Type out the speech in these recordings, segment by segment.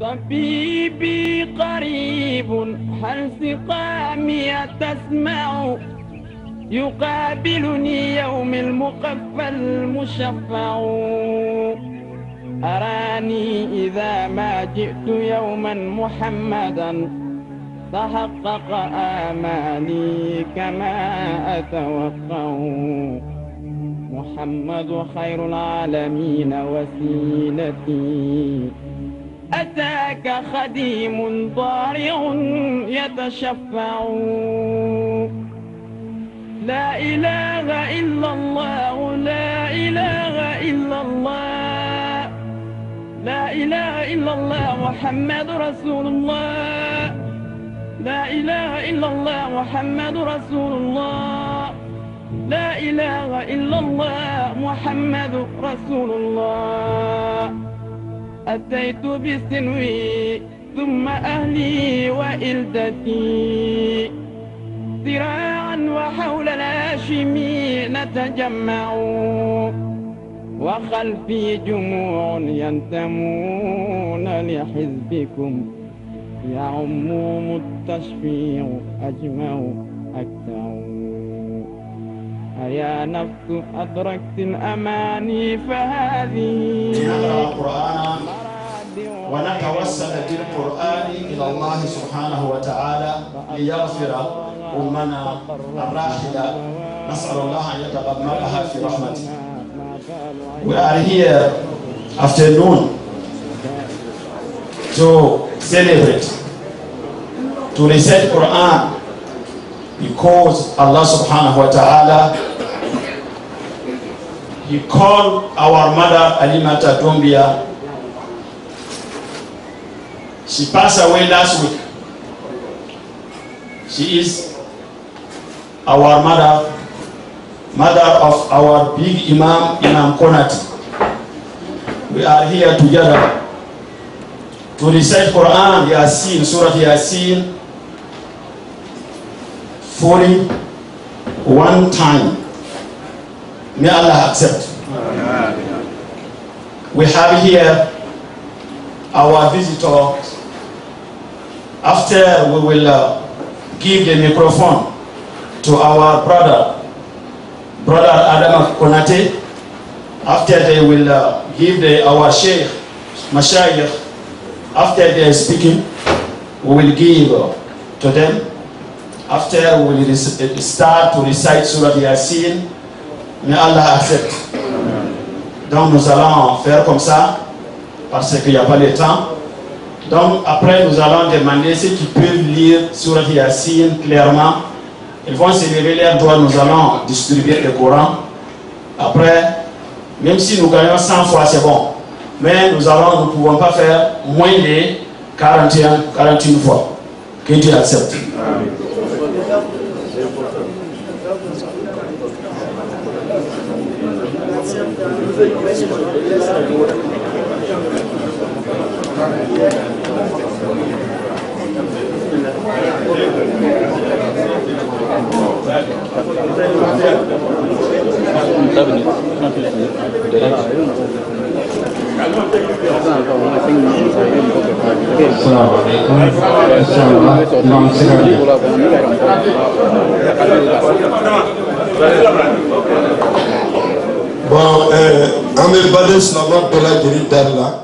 طبيبي قريب هل سقامي تسمع؟ يقابلني يوم المقفى المشفع أراني إذا ما جئت يوما محمدا تحقق آمالي كما أتوقع. محمد خير العالمين وسيلتي. أتاك خديم ضارع يتشفع. لا إله إلا الله لا إله إلا الله. لا إله إلا الله محمد رسول الله. لا إله إلا الله محمد رسول الله. لا إله إلا الله محمد رسول الله. أتيت بسنوي ثم أهلي وإلدتي. ذراعا وحول الهاشمي نتجمع. وخلفي جموع ينتمون لحزبكم. يعمهم التشفيع أجمع أكتع أيا نفس أدركت الأماني فهذه. ونتوسل بالقرآن إلى الله سبحانه وتعالى ليغفر أمنا الراحلة نسأل الله أن يتغمرها في رحمته We are here afternoon to celebrate, to recite Quran because Allah subhanahu wa ta'ala He called our mother Alimata Dombia She passed away last week. She is our mother, mother of our big Imam, Imam Konati. We are here together to recite Quran, Yasin, Surah Yasin, 41 time. May Allah accept. We have here our visitor. After we will uh, give the microphone to our brother, brother Adam Konate. After they will uh, give the, our sheikh, mashayikh, after they are speaking, we will give uh, to them. After we will start to recite Surah Yasin, may Allah accept. Donc nous allons faire comme ça, parce qu'il n'y a pas le temps. Donc après nous allons demander ceux qui peuvent lire Surah Yasin clairement. Ils vont se lever leurs doigts, nous allons distribuer le Coran. Après, même si nous gagnons 100 fois, c'est bon. Mais nous allons, nous ne pouvons pas faire moins de 41, 41 fois. Que Dieu accepte. Imam sekali. Bon, euh, an bɛ baden sinama bɛɛ lajɛlen dari la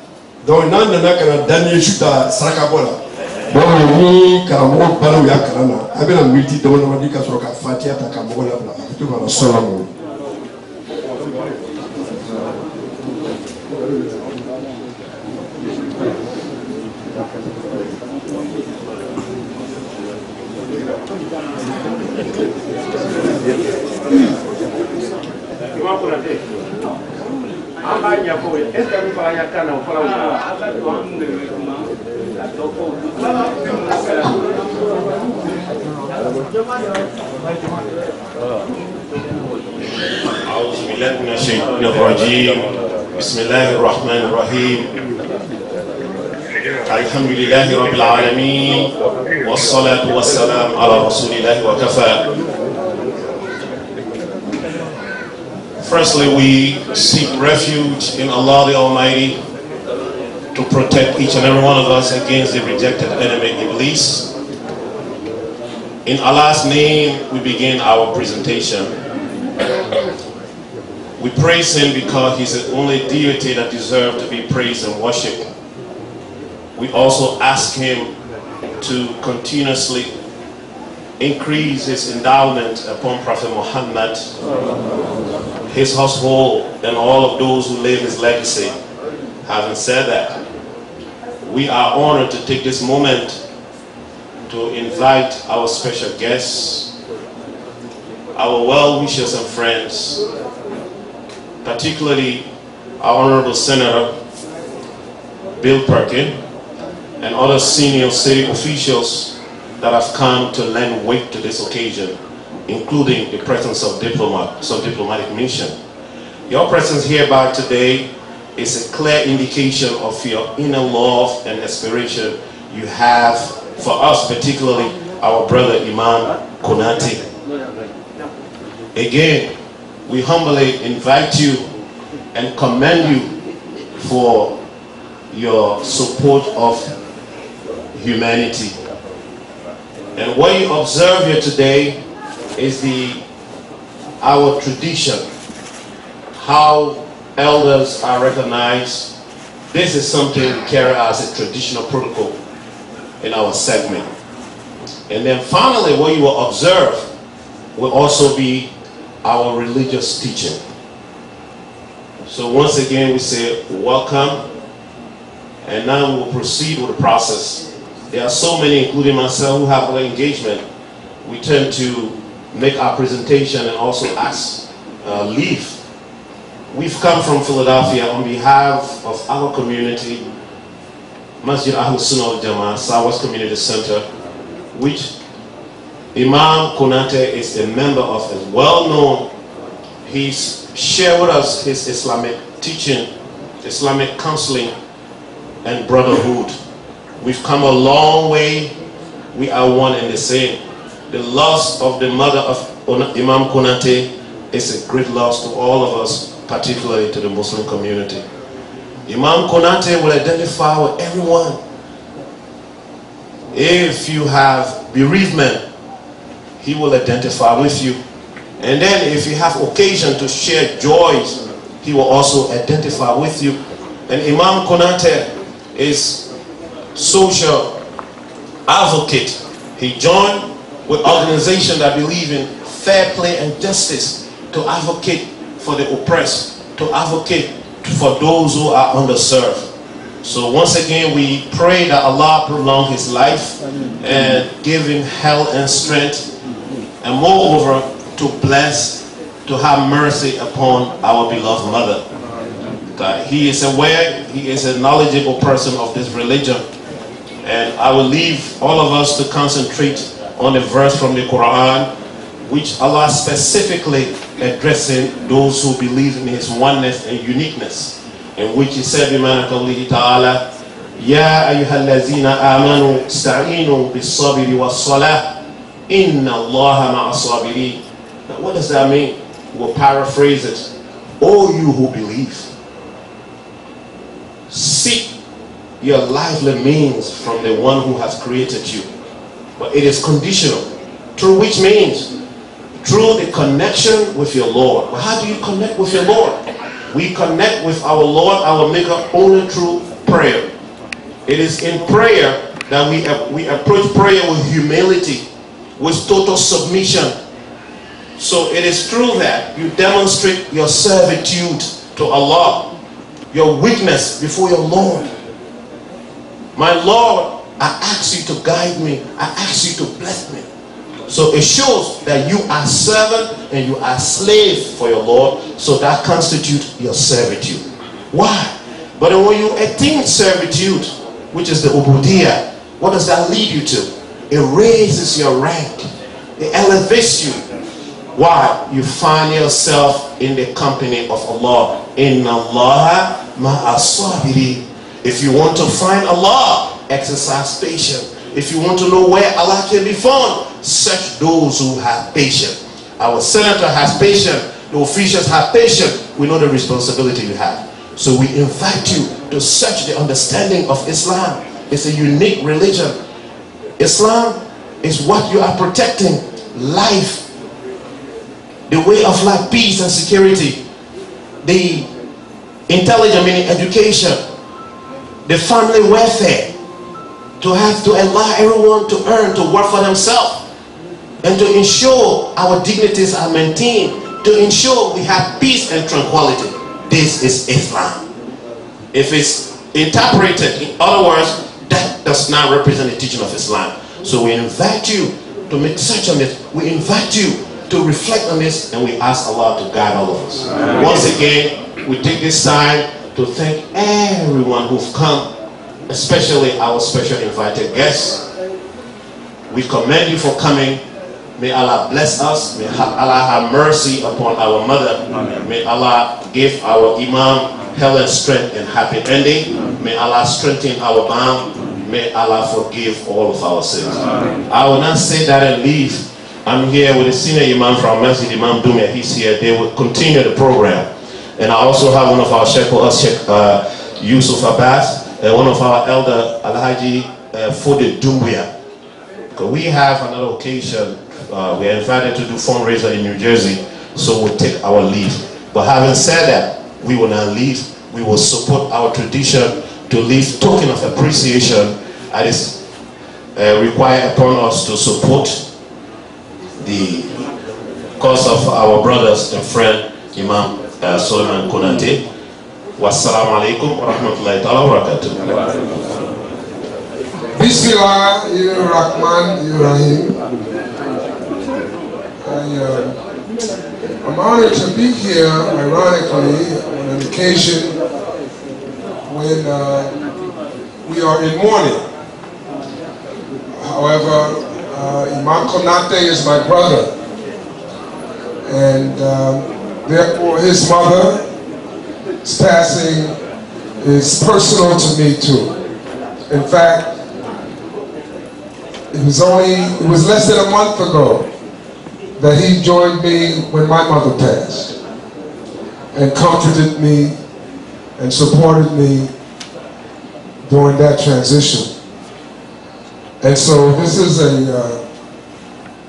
donc n'an nana ka na su ta saraka bɔ la donc ni karamɔgɔ balaw y'a kalan na a bɛna miniti dama dama di ka sɔrɔ ka fatiya ta ka mɔgɔ labila a bɛ to ka na la mɔgɔ Imam Konate, أعوذ بالله من الشيطان الرجيم بسم الله الرحمن الرحيم الحمد لله رب العالمين والصلاة والسلام على رسول الله وكفى Firstly, we seek refuge in Allah the Almighty to protect each and every one of us against the rejected enemy Iblis. In Allah's name, we begin our presentation. We praise Him because He's the only deity that deserves to be praised and worshipped. We also ask Him to continuously increase His endowment upon Prophet Muhammad, his household, and all of those who live His legacy. Having said that, we are honored to take this moment to invite our special guests, our well-wishers and friends, particularly our Honorable Senator Bill Perkin and other senior city officials that have come to lend weight to this occasion, including the presence of diplomat, some diplomatic mission. Your presence hereby today is a clear indication of your inner love and aspiration you have for us, particularly our brother Imam Konati. Again, we humbly invite you and commend you for your support of humanity. And what you observe here today is the our tradition, how elders are recognized. This is something we carry as a traditional protocol in our segment. And then finally, what you will observe will also be our religious teaching. So once again, we say welcome. And now we will proceed with the process. There are so many, including myself, who have other engagement. We tend to make our presentation and also ask uh, leave. We've come from Philadelphia on behalf of our community, Masjid Ahl Sunnah al Jama'ah, Southwest Community Center, which Imam Konate is a member of, is well known. He's shared with us his Islamic teaching, Islamic counseling, and brotherhood. We've come a long way. We are one and the same. The loss of the mother of Imam Konate is a great loss to all of us, particularly to the Muslim community. Imam Konate will identify with everyone. If you have bereavement, he will identify with you. And then if you have occasion to share joys, he will also identify with you. And Imam Konate is social advocate. He joined with organizations that believe in fair play and justice to advocate for the oppressed, to advocate for those who are underserved. So once again, we pray that Allah prolong his life and give him health and strength and moreover to bless, to have mercy upon our beloved mother. That he is aware, he is a knowledgeable person of this religion. And I will leave all of us to concentrate on the verse from the Quran, which Allah specifically addressing those who believe in his oneness and uniqueness. In which he said, بِمَنَ قَوْلِهِ تَعَالَى يَا أَيُّهَا الَّذِينَ آمَنُوا اسْتَعِينُوا بِالصَّبْرِ وَالصَّلَاةِ Inna Allah ma'asabirin. Now what does that mean? We'll paraphrase it. O you who believe, seek your lively means from the one who has created you. but it is conditional. Through which means? Through the connection with your Lord. How do you connect with your Lord? We connect with our Lord, our Maker, only through prayer. It is in prayer that we, we approach prayer with humility with total submission. So it is true that you demonstrate your servitude to Allah, your weakness before your Lord. My Lord, I ask you to guide me. I ask you to bless me. So it shows that you are servant and you are slave for your Lord. So that constitutes your servitude. Why? But when you attain servitude, which is the ubudiyah, what does that lead you to? It raises your rank. It elevates you. Why? You find yourself in the company of Allah. In Allah ma'asabiri. If you want to find Allah, exercise patience. If you want to know where Allah can be found, search those who have patience. Our senator has patience. The officials have patience. We know the responsibility you have. So we invite you to search the understanding of Islam. It's a unique religion. Islam is what you are protecting. Life. The way of life, peace and security. The intelligence, meaning education. The family welfare. To have to allow everyone to earn, to work for themselves. And to ensure our dignities are maintained. To ensure we have peace and tranquility. This is Islam. If it's interpreted, in other words, that does not represent the teaching of Islam. So we invite you to make such on this. We invite you to reflect on this and we ask Allah to guide all of us. Once again, we take this time to thank everyone who've come, especially our special invited guests. We commend you for coming. May Allah bless us. May Allah have mercy upon our mother. May Allah give our Imam health and strength and happy ending. May Allah strengthen our bond. May Allah forgive all of our sins. I will not say that and leave. I'm here with the senior Imam from Masjid Imam Dumia. He's here. They will continue the program. And I also have one of our Sheikh, Sheikh uh, Yusuf Abbas, and one of our elder Alhaji uh, Fode Dumbuya. We have another occasion. Uh, we are invited to do fundraiser in New Jersey, so we'll take our leave. But having said that, we will not leave. We will support our tradition to leave token of appreciation that is uh, required upon us to support the cause of our brothers and friend Imam uh, Solomon Konate. Wassalamu wa rahmatullahi ta'ala wa barakatuh. Bismillah Rahman Rahim. I, uh, I'm honored to be here, ironically, on an occasion when uh, we are in mourning. However, uh, Imam Konate is my brother, and um, therefore his mother's passing is personal to me too. In fact, it was only, it was less than a month ago that he joined me when my mother passed and comforted me and supported me during that transition. And so this is a uh,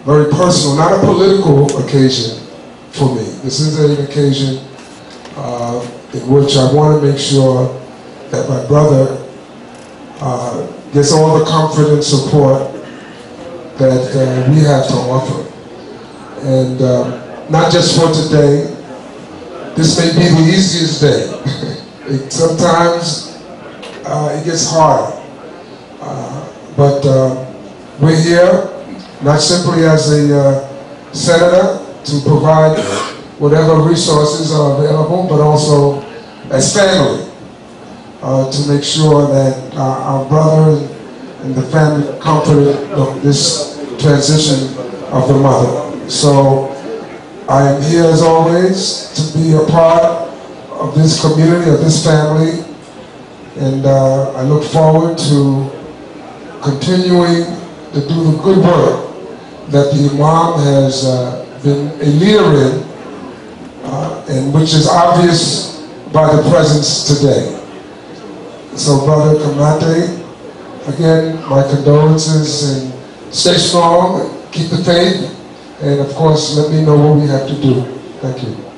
very personal, not a political occasion for me. This is an occasion uh, in which I want to make sure that my brother uh, gets all the comfort and support that uh, we have to offer. And uh, not just for today, this may be the easiest day. it, sometimes uh, it gets hard. Uh, but uh, we're here not simply as a senator to provide whatever resources are available, but also as family to make sure that our brother and the family comforted this transition of the mother. So I am here as always to be a part of this community, of this family, and uh, I look forward to continuing to do the good work that the Imam has uh, been a leader in, uh, and which is obvious by the presence today. So Brother Kamate, again, my condolences and stay strong, keep the faith, and of course, let me know what we have to do. Thank you.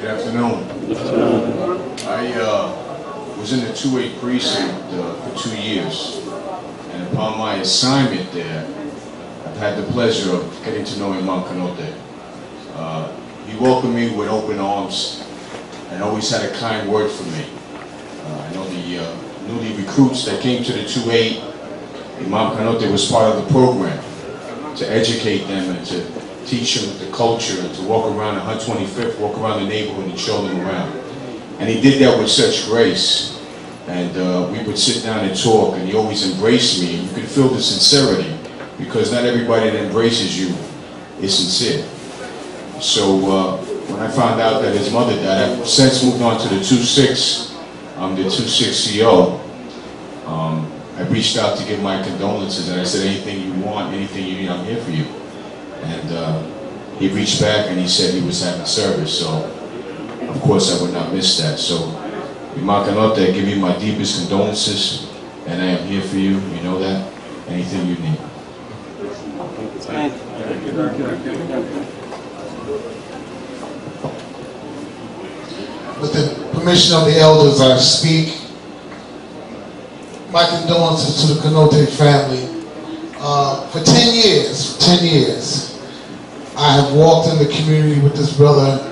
Good afternoon. I uh, was in the 2-8 precinct uh, for two years, upon my assignment there, I've had the pleasure of getting to know Imam Kanote. Uh, he welcomed me with open arms and always had a kind word for me. Uh, I know the uh, newly recruits that came to the 2-8, Imam Kanote was part of the program. to educate them and to teach them the culture and to walk around the 125th, walk around the neighborhood and show them around. And he did that with such grace. And uh, we would sit down and talk, and he always embraced me. You could feel the sincerity because not everybody that embraces you is sincere. So uh, when I found out that his mother died, I've since moved on to the 2-6. I'm the 2-6 CO. Um, I reached out to give my condolences, and I said, anything you want, anything you need, I'm here for you. And uh, he reached back and he said he was having service, so of course I would not miss that. So, Imakanote, give you my deepest condolences, and I am here for you, you know that, anything you need. With the permission of the elders, I speak. My condolences to the Canote family. Uh, for 10 years, 10 years, I have walked in the community with this brother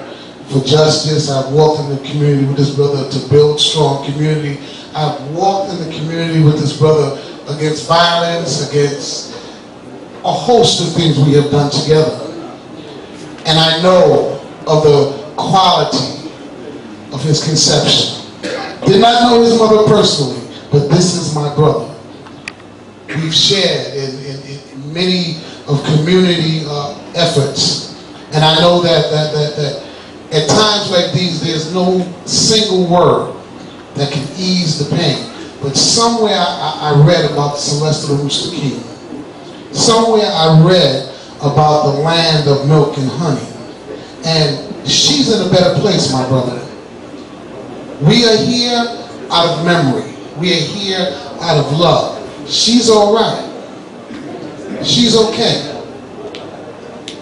for justice. I've walked in the community with this brother to build strong community. I've walked in the community with this brother against violence, against a host of things we have done together. And I know of the quality of his conception. Did not know his mother personally, but this is my brother. We've shared in, in, in many of community uh, efforts. And I know that, that, that, that at times like these, there's no single word that can ease the pain. But somewhere I, I read about the Celestial Rooster King. Somewhere I read about the land of milk and honey. And she's in a better place, my brother. We are here out of memory. We are here out of love. She's all right. She's okay.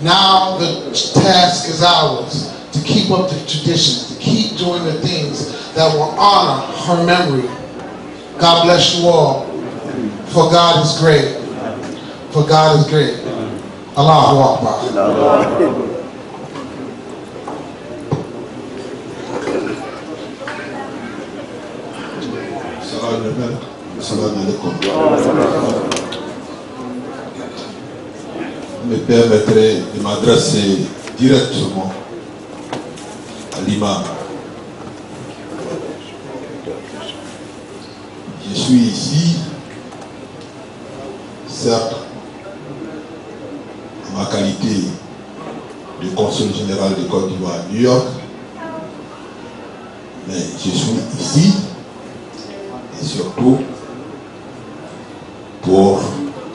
Now the task is ours to keep up the traditions, to keep doing the things that will honor her memory. God bless you all. For God is great. For God is great. Allahu Akbar. Salam alaikum. me permettrai de m'adresser directement Je suis ici, certes, en ma qualité de consul général de Côte d'Ivoire à New York, mais je suis ici et surtout pour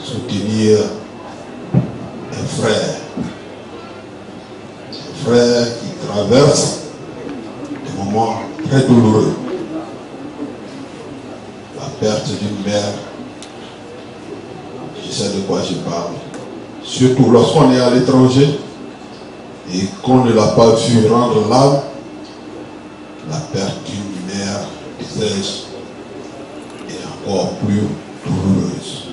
soutenir un frère, un frère qui traverse des moments très douloureux. La perte d'une mère, je sais de quoi je parle. Surtout lorsqu'on est à l'étranger et qu'on ne l'a pas vu rendre l'âme, la perte d'une mère, disais-je, est encore plus douloureuse.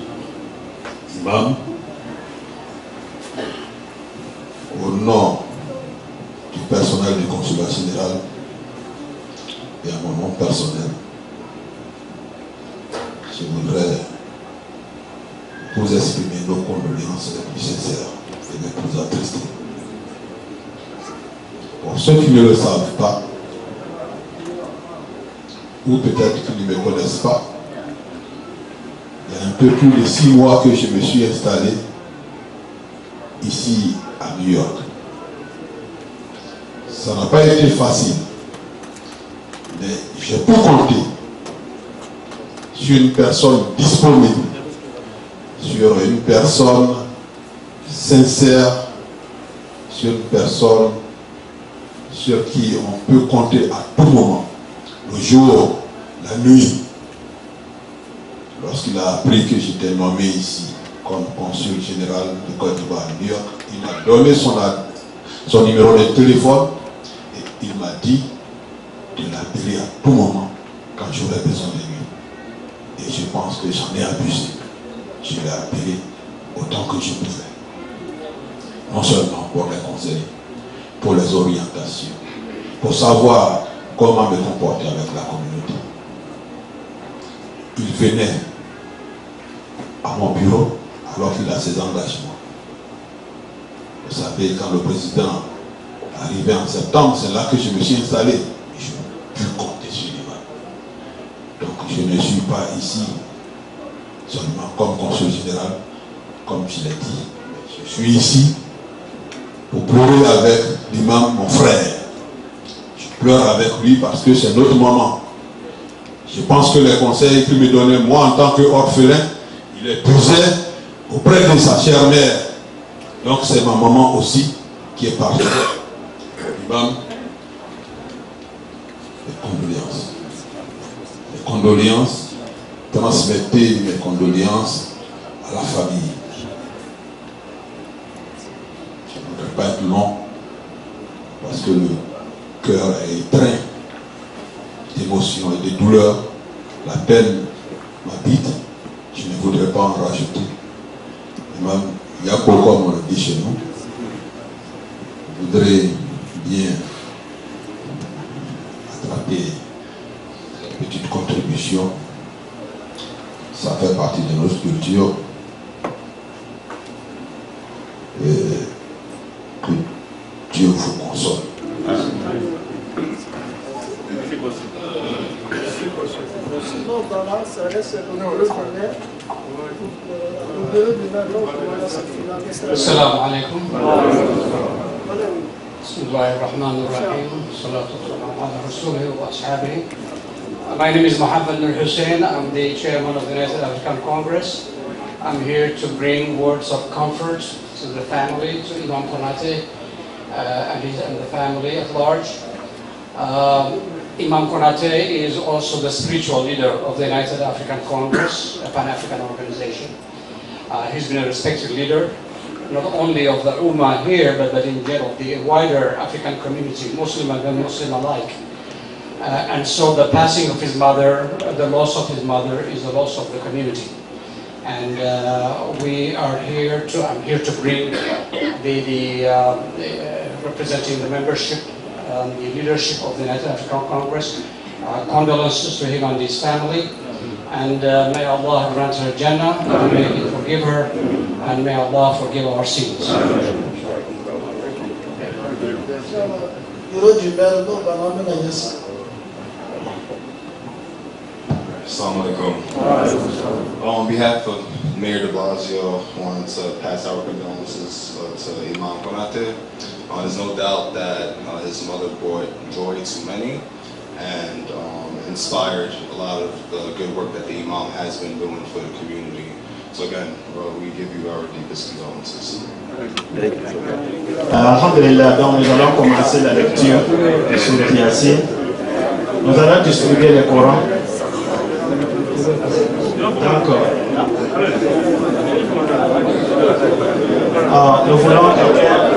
Imam, au nom du personnel du consulat général et à mon nom personnel, je voudrais vous exprimer nos condoléances les plus sincères et les plus attristés. Pour ceux qui ne le savent pas, ou peut-être qui ne me connaissent pas, il y a un peu plus de six mois que je me suis installé ici à New York. Ça n'a pas été facile, j'ai pu compter sur une personne disponible, sur une personne sincère, sur une personne sur qui on peut compter à tout moment, le jour, la nuit. Lorsqu'il a appris que j'étais nommé ici comme consul général de Côte d'Ivoire à New York, il m'a donné son, son numéro de téléphone et il m'a dit de l'appeler à tout moment quand j'aurais besoin de lui. Et je pense que j'en ai abusé. Je l'ai appelé autant que je pouvais. Non seulement pour les conseils, pour les orientations, pour savoir comment me comporter avec la communauté. Il venait à mon bureau alors qu'il a ses engagements. Vous savez, quand le président arrivait en septembre, c'est là que je me suis installé. Donc je ne suis pas ici seulement comme conseil général, comme je l'ai dit. Je suis ici pour pleurer avec l'imam, mon frère. Je pleure avec lui parce que c'est notre moment. Je pense que les conseils qu'il me donnait, moi en tant qu'orphelin, il les posait auprès de sa chère mère. Donc c'est ma maman aussi qui est partie. L'imam, condoléances. Les condoléances, transmettez mes condoléances à la famille. Je ne voudrais pas être long parce que le cœur est étreint d'émotions et de douleurs. La peine m'habite. Je ne voudrais pas en rajouter. Et même, il y a beaucoup, comme on le dit chez nous. Je voudrais bien une petite contribution. Ça fait partie de nos culture. Et que Dieu vous console. بسم الله الرحمن الرحيم والصلاة والسلام على رسوله وأصحابه My name is Mohammed Nur Hussein. I'm the chairman of the United African Congress. I'm here to bring words of comfort to the family, to Imam Konate uh, and, his, and the family at large. Um, Imam Konate is also the spiritual leader of the United African Congress, a Pan-African organization. Uh, he's been a respected leader, not only of the Ummah here, but, but in general, the wider African community, Muslim and non-Muslim alike. Uh, and so the passing of his mother, the loss of his mother, is the loss of the community. And uh, we are here to, I'm here to bring the, the, uh, the representing the membership, um, the leadership of the United African Congress, condolences to him and his family. And uh, may Allah grant her Jannah, and may He forgive her, and may Allah forgive our sins. Assalamu alaikum. On behalf of Mayor de Blasio, I wanted to pass our condolences uh, to Imam Konate. Uh, there's no doubt that uh, his mother brought joy to many and um, inspired a lot of the good work that the Imam has been doing for the community. So again, uh, we give you our deepest condolences. Alhamdulillah, donc nous allons commencer la lecture de Surat Yassine. Nous allons distribuer le Coran. D'accord. Ah, nous voulons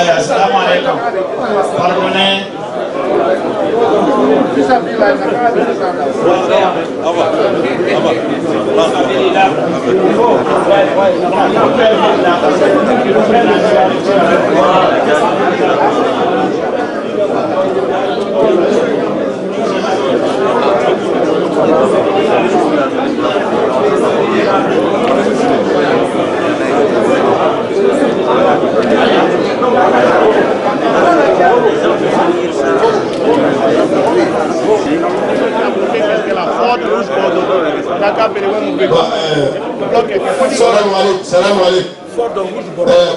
السلام عليكم فرقوني Thank you. Salam alaikum.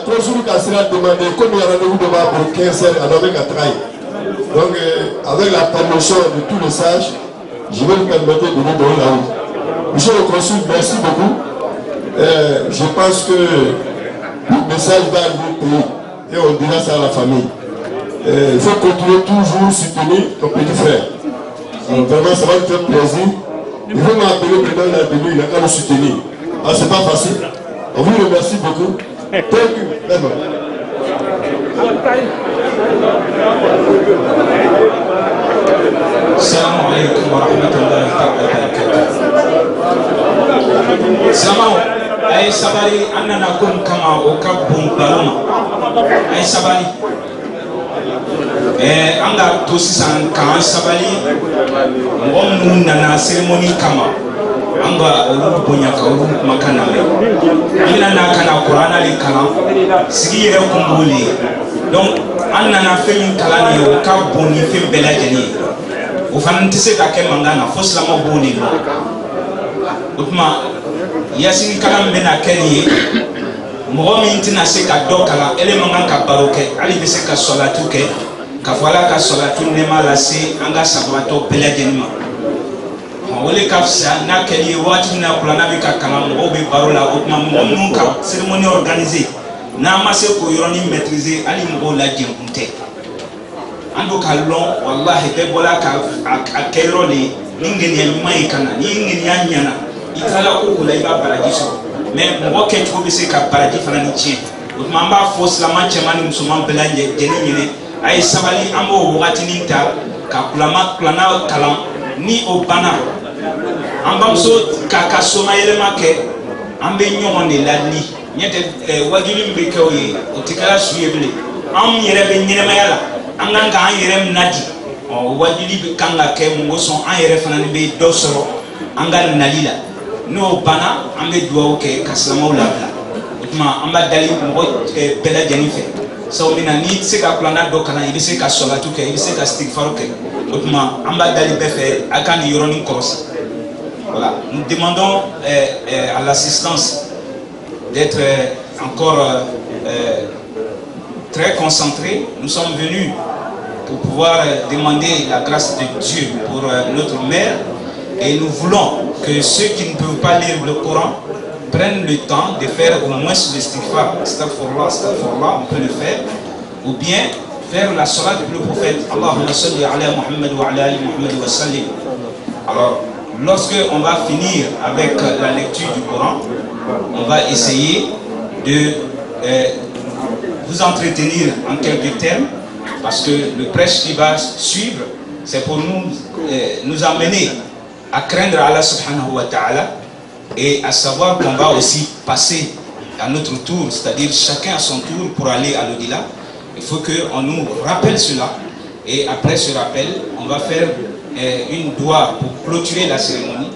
Professeur Kassira a demandé, comme il y a rendez-vous demain pour 15 heures à Nové Katraï. Donc, euh, avec la permission de tous les sages, je vais vous permettre de vous donner la route. Monsieur le consul, merci beaucoup. Euh, je pense que le message va au pays et on dira ça à la famille. Euh, il faut continuer toujours soutenir ton petit frère. Alors, vraiment, ça va nous faire plaisir. Il faut m'appeler maintenant, il a venu, il a qu'à nous soutenir. Ah, c'est pas facile. On vous remercie beaucoup. Thank you. A ye sabali an nana ko kama o ka bon baro ma. A ye sabali an ka to sisan k'an sabali. Mɔgɔ minnu nana seremoni kama an ka olu bonya ka olu kumakan lamɛn an bɛna n'a kana kuranna de kalan. Sigi yɛrɛ kun b'o le ye. Donc an nana fɛn min kalan nin ye o ka bon ni fɛn bɛɛ lajɛlen ye. O fana tɛ se ka kɛ mankan na fo silama b'o de dɔn. O tuma yasini kalan bɛna kɛ nin ye mɔgɔ min tɛna se ka dɔ kalan ele man kan ka baro kɛ hali bɛ se ka sɔlatu kɛ ka fɔ ala ka sɔlatu nɛma lase an ka sababatɔ bɛɛ ma o le ka fisa n'a kɛli ye wagati min na kuranna bɛ ka kalan mɔgɔw bɛ baro la o tuma mɔgɔ minnu ka cérémonie organisée n'an ma se k'o yɔrɔnin maîtriser hali mɔgɔw lajɛnkun tɛ an do k'a lɔn walahi bɛɛ bɔla ka a kɛ yɔrɔ de ni ŋaniya ɲuman ye ka na ni ŋaniya ɲana i taara ko la i b'a baraji sɔrɔ mɛ mɔgɔ kɛcogo bɛ se ka baraji fana ni tiɲɛ. O tuma an b'a fɔ silaman cɛman ni musoman bɛɛ lajɛlen ɲinɛ a ye sabali an b'o wagatinin ta ka kulama kulana kalan ni o banna. An bamuso k'a ka soma yɛlɛma kɛ an bɛ ɲɔgɔn de lali ɲɛ tɛ ɛ wajibi min bɛ kɛ o ye o tɛ kɛra su ye bilen. Anw yɛrɛ bɛ ɲɛnɛmaya la. An kan k'an yɛrɛ nadi ɔ wajibi kan ka kɛ mun kosɔn an yɛrɛ fana bɛ dɔ sɔrɔ an ka nali la n'o banna an bɛ dugawu kɛ ka silamɛw labila. O tuma an b'a dali mɔgɔ bɛɛ lajɛlen fɛ. Sabu min na n'i se ka kulanna dɔ kalan i bɛ se ka sɔlatu kɛ i bɛ se ka sitigifaru kɛ. O tuma an b'a dali bɛɛ fɛ a ka nin yɔrɔnin kɔlɔsi voilà. Nous demandons euh, euh, à l'assistance d'être encore euh, très concentrés nous sommes venus pour pouvoir demander la grâce de Dieu pour notre mère et nous voulons que ceux qui ne peuvent pas lire le Coran prennent le temps de faire au moins le istighfar, astaghfirullah, astaghfirullah, on peut le faire, ou bien faire la salat du prophète, Allahumma salli Muhammad. Alors, lorsque on va finir avec la lecture du Coran, on va essayer de euh, vous entretenir en quelques termes, parce que le prêche qui va suivre, c'est pour nous, euh, nous amener à craindre Allah subhanahu wa ta'ala et à savoir qu'on va aussi passer à notre tour, c'est-à-dire chacun à son tour pour aller à l'au-delà. Il faut qu'on nous rappelle cela et après ce rappel, on va faire euh, une doigt pour clôturer la cérémonie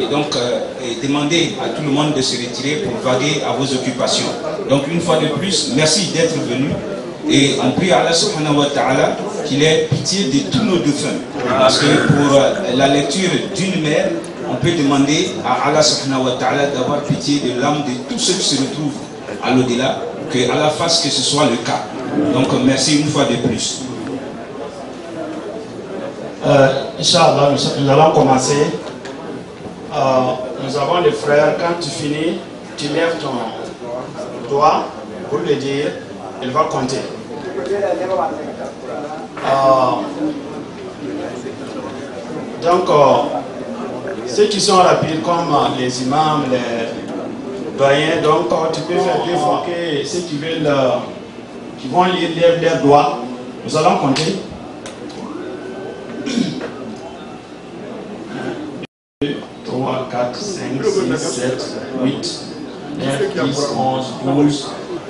et donc euh, demander à tout le monde de se retirer pour vaguer à vos occupations. Donc une fois de plus, merci d'être venu et on prie Allah subhanahu wa ta'ala qu'il ait pitié de tous nos défunts. Parce que pour euh, la lecture d'une mère, on peut demander à Allah subhanahu wa ta'ala d'avoir pitié de l'âme de tous ceux qui se retrouvent à l'au-delà, que Allah fasse que ce soit le cas. Donc merci une fois de plus. Euh, Inch'Allah, nous, allons commencer. Euh, nous avons des frères, quand tu finis, tu lèves ton doigt pour le dire, il va compter. Euh, donc, ceux qui sont rapides comme les imams, les doyens, donc tu peux faire deux fois que ceux qui veulent, qui vont lire, leurs doigts. Nous allons compter. 2, 3, 4, 5, 6, 7, 8, 9, 10, 11, 12,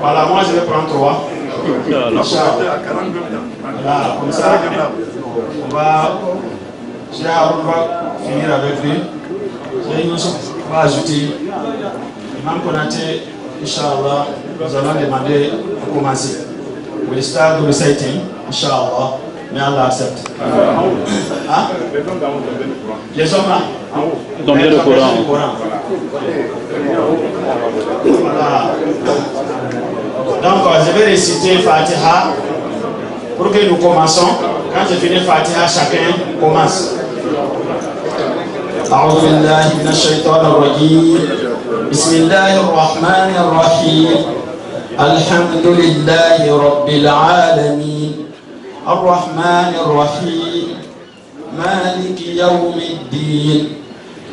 voilà, moi je vais prendre 3. Voilà, comme ça, on va, Haroun va finir avec lui. Cheikh Youssef va ajouter. Imam Konate, Inch'Allah, nous allons demander de commencer. We start the reciting, Inch'Allah. May Allah accept. Hein? Les hommes là Tombez le Coran. Donc, je vais réciter Fatiha pour que nous commençons. Quand je finis Fatiha, chacun commence. أعوذ بالله من الشيطان الرجيم بسم الله الرحمن الرحيم الحمد لله رب العالمين الرحمن الرحيم مالك يوم الدين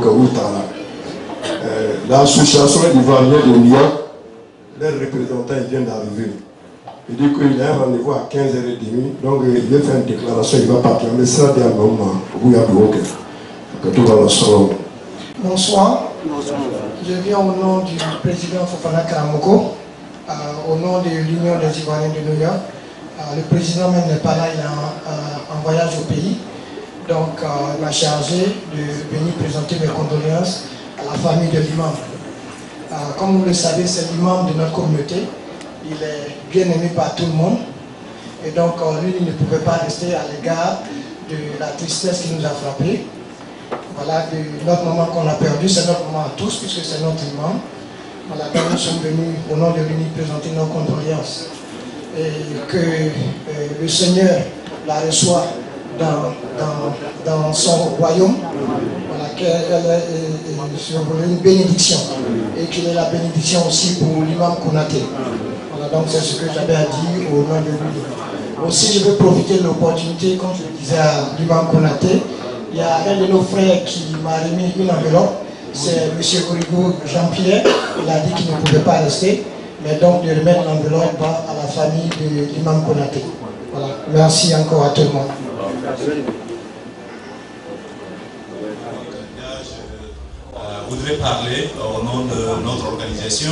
K'u ka dugawu kɛ olu taara Euh, l'association ivoirienne de New York leur représentant il vient d'arriver il dit qu'il a un rendez-vous à 15h30 donc il veut faire une déclaration il va partir mais où il y a kɛ que tout va la sɔrɔ Bonsoir. Je viens au nom du président Fofana Karamoko, euh, au nom de l'Union des Ivoiriens de New York. Euh, le président même n'est pas là, il est en, euh, en voyage au pays. Donc, euh, il m'a chargé de venir présenter mes condoléances à la famille de l'imam. Euh, comme vous le savez, c'est l'imam de notre communauté. Il est bien aimé par tout le monde. Et donc, euh, lui, il ne pouvait pas rester à l'égard de la tristesse qui nous a frappés. Voilà, de notre moment qu'on a perdu, c'est notre moment à tous, puisque c'est notre imam. Voilà, nous sommes venus au nom de l'UNI présenter nos condoléances. Et que euh, le Seigneur la reçoit dans, son royaume. Voilà, qu'elle est, est- est sur une bénédiction. Et qu'il ait la bénédiction aussi pour l'imam Konaté. Voilà, donc c'est ce que j'avais à dire au nom de l'UNI. Aussi, je veux profiter de l'opportunité, comme je le disais à l'imam Konaté, il y a un de nos frères qui m'a remis une enveloppe, c'est M. Origo Jean-Pierre, il a dit qu'il ne pouvait pas rester, mais donc de remettre l'enveloppe à la famille de l'imam Konaté. Voilà, merci encore à tout le monde. Euh, voudrais parler au nom de notre organisation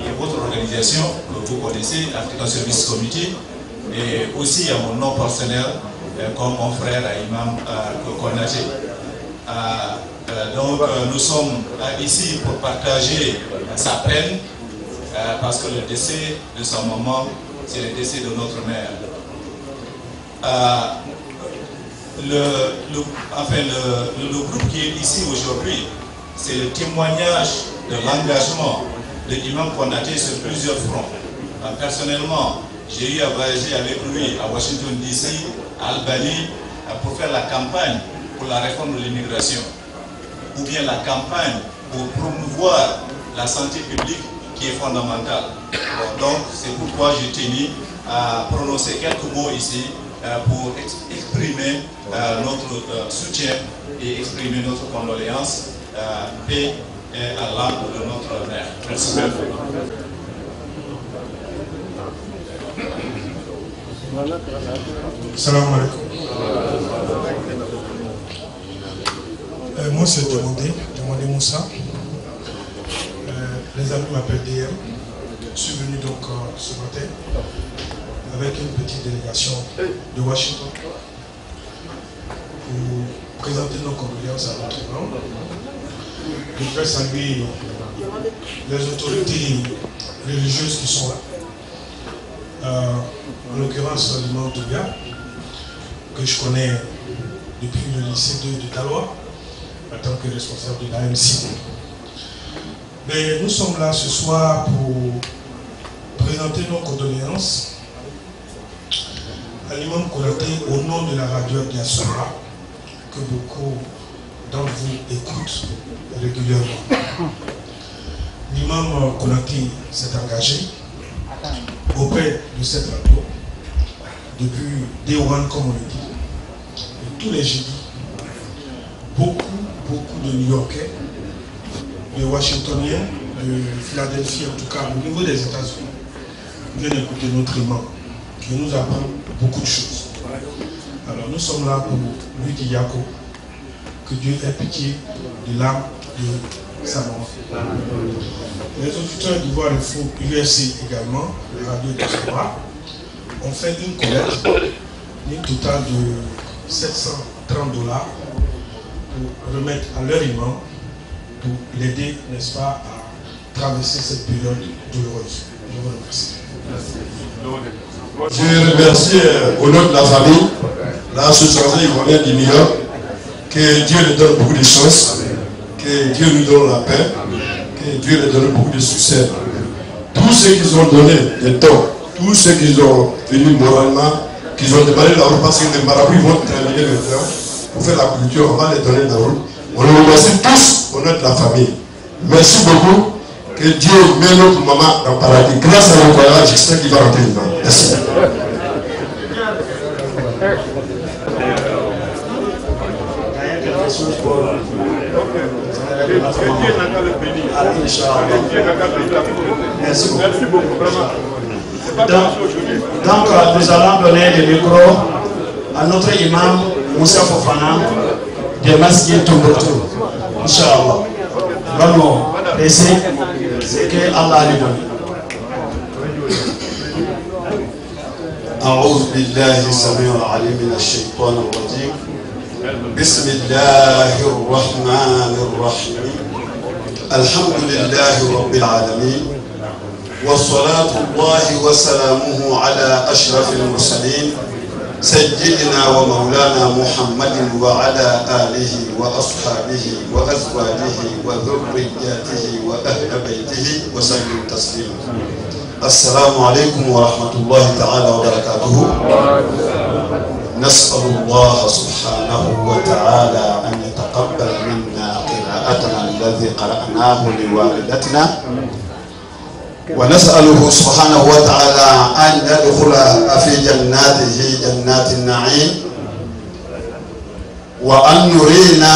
et votre organisation que vous connaissez, African Service Committee, et aussi à mon nom personnel, euh, comme mon frère Imam Konaté. Euh, donc nous sommes ici pour partager sa peine parce que le décès de sa maman, c'est le décès de notre mère. Le, enfin, le, le- groupe qui est ici aujourd'hui, c'est le témoignage de l'engagement de l'imam Konaté sur plusieurs fronts. Personnellement, j'ai eu à voyager avec lui à Washington DC, à Albany, euh, pour faire la campagne pour la réforme de l'immigration, ou bien la campagne pour promouvoir la santé publique qui est fondamentale. Donc, c'est pourquoi j'ai tenu à prononcer quelques mots ici euh, pour ex- exprimer notre euh, soutien et exprimer notre condoléance. Euh, paix et à l'âme de notre mère. Merci. Salam alaikum. Euh, moi, c'est demandé, demandé Moussa. Euh, les amis m'appellent DM. Je suis venu donc euh, ce matin avec une petite délégation de Washington pour présenter nos condoléances à notre grand. Je voudrais saluer les autorités religieuses qui sont là. Euh, en l'occurrence l'imam Toubia, que je connais depuis le lycée 2 de Talois, en tant que responsable de l'AMC. Mais nous sommes là ce soir pour présenter nos condoléances à l'imam Konaté au nom de la radio Diaspora, que beaucoup d'entre vous écoutent régulièrement. L'imam Konaté s'est engagé auprès de cette radio depuis Day One, comme on le dit. Et tous les jeudis, beaucoup, beaucoup de New-Yorkais, de Washingtoniens, de Philadelphie, en tout cas au niveau des États-Unis, viennent écouter notre imam, qui nous apprend beaucoup de choses. Alors nous sommes là pour lui dire Yako, que Dieu ait pitié de l'âme de sa maman. Les auditeurs d'Ivoire Info USC également, la radio Diaspora, ont fait une collecte d'une totale de 730 dollars pour remettre à leur imam pour l'aider, n'est-ce pas, à traverser cette période douloureuse. Je vous remercie. Je remercie au nom de la famille, l'association ivoirienne du New que Dieu nous donne beaucoup de chance, que Dieu nous donne la paix, que Dieu nous donne beaucoup de succès. Tous ceux qui ont donné des dons, tous ceux qui ont venu moralement, qui ont demandé la route parce que les marabouts vont terminer maintenant pour faire la culture, on va les donner la route. On les remercie tous au nom de la famille. Merci beaucoup. Que Dieu met notre maman dans le paradis. Grâce à mon voyage, j'espère qu'il va rentrer dedans. Merci. Merci beaucoup. Donc, donc, euh, nous allons donner le micro à notre imam Moussa Fofana de Masjid Tombouctou. Inch'Allah. Vraiment, laissez ce que Allah lui donne. أعوذ بالله السميع العليم من الشيطان الرجيم بسم الله الرحمن الرحيم. الحمد لله رب العالمين والصلاة الله وسلامه على أشرف المرسلين سيدنا ومولانا محمد وعلى آله وأصحابه وأزواجه وذرياته وأهل بيته وسلم تسليما. السلام عليكم ورحمة الله تعالى وبركاته. نسأل الله سبحانه وتعالى أن يتقبل منا قراءتنا الذي قرأناه لوالدتنا. ونسأله سبحانه وتعالى أن ندخل في جناته جنات النعيم وأن يرينا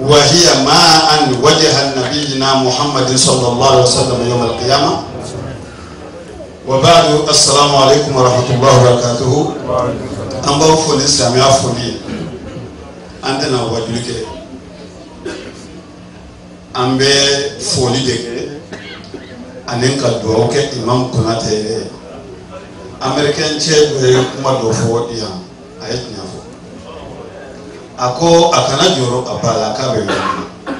وهي ماء وجه نبينا محمد صلى الله عليه وسلم يوم القيامة. wàbáàdù asalaamu alaykum wa rahmatulahi wa barakatuhu. An b'aw fo ni silamɛya foli ye an tɛna wajuli kɛ. An bɛ foli de kɛ. Ani ka dugawu kɛ imam konate yɛrɛ ye amɛrikɛn cɛ dɔ ye kuma dɔ fɔ yan. A ye tiɲɛ fɔ. A ko a kana jɔyɔrɔ a ba la k'a bɛ yɔrɔ min na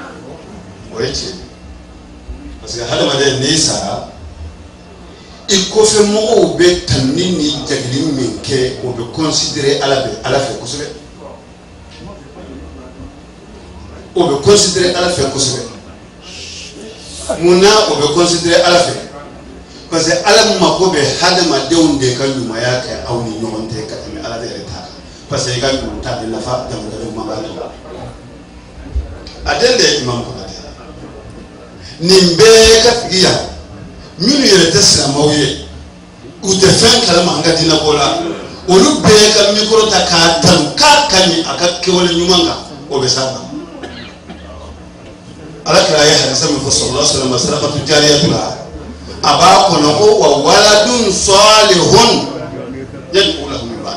o ye tiɲɛ. Parce que hadamaden n'i sara i kɔfɛ mɔgɔw bɛ tanni ni jagili min kɛ o bɛ considérer ala bɛ ala fɛ kosɛbɛ. O bɛ considérer ala fɛ kosɛbɛ. Munna o bɛ considérer ala fɛ. Parce que ala mako bɛ hadamadenw de ka ɲumanya kɛ aw ni ɲɔgɔn cɛ ka tɛmɛ ala yɛrɛ ta kan. Parce que i ka ɲuman ta bɛ nafa jamanadenw ma b'a la a den de ye imam konate nin bɛɛ ka tigi yan minnu yɛrɛ tɛ silamɛw ye u tɛ fɛn kalama an ka diinɛko la olu bɛɛ ka mikoro ta k'a tanu k'a ka ɲi a ka kɛwale ɲuman kan o bɛ s'a ma ala kira ye hadisa min fɔ sɔrɔla sɔrɔ ma sarakatu jariyatu la a b'a kɔnɔ ko wa waladun sɔɔlihun yanni o la min b'a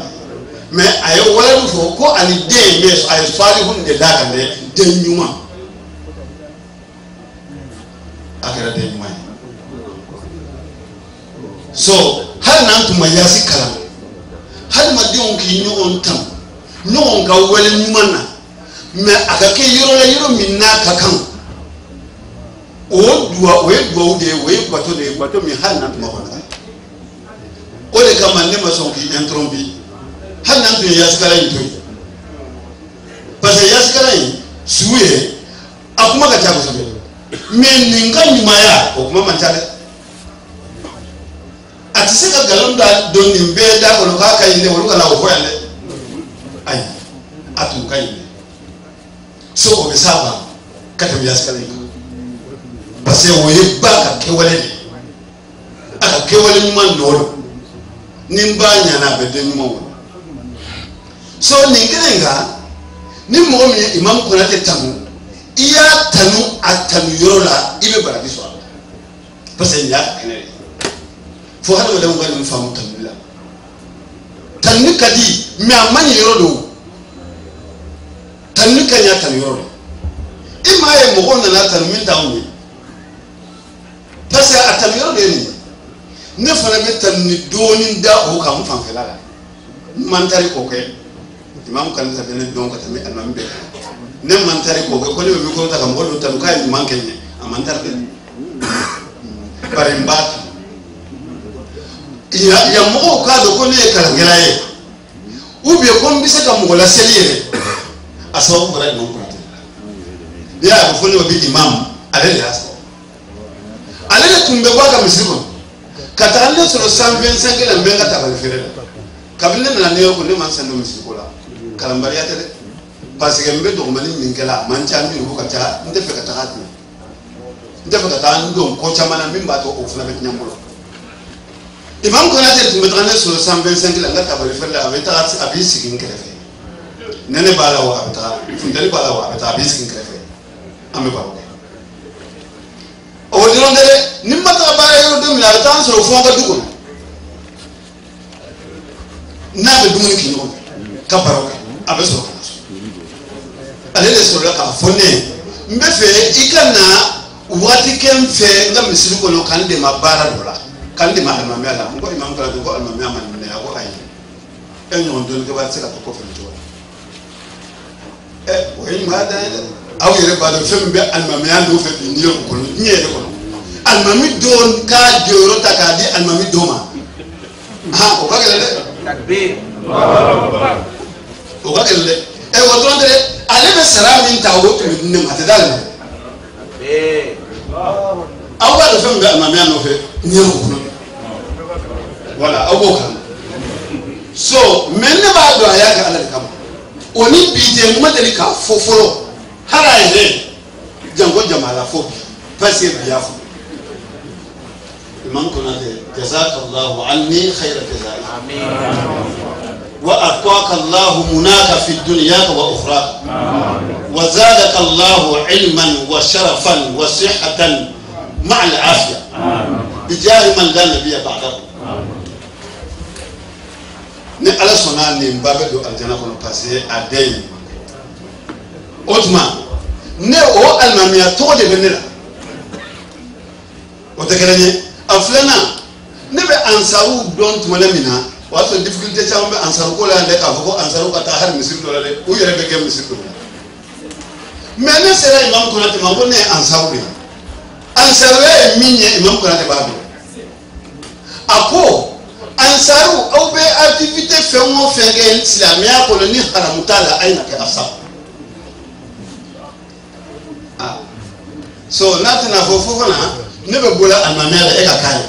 mɛ a ye waladun fɔ ko ani den mɛ a ye sɔɔlihun de d'a kan dɛ den ɲuman a kɛra den ɲuman ye so hali n'an tun ma yaasi kalan hadamadenw k'i ɲɔgɔn tan ɲɔgɔn ka wale ɲuman na. Mɛ a ka kɛ yɔrɔ la yɔrɔ min n'a ka kan. O duwa o ye duwawu de ye o ye bato de ye bato min hali n'an tun ma kɔnɔ. O de kama ne ma sɔn k'i interrompi hali n'an tun ye yaasikala in to yen parce que yaasikala in sugu ye a kuma ka ca kosɛbɛ. Mɛ nin ka ɲumanya o kuma man ca dɛ a tɛ se ka nkalon da don nin bɛɛ da kɔnɔ k'a ka ɲi dɛ olu kana o fɔ yan dɛ. Ayi a tun ka ɲi. Dɛ so o bɛ s'a ma ka tɛmɛ yaasikala in kan. Parce que o ye ba ka kɛwale de a ka kɛwale ɲuman nɔ don. Ni n ba ɲana a bɛ den ɲuman wolo. So nin kelen kan ni mɔgɔ min ye imam konate tanu i y'a tanu a tanu yɔrɔ la i bɛ baraji sɔrɔ a la. Parce que nin y'a kɛnɛ de ye fo hadamadenw ka nin faamu tanuli la tanuli ka di mɛ a man ɲi yɔrɔ do tanuli ka ɲi a tanu yɔrɔ do i maa ye mɔgɔw nana tanu min t'anw ye parce que a tanu yɔrɔ de ye nin ye ne fana bɛ tanuni dɔɔni da o kan n fanfɛla la. N man tari k'o kɛ imamu kan sa ne dɔn ka tɛmɛ alimami bɛɛ kan ne man tari k'o kɛ ko ne bɛ mikoro ta ka mɔgɔ dɔ tanu k'a ye ɲuman kɛ n ye a man tari dɛ bari n b'a tanu ya ya mɔgɔw k'a dɔn ko ne ye kalankɛla ye. Ou bien ko n bɛ se ka mɔgɔ laseli yɛrɛ a sababu bɔra imam konate n'i y'a fɔ ne ma bi imam ale de y'a sɔrɔ ale de tun bɛ bɔ a ka misiri kɔnɔ ka taa ne sɔrɔ san kelen n bɛ n ka tabali feere la kabini ne nana ne yɔrɔ ne ma n sɛnɛ misiri ko la. Kalanbaliya tɛ dɛ parce que n bɛ dɔgɔmani min kɛ la a man ca min ka ca n tɛ fɛ ka taga ten n tɛ fɛ ka taa n don ko caman na min b'a to o fana bɛ tiɲɛ n bolo imam konate tun bɛ taga ne sɔrɔ san fɛn san kelen n ka tabali feere la a bɛ taga a b'i sigi n kɛrɛfɛ nɛnɛ b'a la wa a bɛ taga funtɛni b'a la wa a bɛ taga a b'i sigi n kɛrɛfɛ an bɛ baro kɛ o dɔrɔn tɛ dɛ ni n ma taga baara yɔrɔ don min na a bɛ taa n sɔrɔ fo an ka du kɔnɔ n'a bɛ dumuni kɛ ɲɔgɔn fɛ ka baro kɛ a bɛ sɔrɔ ka na so ale de sɔrɔla k'a fɔ ne ye n bɛ fɛ i ka na waati kɛ n fɛ n ka misiri kɔnɔ ka n dɛmɛ baara dɔ la ka n dɛmɛ alimamiya la n ko imam kala ko alimamiya ma nin minɛ a ko ayi e ɲɔgɔn dɔɔni kɛ b'a tɛ se ka to kɔfɛ nin cogo la ɛ o ye ɲuman dan ye dɛ aw yɛrɛ b'a dɔn fɛn min bɛ alimamiya nɔfɛ bi n'i o kɔnɔ diɲɛ yɛrɛ kɔnɔ alimami dɔ k'a jɔyɔrɔ ta k'a di alimami dɔ ma. Han o ka gɛlɛn dɛ o ka gɛlɛn dɛ ɛ o dɔrɔn tɛ dɛ ale bɛ sara min ta o tun bɛ di ne ma a tɛ d'ale ma aw b'a dɔn fɛn min bɛ alimamiya nɔfɛ ye o kɔnɔ wala aw b'o kan so mɛ ne b'a dɔn a y'a kɛ ala de kama o ni bi tɛ n ma deli k'a fɔ fɔlɔ hali a yɛrɛ janko jamana fɔ bi parce que bi y'a fɔ imam konate jazakallahu anni khayra jazai wa atqaka allah munaka fi dunyaka wa ukhraka wa zadaka allah ilman wa sharafan wa sihhatan ma'a al-afiya ni ala sɔnna nin ba bɛ don alijana kɔnɔ parce que a den ye o tuma ne o alimamiya tɔgɔ de bɛ ne la o tɛ kɛlɛ ye a filanan ne bɛ ansaruw dɔn tuma min na o y'a sɔrɔ difficulté caman bɛ ansaru ko la yan dɛ k'a fɔ ko ansaru ka taa hali misiri dɔ la dɛ u yɛrɛ bɛ kɛ misiri dɔ la mɛ ne sera imam konate ma ko ne ye ansaru de ye ansaruya ye min ye imam konate b'a dɔn a ko ansaru aw bɛ activité fɛn o fɛn kɛ silamɛya kɔnɔ ni haramu t'a la a na kɛ asaru so n'a tɛna fɔ fo fana ne bɛ bɔra alimamiya la e ka k'a ye.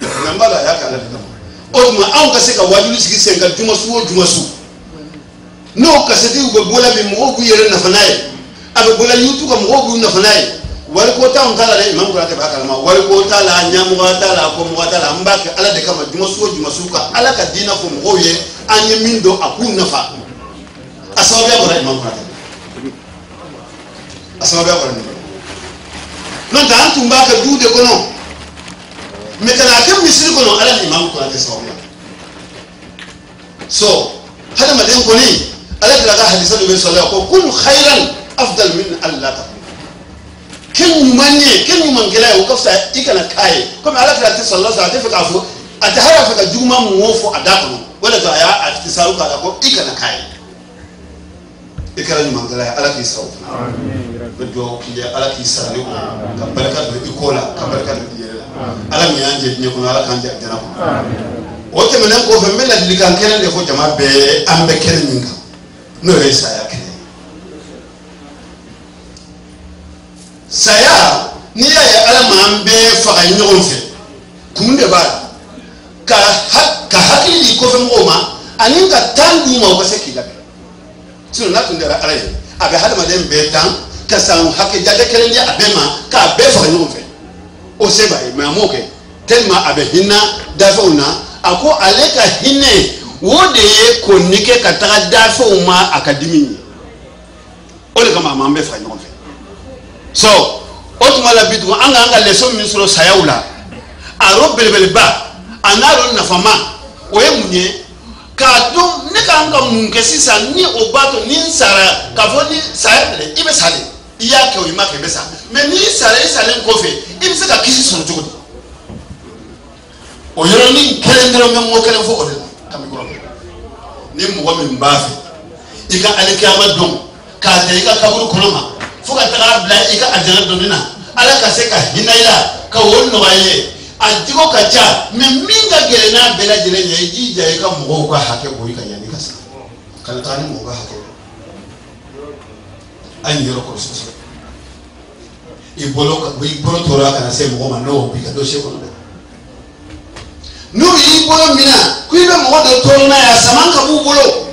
Nka n b'a la a y'a k'a la de kama. O tuma anw ka se ka wajulu sigi sen kan juma su o juma su. N'o kasetiw bɛ bɔla bi mɔgɔw b'u yɛrɛ nafa n'a ye. A bɛ bɔla yutu kan mɔgɔw b'u nafa n'a ye wari ko t'anw t'a la dɛ imam kura tɛ b'a kalama wari ko t'a la ɲɛmɔgɔya t'a la kɔmɔgɔya t'a la an b'a kɛ ala de kama juma su o juma su ka ala ka diinɛ fɔ mɔgɔw ye an ye min dɔn a k'u nafa a sababuya bɔra imam kura tɛ a sababuya bɔra nin n'o tɛ an tun b'a kɛ du de kɔnɔ mɛ ka n'a kɛ misiri kɔnɔ ala ni imam kura tɛ sababuya so hadamaden kɔni ala kira ka hadisa dɔ bɛ sɔrɔ yan ko kun khayran afdal min allah ta كن يمني كن يمن كلا يوقف سا يكنا كاي كم على فكرة تصل الله سبحانه فك عفو أتهرب فك جوما موفو أدابه ولا تعيا أتصل الله كلا يكنا كاي يكلا يمن كلا على فكرة تصل الله بدو كلا على فكرة تصل الله كبركة بيكولا كبركة بيكولا على ميان جد نيكون على كان جد جنا كون وتمنى كوفم من اللي كان كلا اللي هو جماعة بأم بكرة مينك نوريسا يا كلا saya n'i y'a ye ala ma an bɛɛ faga ɲɔgɔn fɛ kun de b'a. La ka ha ka hakili di kɔfɛ mɔgɔw ma ani ka tan d'u ma u ka se k'i labɛn sinɔn n'a tun kɛra ala ye. A bɛ hadamaden bɛɛ tan ka san hakɛ jate kelen di a bɛɛ ma k'a bɛɛ faga ɲɔgɔn fɛ o se b'a ye mɛ a m'o kɛ tellement a bɛ hinɛ dafɛnw na a ko ale ka hinɛ o de ye ko nege ka taga dafɛnw ma a ka dimi ye o de kama a m'an bɛɛ faga ɲɔgɔn fɛ so o tuma la bi tugun an k'an ka leçon min sɔrɔ sayaw la. A yɔrɔ belebeleba a n'a yɔrɔ nafama o ye mun ye k'a dɔn ne k'an ka mun kɛ sisan ni o b'a to ni n sara k'a fɔ ni saya filɛ i bɛ sa de i y'a kɛ o i ma kɛ i bɛ sa mɛ n'i sara i salen kɔfɛ i bɛ se ka kisi sɔrɔ cogo di o yɔrɔnin kelen dɔrɔn bɛ mɔgɔ kelen fɔ o de la kami ni mɔgɔ min b'a fɛ i ka alikiyama dɔn k'a da i ka kaburu kɔnɔ ma fo ka taga bila i ka alijana dɔnni na. Ala ka se ka hinɛ i la ka o nɔgɔya i ye. A jogo ka ca mɛ min ka gɛlɛn n'a bɛɛ lajɛlen ye i jija i ka mɔgɔw ka hakɛ bɔ i ka yanni ka sa. Ka taa ni mɔgɔw ka hakɛ a ye yɔrɔ kɔlɔsi kosɛbɛ. I bolo ka i bolo tora kana se mɔgɔ ma n'o bi ka dɔ se kɔnɔ dɛ. N'u y'i bolo minɛ ko i bɛ mɔgɔ dɔ tɔɔrɔ n'a ye a sama ka b'u bolo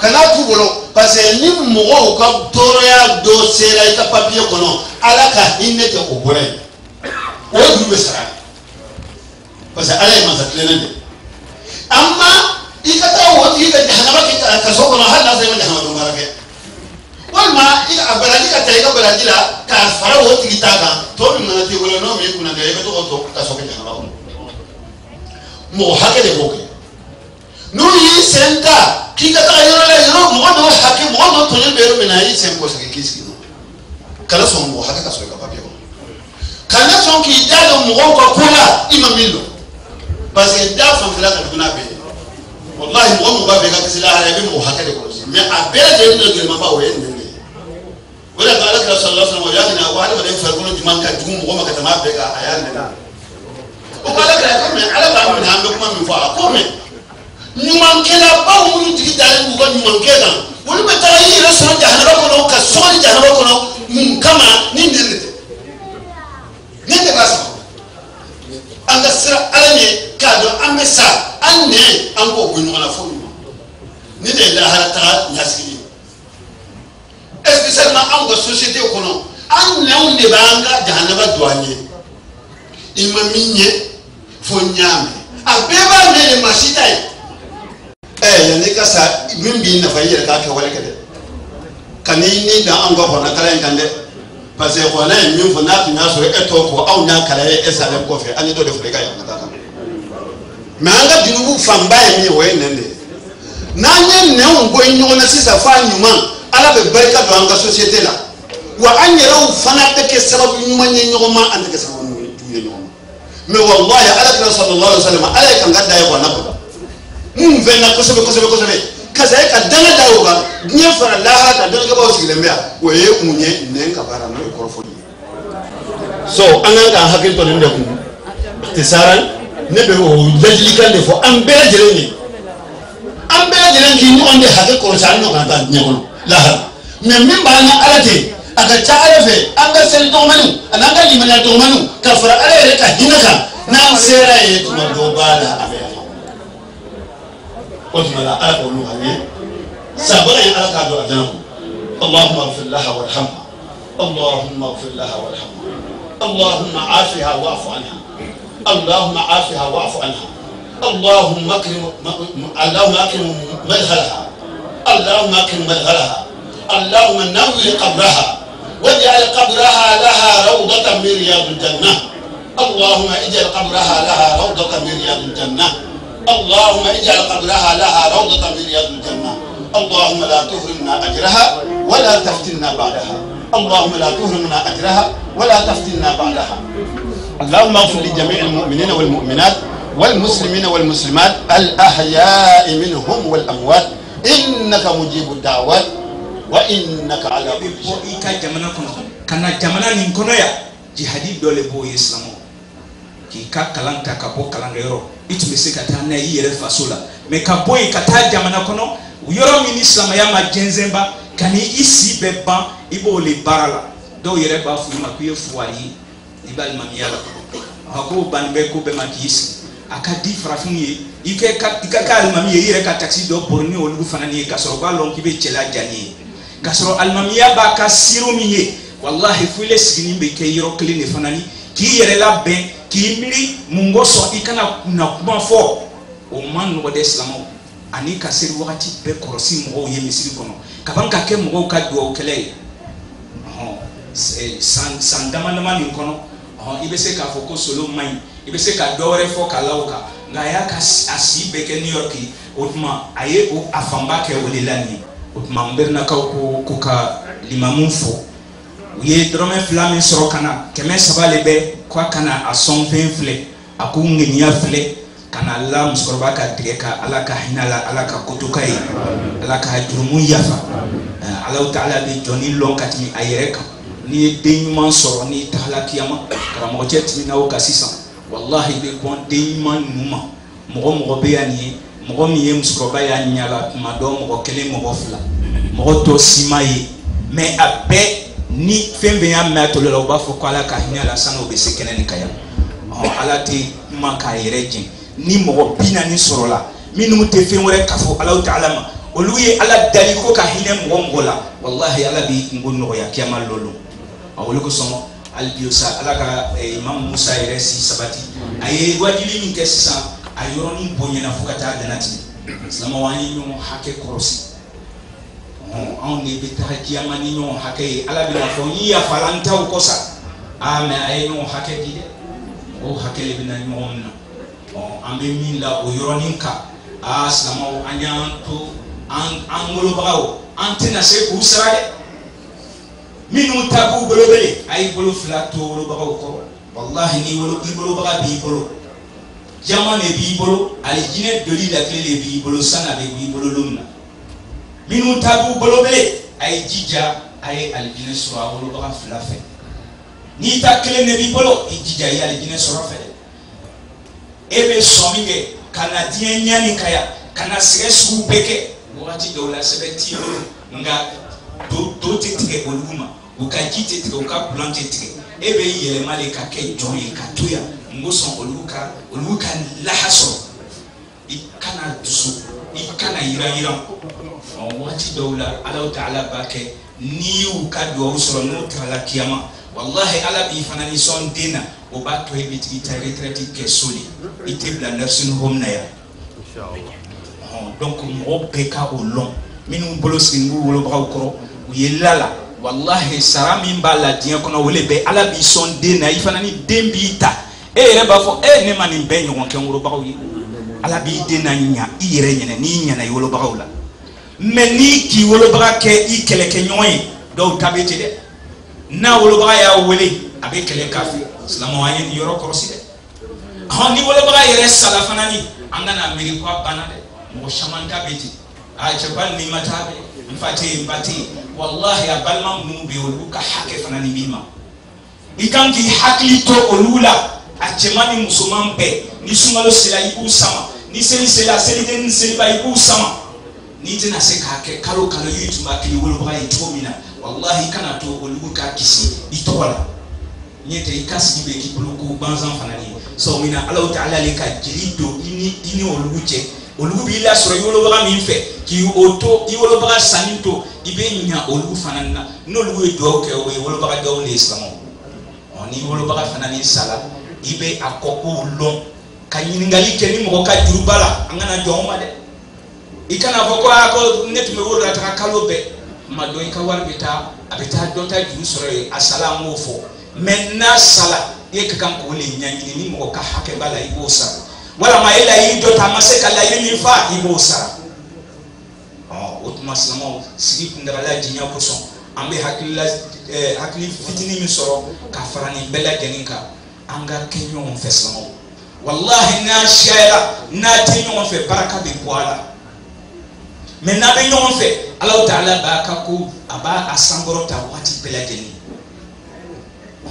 ka n'a t'u bolo parce que ni mɔgɔw ka tɔɔrɔya dɔ sera i ka papiye kɔnɔ ala ka hinɛ tɛ o bɔra yen o juru bɛ sara. Parce que ala ye masa tilennen de. Amma i ka taa o tigi ka jahanaba kɛ kaso kɔnɔ hali n'a sɔrɔ i ma jahanaba dɔn baara kɛ. Walima i ka a baraji ka ta i ka baraji la k'a fara o tigi ta kan tɔ min mana t'i bolo n'o min kunna kɛ i bɛ to k'o to kaso kɛ jahanaba kɔnɔ. Mɔgɔ hakɛ de b'o kɛ. N'u y'i sen ta k'i ka taga yɔrɔ la yɔrɔ mɔgɔ dɔw hakɛ mɔgɔ dɔw tɔɲɔn bɛ yɔrɔ min na a y'i sen bɔ sɛgɛ k'i sigi n'o kana sɔn mɔgɔ hakɛ ka sɔrɔ i ka papiye kɔnɔ kana sɔn k'i da don mɔgɔw ka ko la i ma min dɔn parce da fanfɛla ka jugu n'a bɛɛ ye walahi mɔgɔ mɔgɔ bɛɛ ka kisi lahara i bɛ mɔgɔ hakɛ de kɔlɔsi mɛ a bɛɛ lajɛlen de gɛlɛmaba o ye nin de ye o de la ala kira sɔrɔ o y'a ɲininka ko adamaden farikolo jumɛn ka jugu mɔgɔ ma ka tɛmɛ a bɛɛ kan a y'a nɛgɛ o ko ala kira ko mɛ ala b'a minɛ an bɛ kuma min fɔ a ko mɛ ɲumankɛlabaw minnu jigi dalen b'u ka ɲumankɛ kan olu bɛ taa i yɛrɛ sɔrɔ jahanaba kɔnɔ ka sɔgɔli jahanaba kɔnɔ mun kama ni nin de tɛ ne tɛ b'a sɔrɔ an ka siran ala ɲɛ k'a dɔn an bɛ sa an nɛ an k'o bɔ ɲɔgɔn na fo ɲuman ne de ye lahara taga ɲasigi ye especiellement anw ka société kɔnɔ an nɛnw de b'an ka jahanaba don an ye i ma min ye fo ɲaamɛ a bɛɛ b'a mɛn de maa si ta ye ɛɛ yanni ka sa min b'i nafa i yɛrɛ k'a wale ka n'i ni dan anw ka kɔnɔkala in kan dɛ. Parce que ye min fɔ n'a tun y'a sɔrɔ e t'o fɔ anw y'a kala e salen kɔfɛ an ye dɔ de fɔ e ka yamata kan. Mɛ an ka jurubu fanba ye min o ye nɛn de ye. N'an ye nɛnw bɔ ɲɔgɔn na sisan f'a ɲuman ala bɛ barika don an ka société la. Wa an yɛrɛw fana bɛ kɛ sababu ɲuman ye ɲɔgɔn ma an tɛ kɛ sababu jugu ye ɲɔgɔn ma. Mɛ walahi ala kira alaihi wa sallam ala ye kan ka da ye wa n'a mun fɛn na kosɛbɛ kosɛbɛ kosɛbɛ karisa ye ka danga da o kan diɲɛ fara lahara kan dɔnnikabaw sigilen bɛ yan o ye mun ye nɛn ka baara n'o ye kɔrɔfɔli ye so an kan k'an hakili to nin de kun tisaran ne bɛ o ladilikan de fɔ an bɛɛ lajɛlen ye an bɛɛ lajɛlen k'i ɲɔgɔn de hakɛ kɔlɔsi an ɲɔgɔn ka taa diɲɛ kɔnɔ lahara mɛ min b'an na ala tɛ a ka ca ala fɛ an ka seli dɔgɔmaniw ani an ka limaniya dɔgɔmaniw ka fara ala yɛrɛ ka hinɛ kan n'an sera ye tuma dɔ b'a la a bɛ آية اللهم اغفر لها وارحمها. اللهم اغفر لها وارحمها. اللهم عافها واعف عنها. اللهم عافها واعف عنها. اللهم اكرم اللهم اكرم مدخلها. اللهم اكرم مدخلها. اللهم نوي قبرها. واجعل قبرها لها روضة من رياض الجنة. اللهم اجعل قبرها لها روضة من رياض الجنة. اللهم اجعل قبرها لها روضة من رياض الجنة. اللهم لا تهرمنا أجرها ولا تفتنا بعدها. اللهم لا تهرمنا أجرها ولا تفتنا بعدها. اللهم اغفر لجميع المؤمنين والمؤمنات والمسلمين والمسلمات الأحياء منهم والأموات. إنك مجيب الدعوات وإنك على كل شيء. I ka jamana nin kɔnɔ yan jihadi dɔ b'o ye k'i ka i tun bɛ se ka taa n'a ye i yɛrɛ faso la mɛ ka bɔ yen ka taa jamana kɔnɔ yɔrɔ min ni silamɛya ma jɛnsɛnba ka ni i si bɛɛ ban i b'o le baara la dɔw yɛrɛ b'a fɔ i ma k'i ye fuwari ye i b'a limamiya la a ko banni bɛ ko bɛɛ ma k'i sigi a ka di farafinw ye. I ka i ka kɛ alimami ye i yɛrɛ ka takisi dɔ bori ni olu fana ni ye. K'a sɔrɔ u b'a lɔn k'i bɛ cɛla diya ni ye. K'a sɔrɔ alimamiya b'a ka siro min ye. Walahi fo ile siginin bɛ kɛ yɔrɔ kelen de fana ni. K'i yɛrɛ labɛn k'i miiri mun kosɔn i kana na kuma fɔ o man nɔgɔ dɛ silamɛw ani ka seli wagati bɛɛ kɔlɔsi mɔgɔw ye misiri kɔnɔ ka ban ka kɛ mɔgɔw ka duwawu kɛlɛ ye san san dama dama nin kɔnɔ i bɛ se k'a fɔ ko solo man ɲi i bɛ se ka dɔ wɛrɛ fɔ k'a la o kan nka a y'a ka a si bɛɛ kɛ new york o tuma a ye a fanba kɛ o de la nin ye o tuma n bɛrinakaw ko ko ka limamu fɔ u ye dɔrɔmɛ fila min sɔrɔ ka na kɛmɛ saba le bɛ k'a kana a sɔn fɛn filɛ a ko ŋaniya filɛ ka na la musokɔrɔba ka tigɛ ka ala ka hinɛ la ala ka kotoka ye ala ka jurumu yafa. Eh, alaw taala bɛ jɔnni lɔn ka tɛmɛ a yɛrɛ kan n'i ye den ɲuman sɔrɔ n'i tagala kiyama karamɔgɔ cɛ tɛmɛna o kan sisan walahi i bɛ kɔn den ɲuman ninnu ma mɔgɔ mɔgɔ bɛ yan nin ye mɔgɔ min ye musokɔrɔba y'a ɲɛ la tuma dɔ mɔgɔ kelen mɔgɔ fila mɔgɔ tɔ si ma ye mɛ a bɛɛ ni fɛn bɛɛ y'a mɛn a tolo la u b'a fɔ ko ala ka hinɛ a la sani o bɛ se kɛnɛ nin kan yan. Ɔhɔn ala tɛ kuma k'a yɛrɛ jɛn. Ni mɔgɔ bi naani sɔrɔ la minnu tɛ fɛn wɛrɛ kafo alaw ta ala ma olu ye ala dali ko ka hinɛ mɔgɔ mɔgɔ la walahi ala b'i kungo nɔgɔya kiyama lolo a olu kosɔn hali bi sa ala ka imam musa yɛrɛ si sabati. A ye wajuli min kɛ sisan a yɔrɔnin bonyana fo ka taa dana tigɛ. Silamɛw an ye ɲɔgɔn hakɛ kɔrɔsi anw de bɛ taa kiyama ni ɲɔgɔn hakɛ ye ala bɛna fɔ n yafara n taw kɔ sa mɛ a ye ɲɔgɔn hakɛ di dɛ o hakɛ de bɛna ɲɔgɔn minɛ ɔn an bɛ min la o yɔrɔnin kan aa silamɛw an y'an to an wolobagaw an tɛna se k'u sara dɛ minnu ta k'u bolo bele a y'i bolo fila to wolobagaw kɔrɔ walahi ni wolo i bolobaga b'i bolo jama de b'i bolo ali jinɛ doli lakile de b'i bolo sanga de b'i bolo don min na minnu ta b'u bolo bele a ye jija a ye alijinɛ sɔrɔ a wolobaga fila fɛ n'i ta kelen de b'i bolo i jija i ye alijinɛ sɔrɔ fɛ e bɛ sɔn min kɛ ka na diɲɛ ɲani ka yan ka na sɛgɛ sugu bɛɛ kɛ wagati dɔw la sɛbɛn t'i bolo nka do do tɛ tigɛ olu ma u ka ji tɛ tigɛ u ka bulan tɛ tigɛ e bɛ yɛlɛma de ka kɛ jɔn ye ka to yan n ko sɔn olu ka olu ka laha sɔrɔ i kana dusu i kana yiran yiran ɔ wagati dɔw la ala ta ala b'a kɛ n'i y'u ka duwawu sɔrɔ n'o tagala kiyama walahi ala b'i fana nisɔn den na o b'a to e bɛ tigi ta retraite kɛ so de i tɛ bila nursing home na yan ɔn donc mɔgɔw bɛɛ ka o lɔn minnu bolo sigilen b'u wolobagaw kɔrɔ u ye lala walahi sara min b'a la diɲɛ kɔnɔ o le bɛ ala b'i sɔn den na i fana ni den b'i ta e yɛrɛ b'a fɔ e ne ma nin bɛɛ ɲɔgɔn kɛ n wolobagaw ye ala b'i den na ɲa i yɛrɛ ɲɛna n'i ɲɛna i wolobagaw la mɛ n'i k'i wolobaga kɛ i kɛlɛkɛɲɔgɔn ye dɔw ta bɛ ten dɛ n'a wolobaga y'a wele a bɛ kɛlɛ k'a fɛ. Silamɛw an ye nin yɔrɔ kɔlɔsi dɛ. Hɔn ni wolobaga yɛrɛ sala fana ni an kana miiri ko banna dɛ. Mɔgɔ caman ta bɛ ten. A cɛba ni ma taa bɛ n fa tɛ yen n ba tɛ yen walahi a balima minnu bɛ yen olu ka hakɛ fana ni b'i ma. I kan k'i hakili to olu la. A cɛman ni musoman bɛɛ ni sunkalo sera i b'u sama. Ni seli sera seliden ni seliba i b'u sama n'i na se k'a kɛ kalo kalo i tun b'a k'i wolobaga ye cogo min na walahi kana to olu k'a kisi i tɔgɔ la ɲɛ tɛ i ka sigi bɛ k'i bolo ko gansan fana sɔmi na ala ta ala le ka jeli don i ni i ni olu cɛ olu b'i lasɔrɔ i wolobaga min fɛ k'i o to i wolobaga sanni to i bɛ ɲa olu fana na n'olu ye dugawu kɛ o ye wolobaga dɔw de ye silamɛw ɔ ni wolobaga fana ni sala. I bɛ a kɔ k'o lɔn ka ɲininkali kɛ ni mɔgɔ ka juruba la an kana jɔn o ma dɛ i kana fɔ ko aa ko ne tun bɛ wolo la taga ma dɔn i ka wari bɛ taa ta juru sɔrɔ yen a sala fɔ mɛ n'a sala e ka kan k'o le ɲɛɲini ni mɔgɔ ka hakɛ b'a la i b'o sara walama e laɲini dɔ ta a ma se ka laɲini min fa i b'o sara ɔ o tuma silamɛw sigi kuntagala jiɲɛ kosɔn an bɛ hakilila ɛɛ hakili fitinin min ka fara nin bɛɛ lajɛlen kan an ka kɛ n'a siyara n'a tɛ ɲɔgɔn fɛ baraka bɛ bɔ mɛ n'a bɛ ɲɔgɔn fɛ ala ta'ala b'a ka ko a b'a a sankɔrɔta waati bɛɛ lajɛlen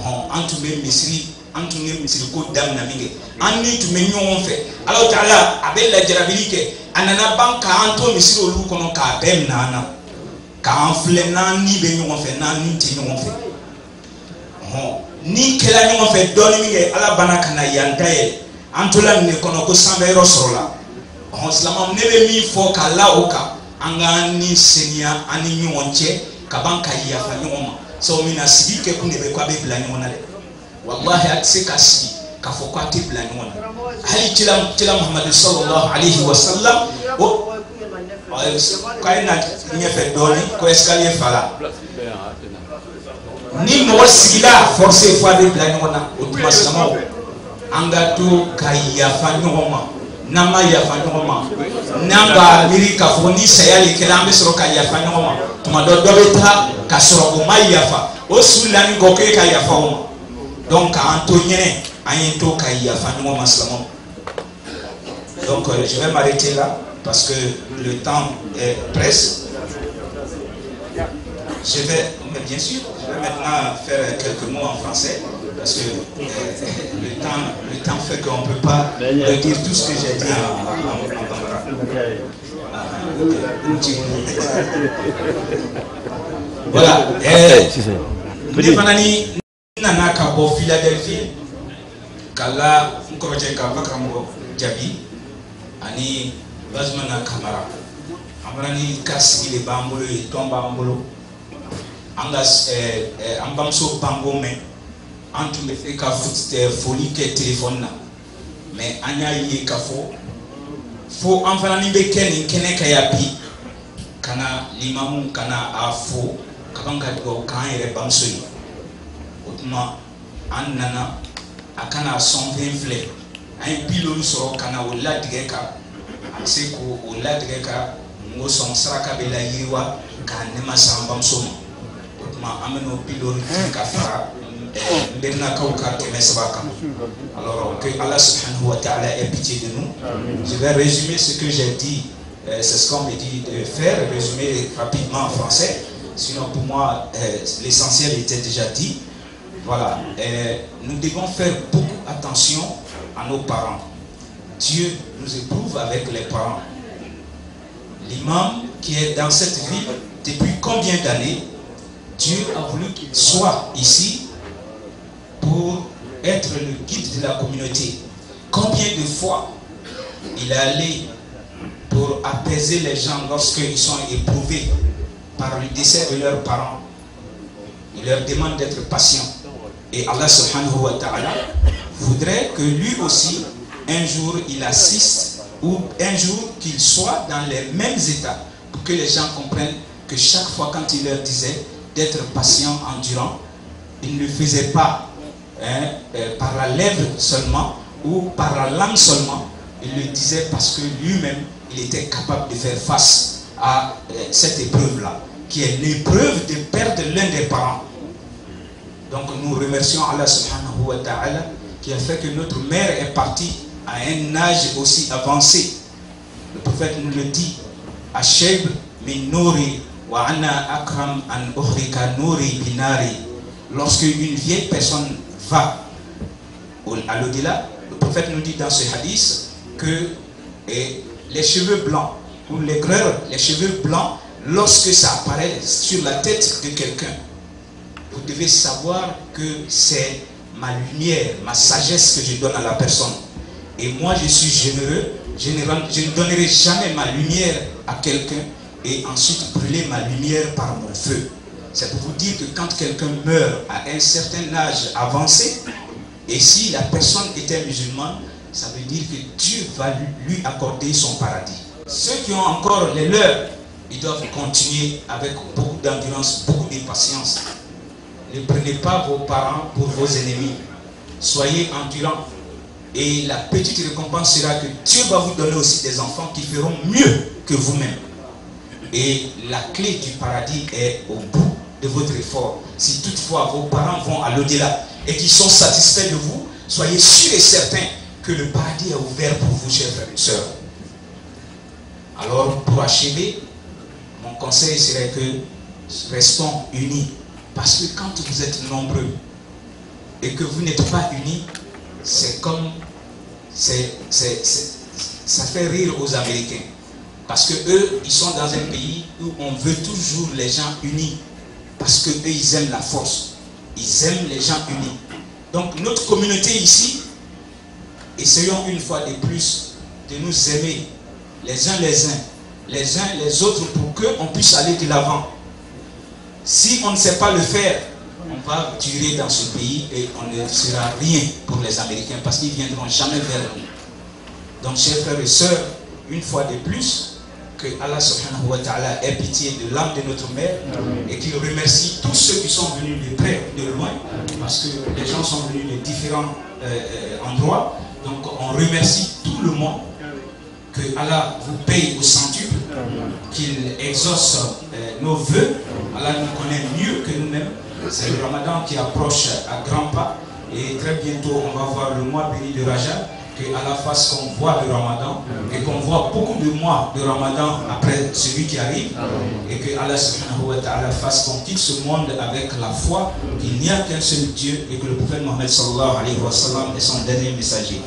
hɔn an tun bɛ misiri an tun ye misiri daminɛ min kɛ an ni tun bɛ ɲɔgɔn fɛ ala ta'ala a bɛ lajarabili kɛ a nana ban k'an to misiri olu kɔnɔ k'a bɛɛ minɛ an na k'an filɛ n'an ni bɛ ɲɔgɔn fɛ n'an ni tɛ ɲɔgɔn fɛ hɔn ni kɛra ɲɔgɔn fɛ dɔɔni min kɛ ala banna ka na yan da yɛlɛ an tola nin de kɔnɔ ko sanfɛ yɔrɔ sɔrɔla hɔn silamɛw ne bɛ min fɔ k'a la o kan an k'an ni seniya an ni ɲɔgɔn cɛ ka ban ka yafa ɲɔgɔn ma. Sabu min na sigi kɛ kun de bɛ k'a bɛ bila ɲɔgɔn na dɛ walahi a se ka sigi k'a fɔ k'a tɛ bila ɲɔgɔn na hali cila cila muhamadu sallallahu alaihi wa sallam o k'a ye na ɲɛfɛ dɔɔni ko escalier fala. Ni mɔgɔ sigila forcé f'a bɛ bila ɲɔgɔn na o tuma silamɛw an ka to ka yafa ɲɔgɔn ma n'an ma yafa ɲɔgɔn ma n'an b'a miiri k'a fɔ ni saya de kɛra an bɛ ma tuma dɔ dɔ bɛ taa ma yafa o su kɔ k'e ka yafa ma donc k'an to ɲɛnɛ an ye ma donc je vais m'arrêter là parce que le temps est presse je vais mais bien sûr je vais maintenant faire quelques mots en français parce que le, temps, le temps fait qu'on ne peut pas dire tout ce que j'ai dit. En. Voilà. Nana ka bɔ Philadelphie. Ka la n kɔrɔcɛ ka ba karamɔgɔ jaabi ani Bazumana Kamara. An fana ni ka sigi de b'an bolo yen tɔn b'an bolo an ka an bamuso b'an bɔ mɛn an tun bɛ fɛ ka foli kɛ telefɔni na mɛ an y'a ye k'a fɔ fo an fana ni bɛ kɛ nin kɛnɛ ka yan bi ka na limamu ka na a fo ka kan ka dugawu k'an yɛrɛ bamuso ye o tuma an nana a kana sɔn fɛn filɛ an ye bi lolu sɔrɔ ka na o latigɛ ka a bɛ se k'o o latigɛ ka n ko sɔn saraka bɛ la yiriwa k'a nɛma san bamuso ma o tuma an bɛ n'o bi lolu ka fara Alors que Allah subhanahu wa ta'ala ait pitié de nous. Je vais résumer ce que j'ai dit euh, c'est ce qu'on me dit de faire résumer rapidement en français. Sinon pour moi euh, l'essentiel était déjà dit. Voilà. Euh, nous devons faire beaucoup attention à nos parents. Dieu nous éprouve avec les parents. L'imam qui est dans cette ville depuis combien d'années Dieu a voulu qu'il soit ici pour être le guide de la communauté. Combien de fois il est allé pour apaiser les gens lorsqu'ils sont éprouvés par le décès de leurs parents. Il leur demande d'être patients. Et Allah subhanahu wa ta'ala voudrait que lui aussi, un jour, il assiste ou un jour qu'il soit dans les mêmes états pour que les gens comprennent que chaque fois quand il leur disait d'être patient, endurant, il ne le faisait pas Hein, euh, par la lèvre seulement ou par la langue seulement, il le disait parce que lui-même, il était capable de faire face à euh, cette épreuve-là, qui est l'épreuve de perdre l'un des parents. Donc nous remercions Allah subhanahu wa ta'ala qui a fait que notre mère est partie à un âge aussi avancé. Le prophète nous le dit. Min wa ana akram an binari. Lorsque une vieille personne va à l'au-delà, le prophète nous dit dans ce hadith que les cheveux blancs ou les greurs, les cheveux blancs, lorsque ça apparaît sur la tête de quelqu'un, vous devez savoir que c'est ma lumière, ma sagesse que je donne à la personne. Et moi, je suis généreux. Je ne donnerai jamais ma lumière à quelqu'un et ensuite brûler ma lumière par mon feu. C'est pour vous dire que quand quelqu'un meurt à un certain âge avancé, et si la personne était musulmane, ça veut dire que Dieu va lui, accorder son paradis. Ceux qui ont encore les leurs, ils doivent continuer avec beaucoup d'endurance, beaucoup de patience. Ne prenez pas vos parents pour vos ennemis. Soyez endurants. Et la petite récompense sera que Dieu va vous donner aussi des enfants qui feront mieux que vous-même. Et la clé du paradis est au bout de votre effort. Si toutefois vos parents vont à l'au-delà et qu'ils sont satisfaits de vous, soyez sûrs et certains que le paradis est ouvert pour vous, chers frères et sœurs. Alors, pour achever, mon conseil serait que restons unis. Parce que quand vous êtes nombreux et que vous n'êtes pas unis, c'est comme. ça fait rire aux Américains. Parce que eux, ils sont dans un pays où on veut toujours les gens unis. Parce que eux, ils aiment la force. Ils aiment les gens unis. Donc notre communauté ici, essayons une fois de plus de nous aimer les uns les uns, les uns les autres pour qu'on puisse aller de l'avant. Si on ne sait pas le faire, on va durer dans ce pays et on ne sera rien pour les Américains parce qu'ils ne viendront jamais vers nous. Donc, chers frères et sœurs, une fois de plus, que Allah subhanahu wa ta'ala ait pitié de l'âme de notre mère et qu'il remercie tous ceux qui sont venus de près ou de loin parce que les gens sont venus de différents euh, endroits. Donc, on remercie tout le monde que Allah vous paye au centuple, qu'il exauce euh, nos voeux. Allah nous connaît mieux que nous-mêmes. C'est le ramadan qui approche à grands pas. Et très bientôt, on va voir le mois béni de Rajab. Que Allah fasse qu'on voit le ramadan et qu'on voit beaucoup de mois de ramadan après celui qui arrive. Et que Allah subhanahu wa ta'ala fasse qu'on quitte ce monde avec la foi qu'il n'y a qu'un seul Dieu et que le prophète Mohammed sallallahu alayhi wa sallam est son dernier messager.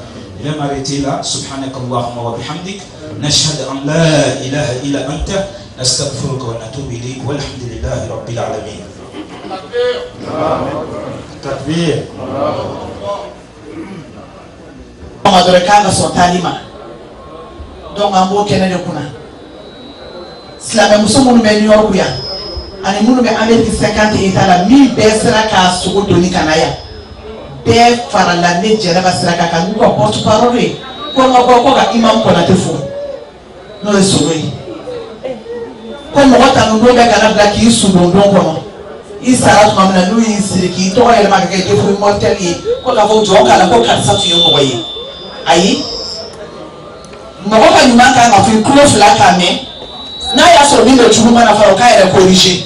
Je vais m'arrêter là. Subhanak Allahumma wa bihamdik. Nashhad an la ilaha illa anta. Nastaghfiruka wa natubu ilayk. Walhamdulillahi rabbil alamin. Takbir. Ma dɔrɔn k'an ka sɔn taali ma donc an b'o kɛnɛ de kunna silamɛmuso minnu bɛ new york yan ani minnu bɛ ameriki cinquante état la min bɛɛ sera k'a sogo doni ka na yan bɛɛ farala ne jɛnɛba sira kan ka n'u ka porte parole. Ye ko n ka bɔ ko ka imam kɔnate fo n'o ye sogo ye ko mɔgɔ tanu don bɛ kana bila k'i sudon don kɔnɔ i sara tuma min na n'u y'i siri k'i tɔgɔ yɛlɛma ka kɛ defo mortel ye ko k'a fɔ jɔ k'a la ko karisa tun ye mɔgɔ ye ayi? Mɔgɔ ka ɲuman kan ka fɔ i fila k'a mɛn. N'a y'a sɔrɔ min bɛ juguman na fara o k'a yɛrɛ corriger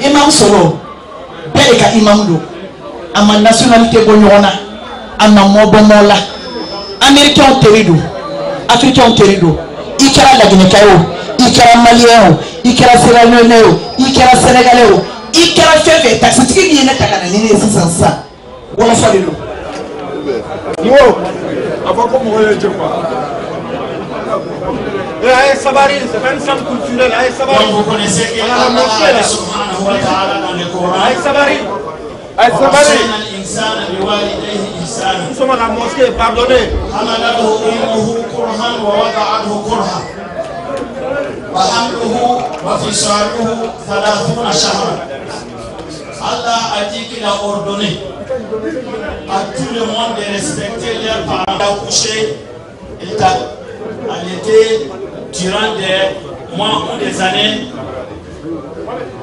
imam sɔrɔ bɛɛ de ka imam don. A ma nationalité bɔ ɲɔgɔn na. A ma mɔ bɔ mɔ la. Américain teri don. Africain teri don. I kɛra laginɛka ye o. I kɛra maliyɛn o. I kɛra sierra-leone o. I kɛra sénégalais o. I kɛra fɛn fɛn taxitigi min ye ne ta ka na ni ne ye sisan sisan. Wɔlɔfɔ de don. bɛɛ wo a fɔ ko mɔgɔ ye jɛ kuwa a ye sabari fɛnsan culturel a ye sabari a ye sabari a ye sabari الإنسان بوالديه إحسانا ثم la mosquée pardonnée حملته أمه كرها ووضعته كرها وحمله وفصاله ثلاثون شهرا Allah a dit qu'il a ordonné à tout le monde de respecter leurs parents. Il a couché, il t'a allaité durant des mois ou des années.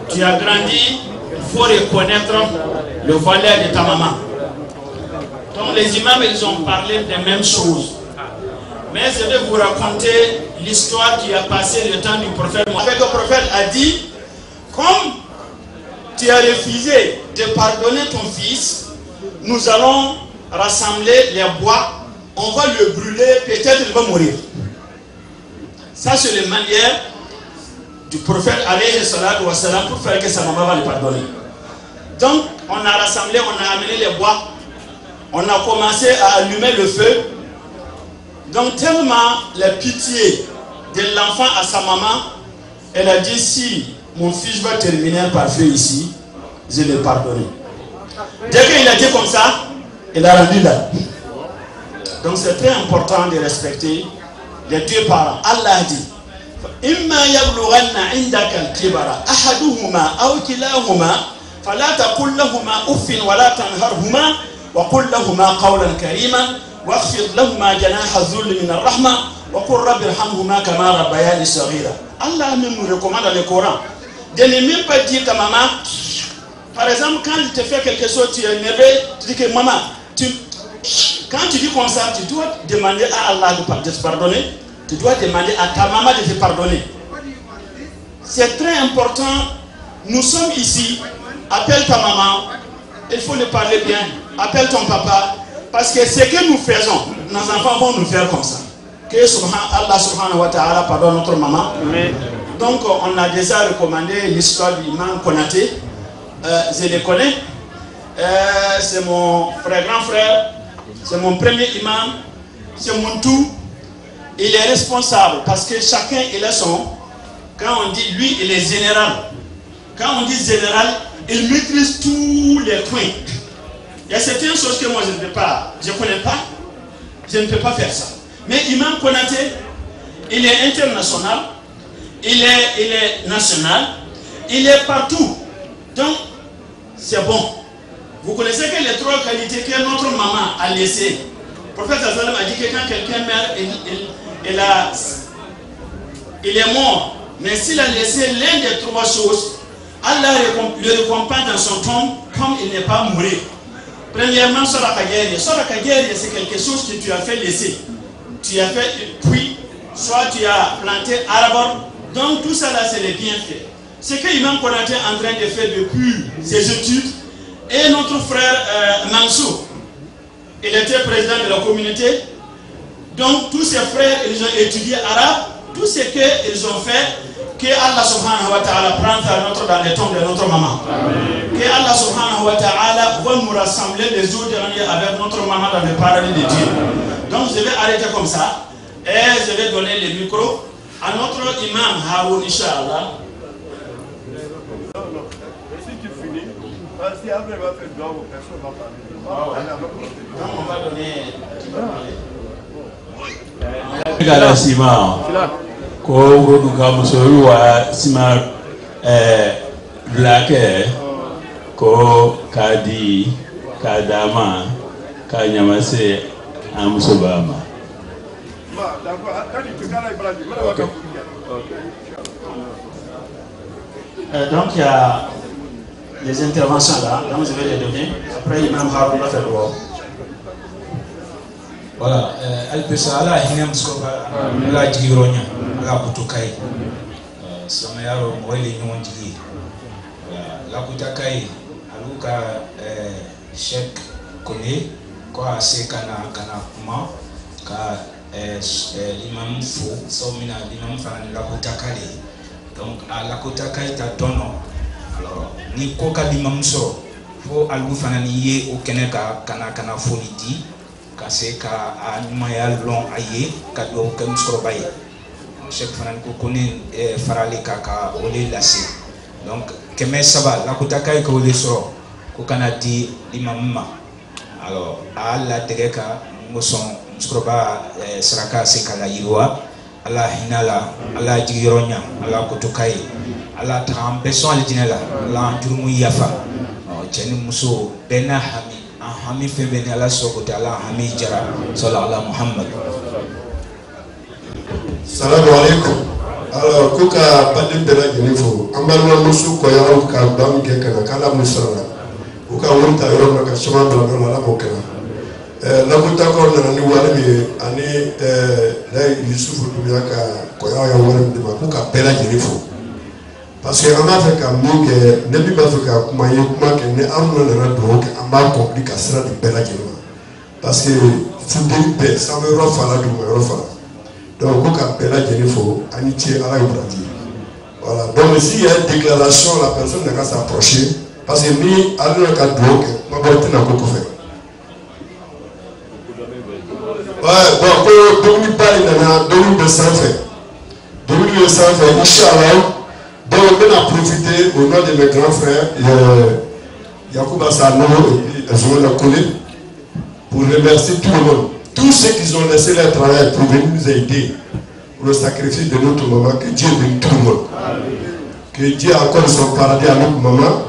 Tu as grandi, il faut reconnaître le valeur de ta maman. Donc les imams, ils ont parlé des mêmes choses. Mais je vais vous raconter l'histoire qui a passé le temps du prophète. Le prophète a dit, comme tu as refusé de pardonner ton fils, nous allons rassembler les bois, on va le brûler, peut-être il va mourir. Ça, c'est la manière du prophète alayhi salatu wa salam pour faire que sa maman va lui pardonner. Donc, on a rassemblé, on a amené les bois, on a commencé à allumer le feu. Donc, tellement la pitié de l'enfant à sa maman, elle a dit si mon fils va terminer par feu ici, je le pardonne. Dès qu'il a dit comme ça, il a rendu là. Donc c'est très important de respecter les deux parents. Allah a dit إما يبلغن عندك الكبر أحدهما أو كلاهما فلا تقل لهما أف ولا تنهرهما وقل لهما قولا كريما واخفض لهما جناح الذل من الرحمة وقل رب ارحمهما كما ربياني صغيرا Allah même nous recommande dans le Coran de ne même pas dire à maman par exemple quand il te fait quelque chose tu es énervé tu dis que maman tu quand tu dis comme ça, tu dois demander à Allah de te pardonner. Tu dois demander à ta maman de te pardonner. C'est très important. Nous sommes ici. Appelle ta maman. Il faut le parler bien. Appelle ton papa. Parce que ce que nous faisons, nos enfants vont nous faire comme ça. Que Allah subhanahu wa ta'ala pardonne notre maman. Donc, on a déjà recommandé l'histoire du imam Konaté. Euh, je le connais. Euh, C'est mon frère, grand frère. C'est mon premier imam, c'est mon tout. Il est responsable parce que chacun il a son. Quand on dit lui, il est général. Quand on dit général, il maîtrise tous les coins. Il y a certaines choses que moi je ne peux pas, je ne connais pas, je ne peux pas faire ça. Mais Imam Konaté, il est international, il est, il est national, il est partout. Donc, c'est bon. Vous connaissez que les trois qualités que notre maman a laissées. Le prophète Azalem a dit que quand quelqu'un meurt, il, est mort. Mais s'il a laissé l'un des trois choses, Allah le récompense dans son tombe comme il n'est pas mort. Premièrement, Sorakageri. Sorakageri, c'est quelque chose que tu as fait laisser. Tu as fait puis, soit tu as planté arbre. Donc tout ça là, c'est les bienfaits. Ce que Imam Konaté est en train de faire depuis ses études, et notre frère euh, Mansour, il était président de la communauté. Donc tous ses frères, ils ont étudié arabe. Tout ce qu'ils ont fait, que Allah subhanahu wa ta'ala prenne dans, notre, dans les tombes de notre maman. Que Allah subhanahu wa ta'ala va nous rassembler les jours derniers avec notre maman dans le paradis de Dieu. Donc je vais arrêter comme ça. Et je vais donner le micro an anotro imam Harun inshallah. kala sima ko wolo ka muso wa sima ɛɛ bilakɛ ko ka di ka d'a ma ka ɲamase an muso b'a ma. Euh, donc il y a les interventions là, donc je vais les donner. Après Imam Haroun va faire droit. wala alpesa ala hinɛ musoba ala jigiyɔrɔ ɲa ala kutu ka ye sama yaro mɔgɔ le ɲɔgɔn jigi ye wala lakuta ka ye alu ka shek kone ko a se ka na ka na kuma ka limamu fo sabu min na limamu fana ni lakuta ka le ye donc a lakuta ka ye ta tɔnɔ alors ni ko ka limamu sɔrɔ fo alu fana ni ye o kɛnɛ ka kana kana foli di ka se ka a ɲumanya lɔn a ye ka dugawu kɛ musokɔrɔba ye. Sɛk fana ko ko ne farali ka ka o le lase. Donc kɛmɛ saba lakutaka ye ka o le sɔrɔ ko kana di limamu ma alors a y'a latigɛ ka n ko sɔn musokɔrɔba saraka se ka la yiriwa ala hinɛ la ala jigiyɔrɔ ala kotoka ye ala taga an la ala jurumu yafa. Cɛ ni muso bɛɛ n'a hami an hami fɛn ala ala hami jara sɔlɔ ala muhammad. Salamu alaikum alors ko ka baden bɛɛ lajɛlen fo an balimamuso kɔyɔrɔ ka ba min kɛ ka na k'ala mun sara u ka wari ta na ala lamutakɔrɔ nana ni wari min ye ani layi yusufu dunya ka kɔyɔrɔ ya wari min di ma k'u ka bɛɛ lajɛlen fo parce que an b'a fɛ ka min kɛ ne min b'a fɛ ka kuma ye kuma kɛ ni aruna nana dugawu kɛ an b'a kɔnkili ka sira di bɛɛ lajɛlen ma parce que futeni bɛɛ sanfɛ yɔrɔ fa la duguma yɔrɔ fa la donc ko ka bɛɛ lajɛlen fo ani ce ala ye barati voilà. Donc s'il y a une déclaration la personne n'a qu'à s'approcher. Parce que ni yɛrɛ ka dugawu kɛ kuma bɔ tɛna ko kɔfɛ bon ko dumuni ba de nana dumuni bɛ sanfɛ dumuni bɛ donc n bɛna profiter au nom de mes grands frères euh, Sano et Zouana Kone pour remercier tout le monde. Tous ceux qui ont laissé leur travail pour venir nous aider pour le sacrifice de notre maman. Que Dieu bénisse tout le monde. Que Dieu accorde son paradis à notre maman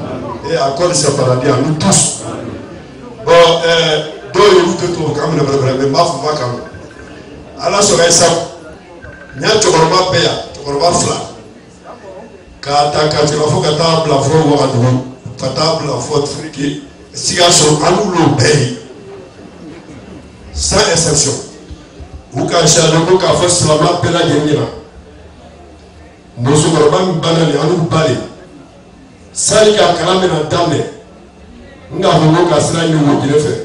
et accorde son paradis à nous tous. Bon euh, dɔw ye olu kɛ to kan minɛ bɛrɛbɛrɛ mɛ n b'a fɔ ma kan ala sɔrɔ ye sabu n y'a cɛkɔrɔba bɛɛ yan cɛkɔrɔba fila k'a ta ka tɛmɛ fo ka taa bila fo wagadugu ka taa bila fo firiki sikaso an n'olu bɛɛ ye sans exception. U ka sariya ko k'a fɔ silamɛya bɛɛ lajɛlen ɲɛna musokɔrɔba min banna nin an n'u ba de sani ka kalan bɛna daminɛ n k'a fɔ ko ka sira ɲini wo kelen fɛ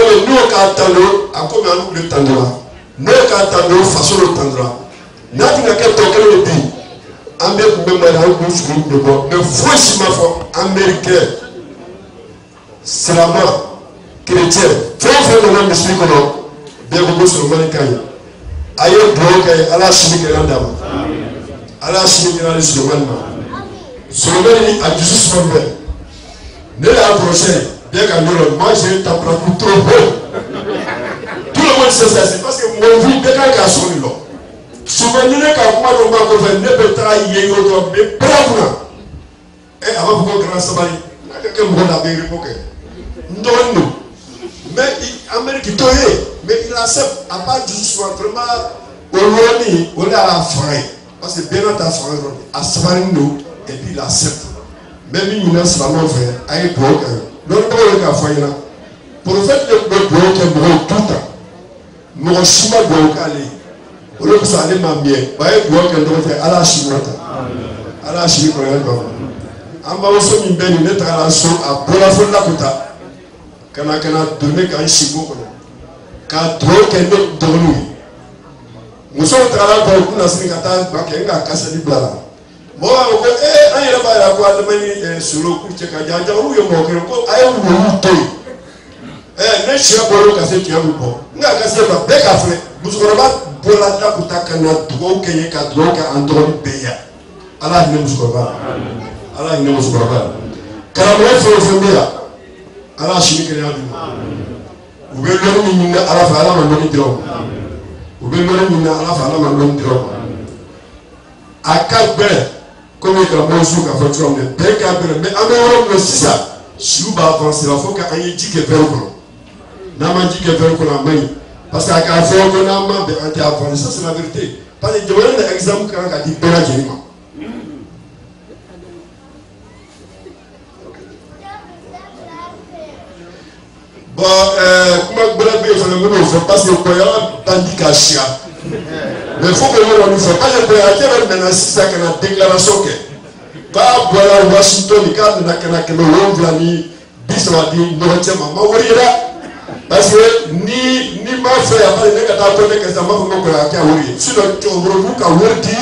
donc n'o k'a tan do a komi an n'u de tan dora n'o k'a tan do faso de tan dora n'a tɛna kɛ tɔ kelen de bi an bɛ kun bɛ mali an kun sugu kun bɛ bɔ. Mɛ foyi si ma fɔ américain silama chrétien fɛn o fɛn nana misiri kɔnɔ. Bɛɛ ko ko solomani ka ɲi. A ye dugawu kɛ ye ala sini kɛra d'a ma. Ala sini kɛra ni solomani ma. Solomani a dusu suma bɛɛ. Ne y'a kɔlɔsi bien qu'à l'heure, moi j'ai une température trop haute. Tout le monde sait ça, c'est parce que mon vie, dès qu'à son lot, souvent il est qu'à moi, on m'a convaincu, ne peut pas y aller, mais bravo. Et avant que grand sabari, quelqu'un me donne la vérité pour que. Non, non. Mais Amérique, toi, mais il accepte, à part du soir, vraiment, au loin, on est à la fin. Parce que bien dans ta fin, à sabari, nous, et puis il accepte. Même il y a un salaman frère, à époque, dɔw ye k'a fɔ an ɲɛna prophète de tun bɛ dugawu kɛ mɔgɔw le temps mɔgɔ si ma dugawu k'ale ye o de kosɔn ale ma miɛ wa a ye dugawu kɛ ɲɔgɔn fɛ ala y'a si ɲɔgɔn ta ala y'a si kɔrɔya dɔn an bamuso min bɛ nin ne tagara so a bɔra fo lakuta ka na ka na don ne kan si bo kɔnɔ ka dugawu kɛ ne dɔgɔninw ye musow tagara bɔ u bɛna sini ka taa ba kɛ n ka kasɛti bila la mɔgɔ b'a fɔ ko ee an yɛrɛ b'a yira ko adama ni solo k'u cɛ ka jan jan olu ye mɔgɔ kelen ko a ye wulu to yen ɛɛ ne sɛ bɔra ka se tiɲɛ bɛ bɔ n ka kasɛti ba bɛɛ ka filɛ musokɔrɔba bɔra lakuta ka na dugawu kɛ ye ka dugawu kɛ an dɔgɔnin bɛɛ yan ala hinɛ musokɔrɔba la ala hinɛ musokɔrɔba karamɔgɔ fɛn o fɛn bɛ yan ala sini kɛnɛya d'u ma u bɛ lɔri min ɲini ala fɛ ala ma lɔri dira u ma u bɛ lɔri min na ala fɛ ala ma lɔri dira u ma a ka gbɛrɛ komi karamɔgɔ su k'a fɔ cogoya min na bɛɛ ka gbɛrɛ mɛ an bɛ yɔrɔ min na sisan siw b'a avancé la fo ka an ye ji kɛ fɛn kɔnɔ n'an ma ji kɛ fɛn kɔnɔ a man ɲi parce que a k'a fɔ ko n'an ma bɛn an tɛ avancé ça c'est la vérité parce que jamana na exemple kan ka di bɛɛ lajɛlen ma. bon ɛɛ kuma gbɛrɛ bɛ yen fana n bɛ n'o fɔ parce que kɔyɔrɔ bandi ka siya mais fo que yɔrɔ nin fɔ parce que kɔyɔrɔ bɛ nana sisan ka na déclaration kɛ k'a bɔra washington k'a nana ka na kɛmɛ wolonwula ni bi saba di ɲɔgɔn cɛ ma ma wari ye dɛ parce que ni ni m'a fɛ yan bari ne ka taa ne kɛ sisan n b'a fɔ ko kɔyɔrɔ kɛ wari ye sinon cɛkɔrɔbaw ka wari di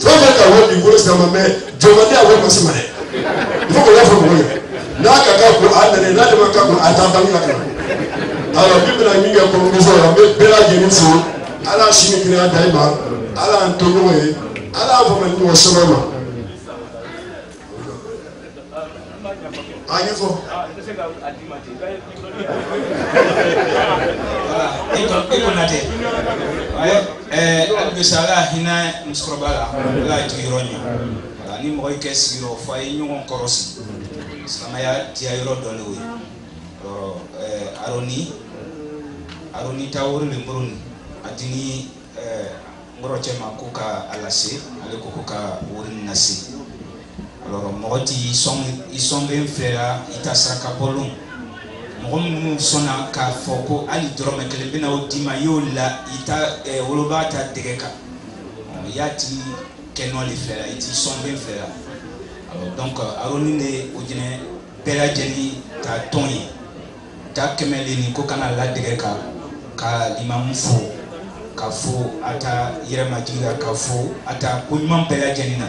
fɛn fɛn ka wari di wari sisan ma mais jɔnmandi a wari ma se ma dɛ il faut que y'a fɔ mɔgɔw ye n'a ka kan ko a nana n'a de ma kan ko a taa bange la ka na alors min bɛna min kɛ kɔnɔmuso la n bɛ bɛɛ lajɛlen fo ala sini kɛnɛya da i ma ala y'an to ɲɔgɔn ye. Ala y'a faamuya ɲɔgɔn sɛbɛn ma. A ɲɛfɔ. iko na tɛ ɛɛ alibisa ala hinɛ musokɔrɔba la. Ala ye tigi yɔrɔ ɲɛ wala ni mɔgɔ y'i kɛ sigiyɔrɔ fɔ a ye ɲɔgɔn kɔrɔsi silamɛya diya yɔrɔ dɔ le o ye ɛɛ aroni aroni tawori le mboroni adini ɛɛ ngɔrɔ cɛ ma ko ka a lase ale ko ko ka wari nin lase alors mɔgɔ ti sɔn i sɔn bɛ n filɛ la i ta saraka bɔlon mɔgɔ minnu sɔnna k'a fɔ ko hali dɔrɔmɛ kelen bɛna o d'i ma i y'o la i ta ɛ woloba ta dɛgɛ kan i y'a ti kɛ nɔ de filɛ la i ti sɔn bɛ n filɛ la alors donc aroni de o jinɛ bɛɛ lajɛlen ta tɔn ye ta kɛmɛ le nin ko kana ladɛgɛ ka ka limamu fo ka fo a ta yɛrɛmajigi la ka fo a ta ko bɛɛ lajɛlen na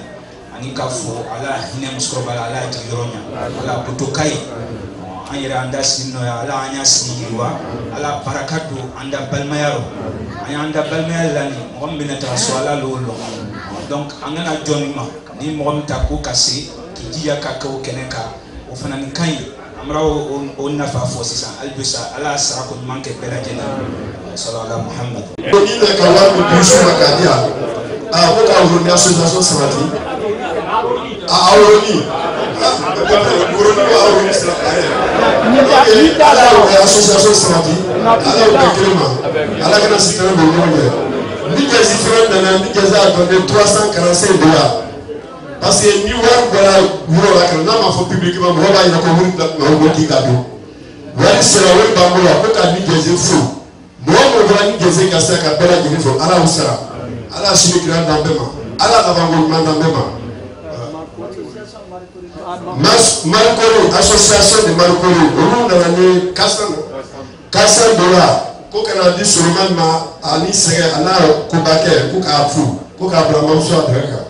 ani ka ala hinɛ musokɔrɔba la ala y'a jigi yɔrɔ ɲa ala koto ka ye an yɛrɛ an da sigi nɔ ala an y'a sigi yiriwa ala baraka don an da balimaya rɔ an y'an da balimaya la nin mɔgɔ min bɛna taga so ala l'o lɔn donc an kana jɔni ma ni mɔgɔ min ta ko ka se k'i jija ka kɛ o kɛnɛ kan o fana nin ka ɲi an bɛna o nafa fɔ sisan hali sa ala y'a ɲuman kɛ bɛɛ lajɛlen muhamadu ni ne ka wari min di suma k'a di yan a ko ka wuruni association sabati a awuroni wuroni ko awuroni sira a yɛrɛ ok ala y'o kɛ association sabati ala y'o kɛ kelen ma ala kana sitan bɔ ɲɔgɔn ɲɛ ni jɛsi fɛnɛ nana ni jɛsi a dɔn trois cent quarante cinq de la parce que ni wari bɔra wuro la kana n'a ma fɔ publiquement mɔgɔ b'a yira ko wari bila kunna o b'o di ka don a ko ni jɛsi fo mɔgɔ mɔgɔ fana ni jɛse ka se ka bɛɛ lajɛlen fɔ ala y'u sara ala y'a sini kira dan bɛɛ ma. Ala y'a laban ko ɲuman dan bɛɛ ma Mas- marikoro association de marikoro olu nana ni kasan kasan dɔ la ko kana di solomani ma ani sɛgɛ a n'a koba kɛ ko k'a fu ko k'a bila mamuso a dɛrɛ kan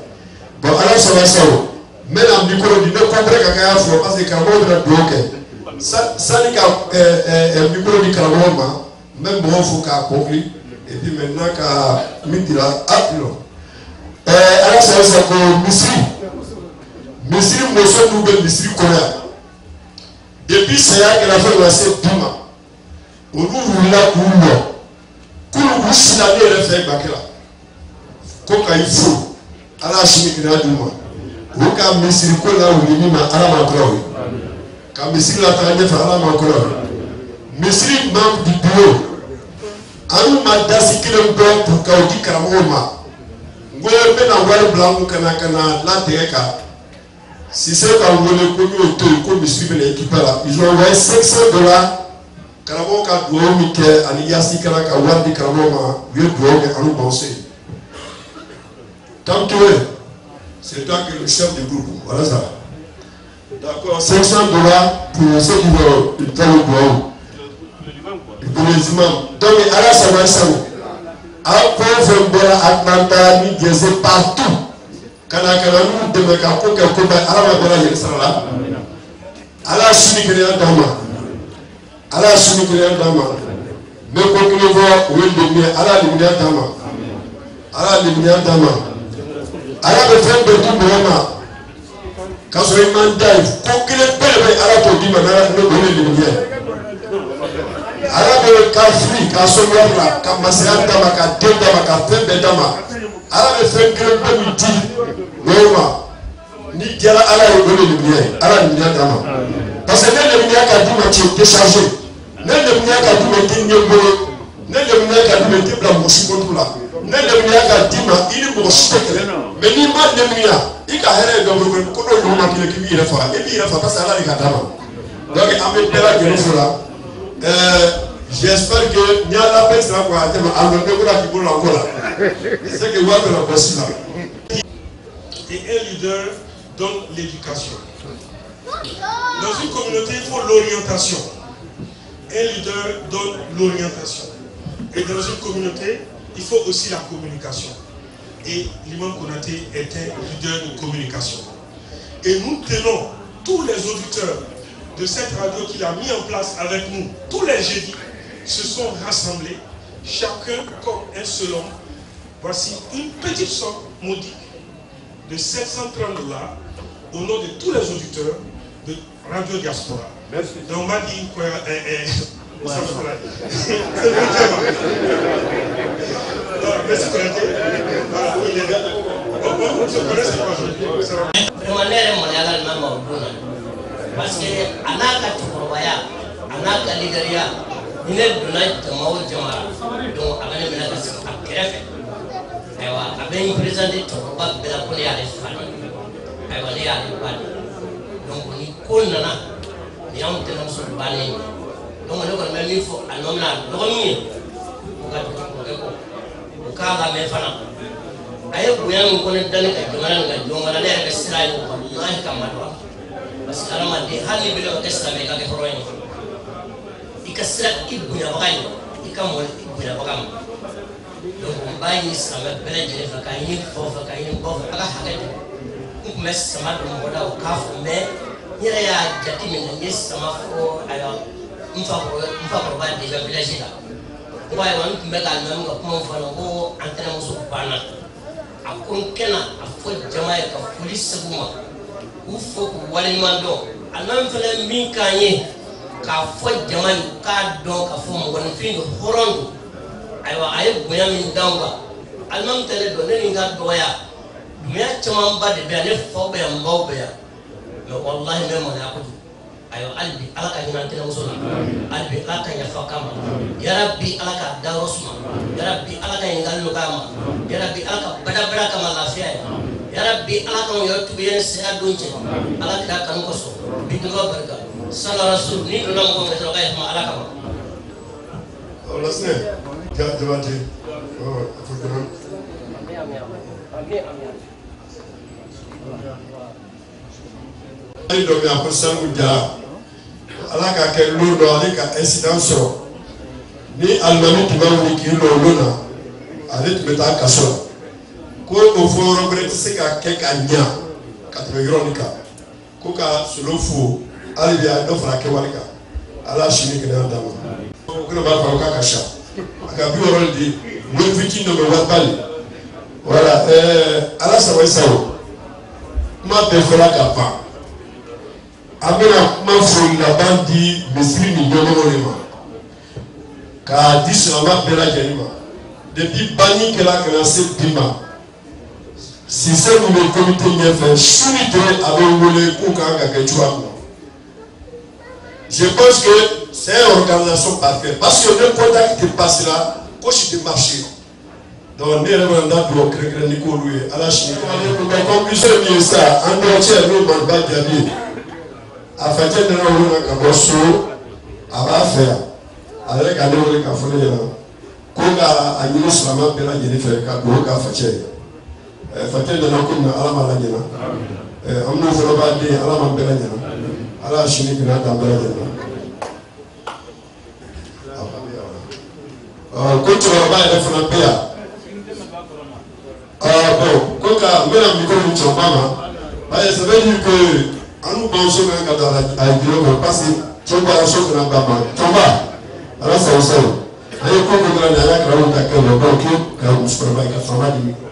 bon ala sɔnna sa o n bɛna mikoro di ne kɔnpere ka kɛ y'a fɔ parce que karamɔgɔ bɛna dugawu kɛ Sa- sani ka ɛɛ ɛɛ mikoro di karamɔgɔ ma n bɛ mɔgɔw fo k'a kɔkili et puis maintenant ka min dira a non ɛɛ ala sɔnna sa ko misiri. Misiri muso minnu bɛ misiri kɔnɔ yan depuis saya kɛra fɛn ka se bi ma olu wulila k'u lɔ k'olu k'u sina ne yɛrɛ fɛ gbake la ko ka i fo ala y'a sini kɛnɛya d'u ma o ka misiri ko la wuli min ma ala ma kɔrɔ o ye ka misiri la taga ɲɛfɛ ala ma kɔrɔ o ye misiri man di bolo an ma dasi kelen dɔn ka o di karamɔgɔw ma n ko n bɛna wari bila n kun ka na ka na latigɛ kan sise ka wele ko n y'o to yen ko misiri bɛna équipe la ils ont envoyé cinq cent dollars karamɔgɔ ka dugawu min kɛ ani yasi kɛra ka wari di karamɔgɔ ma u ye dugawu kɛ ani bɔnse tantoye c'est toi qui le chef du groupe voilà ça d'accord cinq cent dollars pour ceux qui veulent faire le dugawu imams donc ala sama sago a fɛn o fɛn bɔra atlanta ni jɛse partout. Kana kana n'u dɛmɛ ka ko kɛ ko bɛɛ ala ma bɛɛ lajɛlen sara la ala sini kɛnɛya d'an ma ala sini kɛnɛya d'an ma n bɛ ko kelen fɔ o ye leminiya ala y'a leminiya d'an ma ala y'a leminiya d'an ma ala bɛ fɛn bɛɛ di mɔgɔ ma k'a sɔrɔ i man. Da ye ko kelen bɛɛ de bɛ ala t'o di ma n'ala ne o ye leminiya ye ala bɛ ka fili ka sɔn wari la ka masaya d'a ma ka den d'a ma ka fɛn bɛɛ d'a ma ala bɛ fɛn kelen bɛɛ min di mɔgɔw ma ni diyara ala ye o de leminiya ye ala leminiya d'an ma. Parce que ne leminiya ka di ma tu es déchargé. Ne leminiya ka di ma i tɛ ɲɛbolo ne leminiya ka di ma i tɛ bila mɔgɔ si kɔntu la ne leminiya ka di ma i ni mɔgɔ si tɛ kɛlɛ mɛ n'i ma leminiya i ka hɛrɛ ye dɔnbolo ko n'o ɲɔgɔn ma kelen k'i b'i yɛrɛ faga. I b'i yɛrɛ faga parce que ala de ka d'a ma. Donc an bɛ bɛɛ lajɛlen fo la j'espère que la. Et un leader donne l'éducation. Dans une communauté, il faut l'orientation. Un leader donne l'orientation. Et dans une communauté, il faut aussi la communication. Et l'imam Konaté est un leader de communication. Et nous tenons tous les auditeurs de cette radio qu'il a mis en place avec nous, tous les jeudis, se sont rassemblés, chacun comme un seul homme. Voici une petite somme modique de 730 dollars au nom de tous les auditeurs de Radio Diaspora. Merci. Donc on m'a dit quoi eh, eh. C'est le thème. Alors, Merci Konaté. Voilà, il est là. On on se connaît, c'est pas parce que a n'a ka cɛkɔrɔbaya a n'a ka lideriya ni donna jama. O jama la donc a bɛ ne minɛ ka sigi a kɛrɛfɛ ayiwa bɛ n perezante cɛkɔrɔba bɛɛ la ko ne y'ale fa de ayiwa ne y'ale ba de donc ni ko nana ni y'anw tɛnɛmuso bannen ye donc ne kɔni bɛ min fɔ a nɔ bɛna dɔgɔnin ye. O ka dɔgɔkɛ kɔ o k'a lamɛn fana a ye bonya min ko ne ka nin ka jɔn ne yɛrɛ bɛ sira ye walahi ka ma don a que بس أرمدي هل بلو تستمع كأي فروين إكسر إبنا بقاي إكمل إبنا بقام لو باي سما بلد فكاين خوف كاين خوف أكا حكاية إكمل سما بمودا وكاف مبه يرى يا جاتي من يس سما فو أيا مفاقو مفاقو بعد ديجا بلاجي لا waaye wa n tun bɛ k'a lamɛn ka kuma fana ko an tɛnɛmuso banna a ko n kɛnɛ a fɔ jama ye ka foli segu ma k'u fo k'u waleɲuman dɔn. A n'an fɛnɛ min k'an ye k'a fɔ jama ye k'a dɔn k'a fɔ mɔgɔninfin don hɔrɔn don. Ayiwa a ye bonya min d'anw kan alimami tɛ ne dɔn ne ni n ka dɔgɔya dunuya camanba de bɛ yan ne faw bɛ yan n baw bɛ yan. Mɛ walahi n bɛ maloya kojugu ayiwa hali bi ala ka hinɛ an tɛnɛmuso la. Hali bi ala ka yafa k'a ma. Yarabi ala ka dayɔrɔ suma. Yarabi ala ka ɲininkali nɔgɔya ma. Yarabi ala ka badabada kama lafiya ye yarabi ala ka yɔrɔ tugu ye saya don cɛ ala kira kanu kosɔn bi dunuya barika sala rasul ni donna mɔgɔ min sɔrɔ ka yafa ala kama Olasne, ga jabate. Oh, afurkan. Ali dɔ bɛ yan ko Sanku Jara. Ala k'a kɛ lon dɔ ale ka incident sɔrɔ. Ni alimami tun bɛ wuli k'i lɔ lon na, ale tun bɛ taa kaso la. Ko o fɔ yɔrɔ wɛrɛ tɛ se ka kɛ ka ɲa ka tɛmɛ yɔrɔ nin kan. Ko ka solo fo hali bi a dɔ fara kɛwale kan. Ala sini kɛnɛya d'a ma. O kɛnɛ b'a fɔ k'a ka sa. A ka bi wɔɔrɔ di wele fitinin dɔ bɛ wari bali. Wala ɛɛ ala sago i sago. Kuma bɛɛ fɔra ka ban. An bɛna kuma foli laban di misiri ni ɲɛmɔgɔ de ma. K'a di silamɛ bɛɛ lajɛlen ma. Depuis banni kɛla ka na se bi ma. Sise min bɛ komite ɲɛfɛ a na. Je pense que c'est une organisation parfaite. Parce que le contact qui passe là, quand je te marché. Donc, nous avons un endroit très grand, Nico Loué, à la Chine. Mais conclusion, c'est ça. En dehors, nous avons un bas de A fait que nous avons un bosso, à va faire. Avec un euro qui a fait là. Koga a ɲini silamɛ bɛɛ lajɛlen fɛ k'a facɛ ye facɛ nana komi na ala ma lajɛna an minnu fana b'a den ala ma bɛɛ lajɛna ala y'a sini kɛnɛya d'an bɛɛ lajɛlen ko cɛkɔrɔba yɛrɛ fana bɛ yan bɔn ko ka n bɛna mikoro min cɛkɔrɔba ma ayi veut dire que an n'u bamuso kan ka don a ye biro kan parce que cɛkɔrɔba so fana ba ma cɛkɔrɔba ala sago sago an ye ko ko dɔrɔn de an y'a karamɔgɔ ta kɛ o la donc ka musokɔrɔba ye ka faama di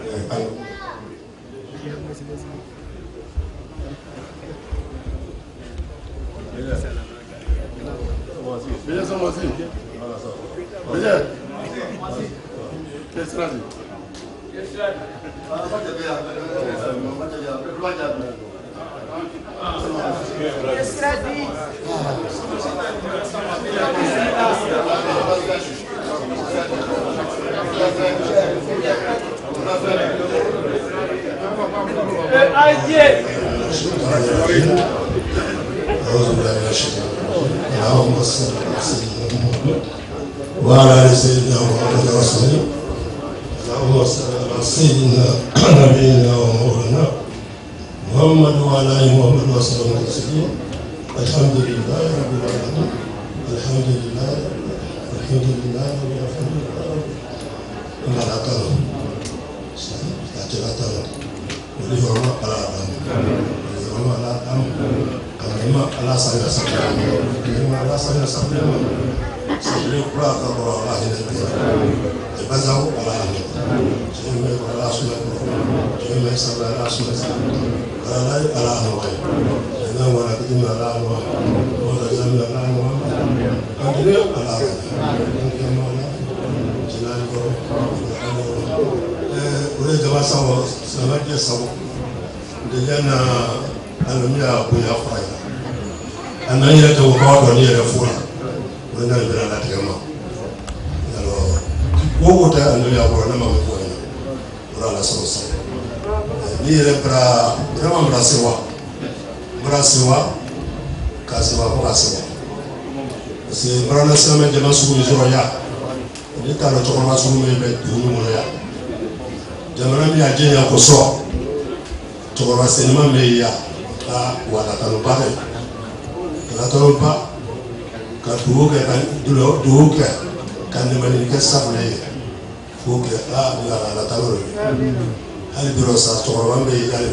ayi. Beleza, Samuelzinho? Beleza? Que estrada? أعوذ بالله من الشيطان الرجيم اللهم صل على سيدنا محمد وعلى آل سيدنا محمد وسلم اللهم صل على سيدنا نبينا ومولانا محمد وعلى آل محمد وسلم تسليما الحمد لله رب العالمين الحمد لله الحمد لله رب العالمين إن الأكرم أتلاتنا وليهم على أدم وليهم على أدم Karena Allah saya sakit, karena Allah saya sakit, saya pura kalau Allah ini dia. Lepas tahu Allah ini, saya mai Allah sudah, saya mai sabar Allah sudah. Kalau lain Allah ini, saya mana kita Allah ini, mana kita Allah ini, angkiri Allah ini, angkiri mana, jangan kau, eh, boleh jawab sama, sama dia sama, dia nak alami a bonya fura ye a nan yɛrɛ tɛ o kɔ dɔn ni yɛrɛ fura o ye nali bɛna latigɛ ma yalɔ ko o tɛ a nali a kɔrɔ ne ma mɛn ko in? Na o la ala sɔrɔ sa ni yɛrɛ bara ne ma bara se wa bara se wa ka se wa fo ka se wa parce que bara na silamɛ jama sugu min sɔrɔ yan ne t'a dɔn cɛkɔrɔba sugu min bɛ dugu min kɔnɔ yan jamana min y'a jɛ yan kosɔn cɛkɔrɔba sinima min bɛ yan ka taa ni baara ye ka dugu kɛ ka dugu kɛ ka nɛmɛnni kɛ safunɛ ye k'o kɛ aa ka ala taa yɔrɔ ye hali bi sa cɛkɔrɔba bɛ yan de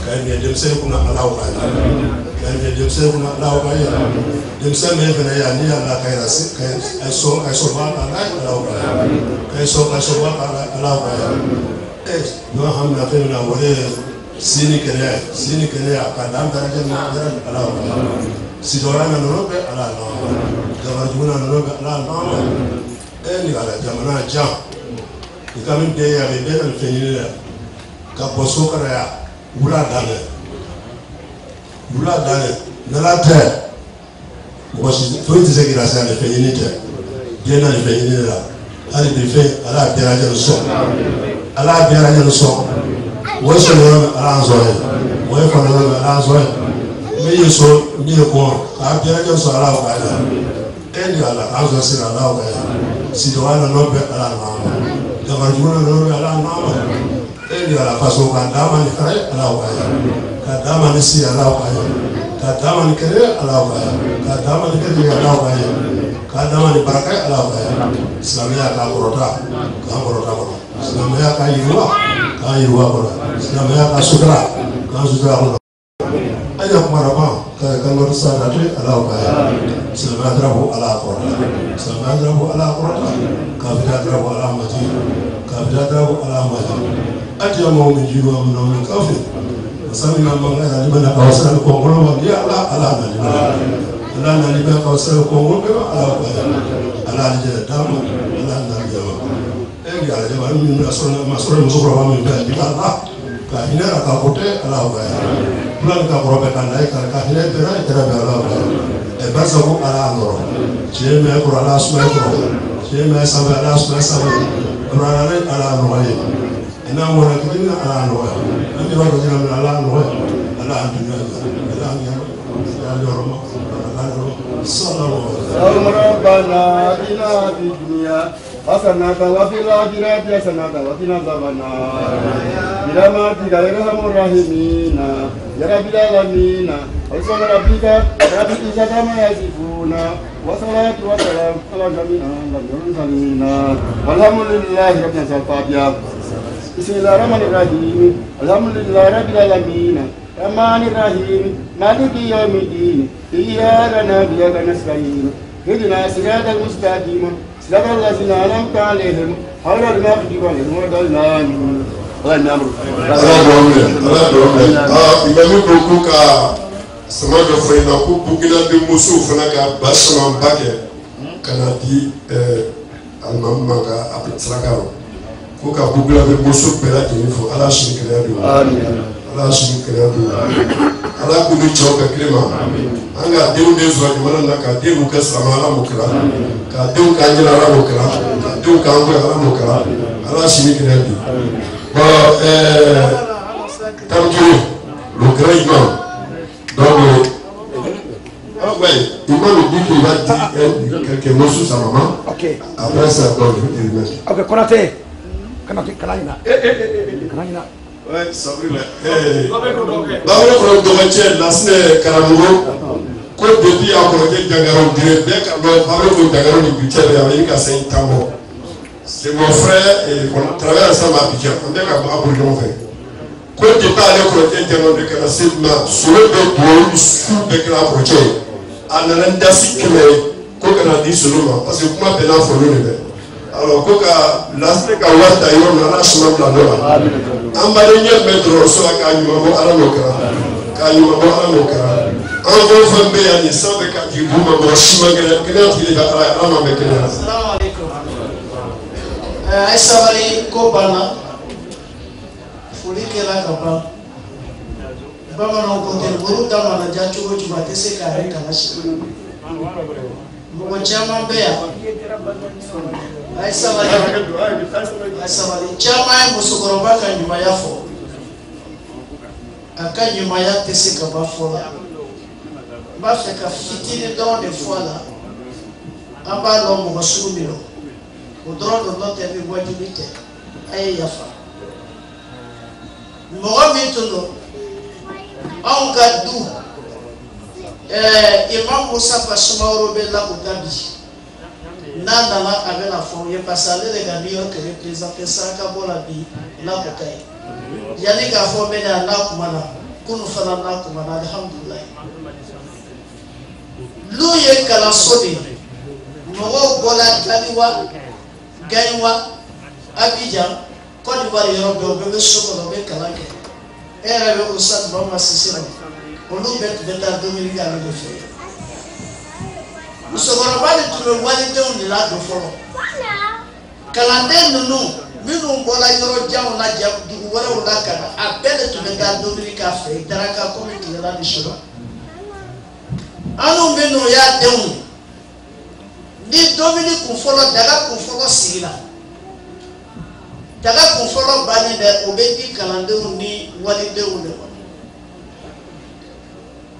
ka ɲɛ denmisɛnnin kunna ala ka ye ka ɲɛ denmisɛnnin kunna ala ka ye denmisɛnnin min fana yan ni ala ka yɛrɛ se ka sɔn a sɔn ba ka ala ala ka ye ka sɔn ka sɔn ba ka ala ka ye ɛ ɲɔ hamina fɛn min na o de ye sini kɛnɛya sini kɛnɛya ka dan daraja min na ala ka ye sidɔnya na nɔnɔ bɛ ala nɔ jamanajugu na nɔnɔ bɛ ala nɔ ɛ ni ala jamana jan i ka min den yan i bɛ na nin fɛn ɲini dɛ ka bɔ so kana yan wula daminɛ wula daminɛ n'ala tɛ mɔgɔ si foyi tɛ se k'i lase nin fɛn ɲini tɛ diɲɛ na nin fɛn ɲini la hali bi fɛn ala y'a bɛɛ lajɛlen sɔn ala y'a bɛɛ lajɛlen sɔn o ye sɔrɔ yɔrɔ min ala y'an sɔrɔ yen o ye fana yɔrɔ min ala y'an min ye n'eyeso ndị ekwo ka a bịa nye nsọ ala ụka ya enyi ala azụ siri ala ụka ya siri ala n'obe ala n'ama dabarjuna n'obe ala n'ama enyi ala faso ka dama ni kare ala ụka ya ka dama ni si ala ụka ya ka dama ni kere ala ụka ya ka dama ni kere ala ụka ya ka dama ni baraka ala ụka ya silamɛya k'a kɔrɔta k'a kɔrɔta kɔnɔ silamɛya k'a yiriwa k'a yiriwa kɔnɔ silamɛya k'a sutura k'a sutura kɔnɔ ya maraba ka kallar sanate ala kaya, silma drabu ala qurra silma drabu ala qurra ka bida drabu ala maji ka bida drabu ala maji ajiya ma mun jiwa mun mun kafi wasalli na man ala libana awsal ko ngoro wa ya ala ala na libana ala na libana awsal ko ngoro ala baya ala je damu ala na jama en ga jama min na sona masoro musoro wa min ga libana ka hinɛ la ka kote ala ka ye fula ni ka kɔrɔbɛ ka na ye ka ka hinɛ bɛɛ ye kɛrɛ bɛ ala ka ye ɛ barisa ko ala y'a nɔrɔ tiɲɛ mɛ kɔrɔ ala sumaya kɔrɔ tiɲɛ mɛ sanfɛ ala sumaya sanfɛ kɔrɔlale ala y'a nɔgɔya ye ɛ n'a mɔna kiri na ala y'a nɔgɔya an bɛ yɔrɔ dɔ ɲagami ala y'a nɔgɔya ala y'a dunya ala y'a ɲɛ ala yɔrɔ ma ala yɔrɔ sɔlɔ. sɔlɔ. حسنة وفي الآخرة حسنة وقنا عذاب النار برحمتك يا أرحم الراحمين يا رب العالمين وصلى ربك رب العزة عما يصفون والصلاة والسلام على جميع المرسلين والحمد لله رب العالمين بسم الله الرحمن الرحيم الحمد لله رب العالمين الرحمن الرحيم مالك يوم الدين إياك نعبد وإياك نستعين اهدنا الصراط المستقيم صراط الذين أنعمت عليهم غير المغضوب عليهم ولا الضالين imami ko ko ka sama dɔ fɔ yen nɔ ko bukina de musow fana ka ba sɔrɔba kɛ ka na di alimami ma ka a saraka rɔ ko ka bukina de muso bɛɛ lajɛlen fɔ ala sini kɛnɛya don ala sugu kɛnɛya d'u ma ala k'u ni cɛw ka kelen ma an k'a denw den sɔrɔ jamana na k'a denw kɛ silamɛ ala m'o kɛra k'a denw k'an ɲɛna ala m'o kɛra k'a denw k'an bɔ ala m'o kɛra ala sini kɛnɛya di bɔn ɛɛ tan ni kelen o kɛra i ma donc ala ko ayi i ma nin dukun i b'a di ka kɛ mɔsu sama ma après ça donc je te remercie. ok kɔnɔtɛ kana to kana ɲina kana ɲina. Bawolo kɔnɔ dɔgɔcɛ Lasine Karamogo ko depuis a kɔrɔkɛ Jangaro dire bɛɛ ka dɔn Bawolo ko Jangaro ni Bicɛ de y'aw ye ka se Tambo. C'est mon frère et on travaille ensemble à Bicɛ an bɛ ka bɔ a bolo ɲɔgɔn fɛ. Ko depuis ale kɔrɔkɛ Jangaro de kana se ma solo bɛ duwawu su bɛɛ kɛra kɔrɔkɛ ye. A nana n dasi kɛmɛ ye ko kana di solo ma parce que kuma bɛɛ n'a fɔlen de bɛ. Alors ko ka Lasine ka wari ta yɔrɔ min na ala suma bila dɔ la. An b'ale ɲɛ mɛn dɔrɔnso la k'a ɲuman bɔ ala n'o kɛra k'a ɲuman bɔ ala n'o kɛra an fɛn fɛn bɛ yan nin san bɛ ka jigin dugu ma mɔgɔ si ma kɛnɛ kɛnɛya tigi ka ala ye ala ma bɛ kɛnɛya. ye sabali ko banna foli kɛra ka ban bamananw ko ten bolo da mana ja cogo cogo a tɛ se k'a yɛrɛ kala mɔgɔ caman bɛ yan a ye sabali a ye sabali caman ye ka a ka ɲumanya tɛ se b'a fɛ ka de fɔ a la an b'a mɔgɔ sugu min o dɔrɔn don nɔ tɛ wajibi tɛ a ye yafa mɔgɔ min tun anw ka du ɛɛ imam musa fa sumaworo bɛ lakuta bi n'a nana a bɛna fɔ n ye parce que ale de ka new york représenté saraka bɔ la bi lakuta ye yanni k'a fɔ n bɛ na n'a kuma na kunu fana n'a kuma na alihamudulilayi lu ye kalanso de ye mɔgɔw bɔla galiwa gayiwa abijan d'ivoire yɔrɔ bɛɛ o bɛɛ bɛ so kɔnɔ u bɛ kalan kɛ e yɛrɛ bɛ o sa tuma ma sisi la olu bɛ taa domini kɛ ale de fɛ musokɔrɔba de tun bɛ walidenw de la don fɔlɔ kalanden ninnu minnu bɔla yɔrɔ janw na dugu wɛrɛw la ka na a bɛɛ de tun bɛ taa domini k'a fɛ daraka komi tilela ni sura anw minnu y'a denw ye ni domini kun fɔlɔ daga kun fɔlɔ sigira daga kun fɔlɔ bannen dɛ o bɛ di kalandenw ni walidenw de ma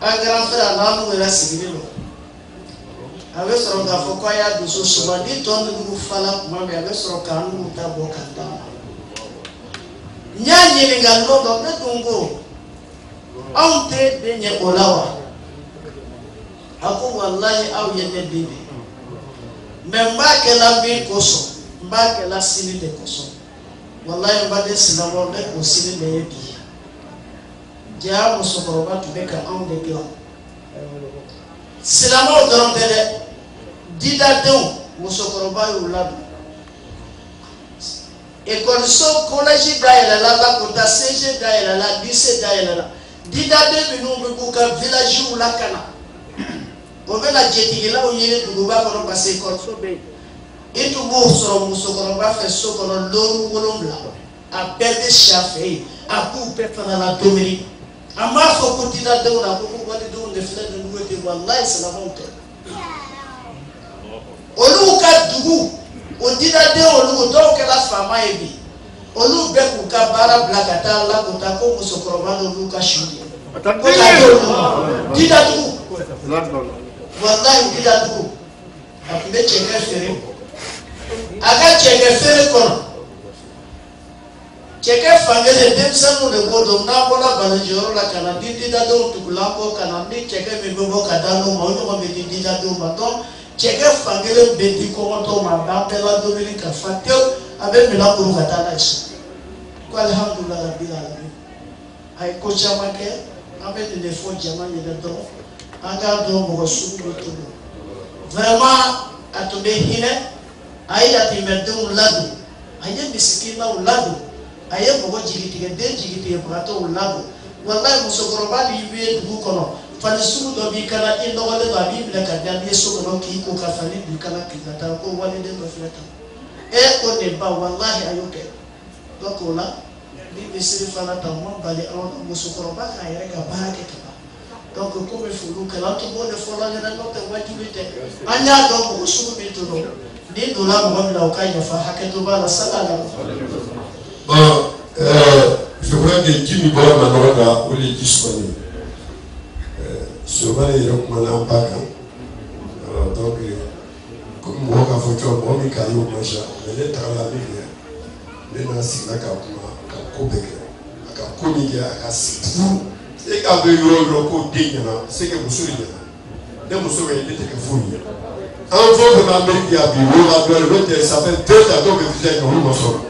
an grand frère n'a n'u yɛrɛ sigilen don a bɛ sɔrɔ k'a fɔ k'a y'a dusu suma ni tɔ ninnu fala tuma min a bɛ sɔrɔ k'a n'u ta bɔ ka d'a n y'a ɲininka don dɔ ne dun ko anw tɛ den ɲɛ o la wa a ko walayi aw ye ne den de mɛ n b'a kɛla min kosɔn n b'a kɛla sini de kosɔn walayi n ba de silamɛw ne o sini de ye bi jaa musokɔrɔba tun bɛ ka anw de dilan silamɛw dɔrɔn tɛ dɛ didadenw musokɔrɔba y'u ladon ekɔliso kɔlɛji dayɛlɛla lakuta cg dayɛlɛla lycée dayɛlɛla didaden minnu bɛ k'u ka villagew lakana o bɛna jetigilaw ɲini duguba kɔnɔ parce que ekɔliso bɛ yen i tun b'o sɔrɔ musokɔrɔba fɛ so kɔnɔ lɔri wolonwula a bɛɛ bɛ si a fɛ yen a k'u bɛɛ fana la domini a m'a fɔ ko didadenw na ko ko walidenw de filɛ nin ye ten walayi silamɛw tɛ olu ka dugu o didadenw olu dɔw kɛra faama ye bi olu bɛɛ k'u ka baara bila ka taa lakuta ko musokɔrɔba n'olu ka siw ye ko ka d'olu ma didadugu walayi didadugu a tun bɛ cɛkɛ feere a ka cɛkɛ feere kɔnɔ cɛkɛ fankelen denmisɛnninw de ko don n'a bɔra balajiyɔrɔ la ka na di didadenw tugula bɔ ka na ni cɛkɛ min bɛ bɔ ka d'a n'o ma o ɲɔgɔn bɛ di didadenw ma dɔn cɛkɛ fankelen bɛ di kɔngɔtɔw ma a b'an bɛɛ ladomini ka fa tewu a bɛ minɛn kuru ka taa n'a ye so ko alihamudulilayi rabi alamin. A ye ko caman kɛ an bɛ nin de fɔ jama yɛrɛ dɔrɔn an k'a dɔn mɔgɔ sugu dɔ tun don vraiment a tun bɛ hinɛ a ye yatimɛdenw ladon a ye misikinaw ladon a ye mɔgɔ jigitigɛ den jigitigɛbagatɔw labɔ walayi musokɔrɔba b'i bɛ dugu kɔnɔ fani sugu dɔ b'i kana i nɔgɔlen don a b'i minɛ ka da n'i so kɔnɔ k'i ko ka fani b'i kana k'i ka taa ko waliden dɔ filɛ tan e ko de ba walayi a y'o kɛ donc o la ni misiri fana ta o ma bali na musokɔrɔba k'a yɛrɛ ka baara kɛ ka ban donc komi furu an tun b'o de fɔlɔ ɲɛna n'o tɛ wajibi tɛ an y'a dɔn mɔgɔ sugu min tun don ni donna mɔgɔ min na o ka yafa hakɛ b'a la sala la Voudrais que Jimmy bɔra manɔgɔ kan o de ye ji sumani sumani yɛrɛ kumana an ba kan donc komi mɔgɔ k'a fɔ cogo mɔgɔ min k'ale y'o ma sa mais ne tagala min kɛ ne n'a sigila ka kuma ka ko bɛɛ kɛ a ka ko min kɛ a ka sigi furu e k'a bɛ yɔrɔ o yɔrɔ k'o den ɲɛna se que muso de ɲɛna ne muso bɛ ne tɛ kɛ foyi ye an fɛn o fɛn bɛ amérique yan bi wolo la dɔɔnin n'o tɛ fait deux ans dɔw bɛ visa kɛ olu ma sɔrɔ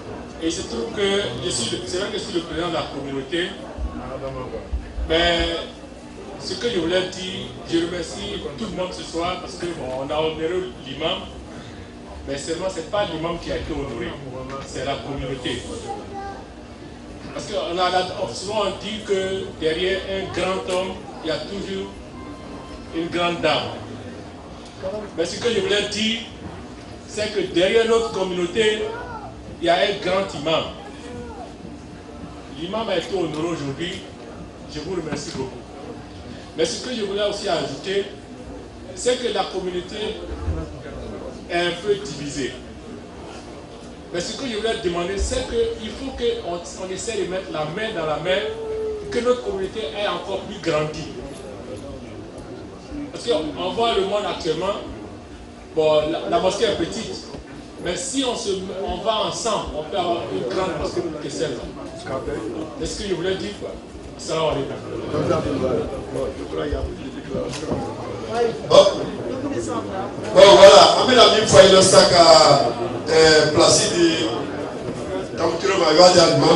et se trouve que je suis, c'est vrai que je suis le président de la communauté, mais ce que je voulais dire, je remercie tout le monde ce soir parce qu'on a honoré l'imam. Mais seulement, ce n'est pas l'imam qui a été honoré, c'est la communauté. Parce qu'on a souvent on dit que derrière un grand homme, il y a toujours une grande dame. Mais ce que je voulais dire, c'est que derrière notre communauté, il y a un grand imam. L'imam a été honoré aujourd'hui. Je vous remercie beaucoup. Mais ce que je voulais aussi ajouter, c'est que la communauté est un peu divisée. Mais ce que je voulais demander, c'est qu'il faut qu'on on essaie de mettre la main dans la main, que notre communauté ait encore plus grandi. Parce qu'on voit le monde actuellement, bon, la, la mosquée est petite, mais si on, se, on va ensemble, on peut avoir une grande mosquée que celle-là. C'est ce que je voulais dire. Salam alaikum. Bon voilà, min fɔ i la sisan ka ɛɛ pilasi di kamutire ma i b'a di a ma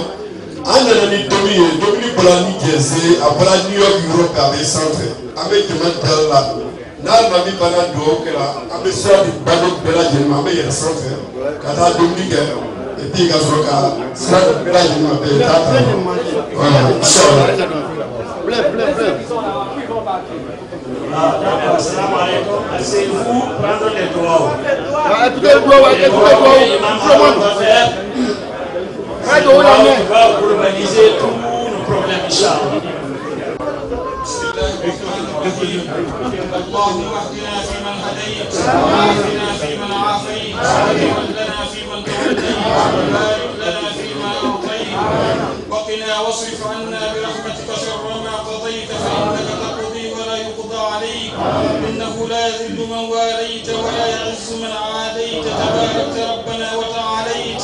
an nana ni domini ye domini bɔra ni jɛnse a bɔra new york europe a bɛ sanfɛ an bɛ jama dala la n'a nana ni bana dugawu kɛra an bɛ sira di balo bɛɛ lajɛlen ma an bɛ yɛlɛ sira fɛ ka taa dumuni kɛ et puis ka sɔrɔ ka sira bɛɛ lajɛlen ma bɛɛ taa ta voilà sɔrɔ. Asseyez-vous, prendre tous nos problèmes, Inch'Allah. اللهم اهدنا فيمن هديت فيمن عافيت فيمن وبارك لنا فيما اعطيت وقنا واصرف عنا برحمتك شر ما قضيت فانك تقضي ولا يقضى عليك انه لا يذل من واليت ولا يعز من عاديت تبارك ربنا وتعاليت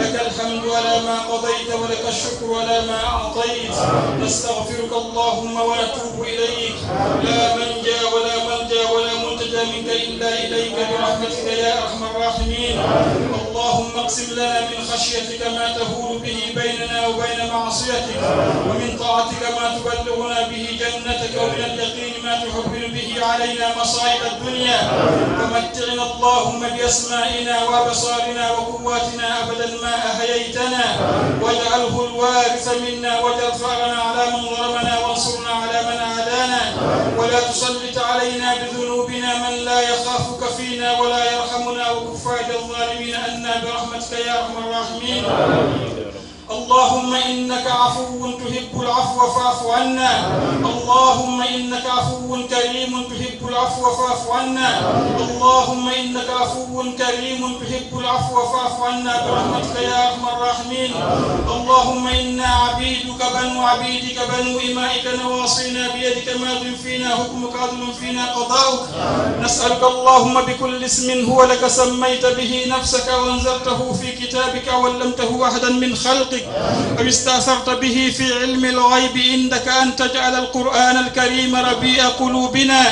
لك الحمد ولا ما قضيت ولك الشكر ولا ما اعطيت نستغفرك اللهم ونتوب اليك لا منجا ولا ملجأ ولا منتجى منك إلا إليك برحمتك يا أرحم الراحمين. اللهم أقسم لنا من خشيتك ما تهول به بيننا وبين معصيتك ومن طاعتك ما تبلغنا به جنتك ومن اليقين ما تحول به علينا مصائب الدنيا. ومتعنا اللهم بأسمائنا وأبصارنا وقواتنا أبدا ما أحييتنا. واجعله الوارث منا واجعل ثارنا على من ظلمنا وانصرنا على من عادانا. ولا تسلط علينا بذنوبنا من لا يخافك بنا ولا يرحمنا وكفى الظالمين أنا برحمتك يا أرحم الراحمين. اللهم إنك عفو تحب العفو فاعف عنا. اللهم إنك عفو كريم تحب العفو فاعف عنا. اللهم إنك عفو كريم تحب العفو فاعف عنا برحمتك يا أرحم الراحمين. اللهم إنا عبيدك بنو عبيدك بنو إمائك نواصينا بيدك ماض فينا حكمك عدل فينا قضاؤك. نسألك اللهم بكل اسم هو لك سميت به نفسك وأنزلته في كتابك وعلمته أحدا من خلقك. أو استأثرت به في علم الغيب عندك أن تجعل القرآن الكريم ربيع قلوبنا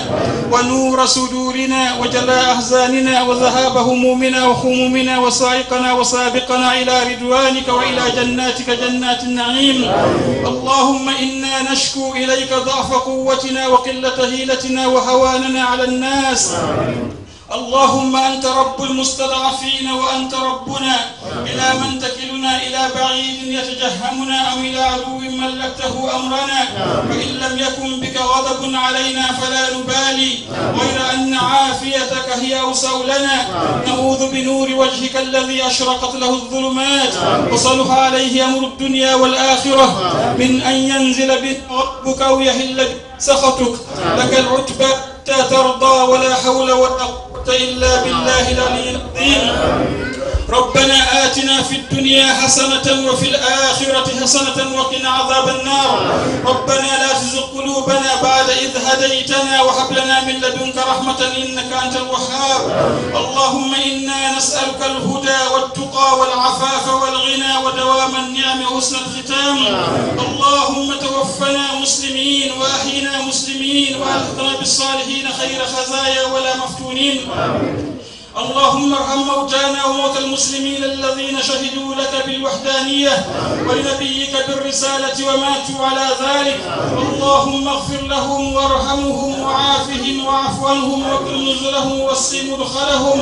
ونور صدورنا وجلاء أحزاننا وذهاب همومنا وخمومنا وسائقنا وسابقنا إلى رضوانك وإلى جناتك جنات النعيم. اللهم إنا نشكو إليك ضعف قوتنا وقلة هيلتنا وهواننا على الناس. اللهم أنت رب المستضعفين وأنت ربنا. إلى من تكلنا إلى بعيد يتجهمنا أو إلى عدو ملكته أمرنا. وإن لم يكن بك غضب علينا فلا نبالي. غير أن عافيتك هي أوسع لنا. نعوذ بنور وجهك الذي أشرقت له الظلمات. وصلح عليه أمر الدنيا والآخرة. من أن ينزل به ربك أو يحل به سخطك. لك العتبى حتى ترضى ولا حول ولا قوة إلا بالله العلي العظيم. ربنا آتنا في الدنيا حسنة وفي الآخرة حسنة وقنا عذاب النار. ربنا لا تزغ قلوبنا بعد إذ هديتنا وهب لنا من لدنك رحمة إنك أنت الوهاب. اللهم إنا نسألك الهدى والتقى والعفاف والغنى ودوام النعم وحسن الختام. اللهم توفنا مسلمين وأحينا مسلمين وألحقنا بالصالحين خير خزايا ولا مفتونين. اللهم ارحم موتانا وموتى المسلمين الذين شهدوا لك بالوحدانية ولنبيك بالرسالة وماتوا على ذلك. اللهم اغفر لهم وارحمهم وعافهم واعف عنهم واكرم نزلهم واسق مدخلهم.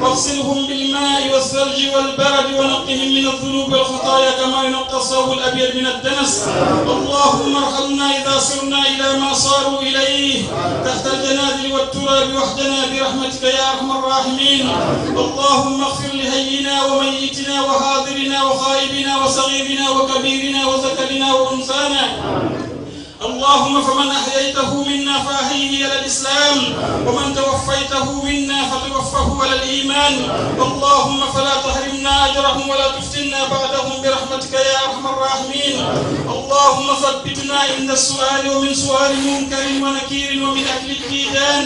واغسلهم بالماء والثلج والبرد ونقهم من الذنوب والخطايا كما ينقى الثوب الأبيض من الدنس. اللهم ارحمنا إذا سرنا إلى ما صاروا إليه تحت الجنادل والتراب. وحدنا برحمتك يا أرحم الراحمين. اللهم اغفر لهينا وميتنا وحاضرنا وخائبنا وصغيرنا وكبيرنا وذكرنا وأنثانا. اللهم فمن أحييته منا فاحيه على الإسلام ومن توفيته منا فتوفه على الإيمان. اللهم فلا تحرمنا أجرهم ولا تفتنا بعدهم برحمتك يا أرحم الراحمين. اللهم ثبتنا عند السؤال ومن سؤال منكر ونكير ومن أكل الديدان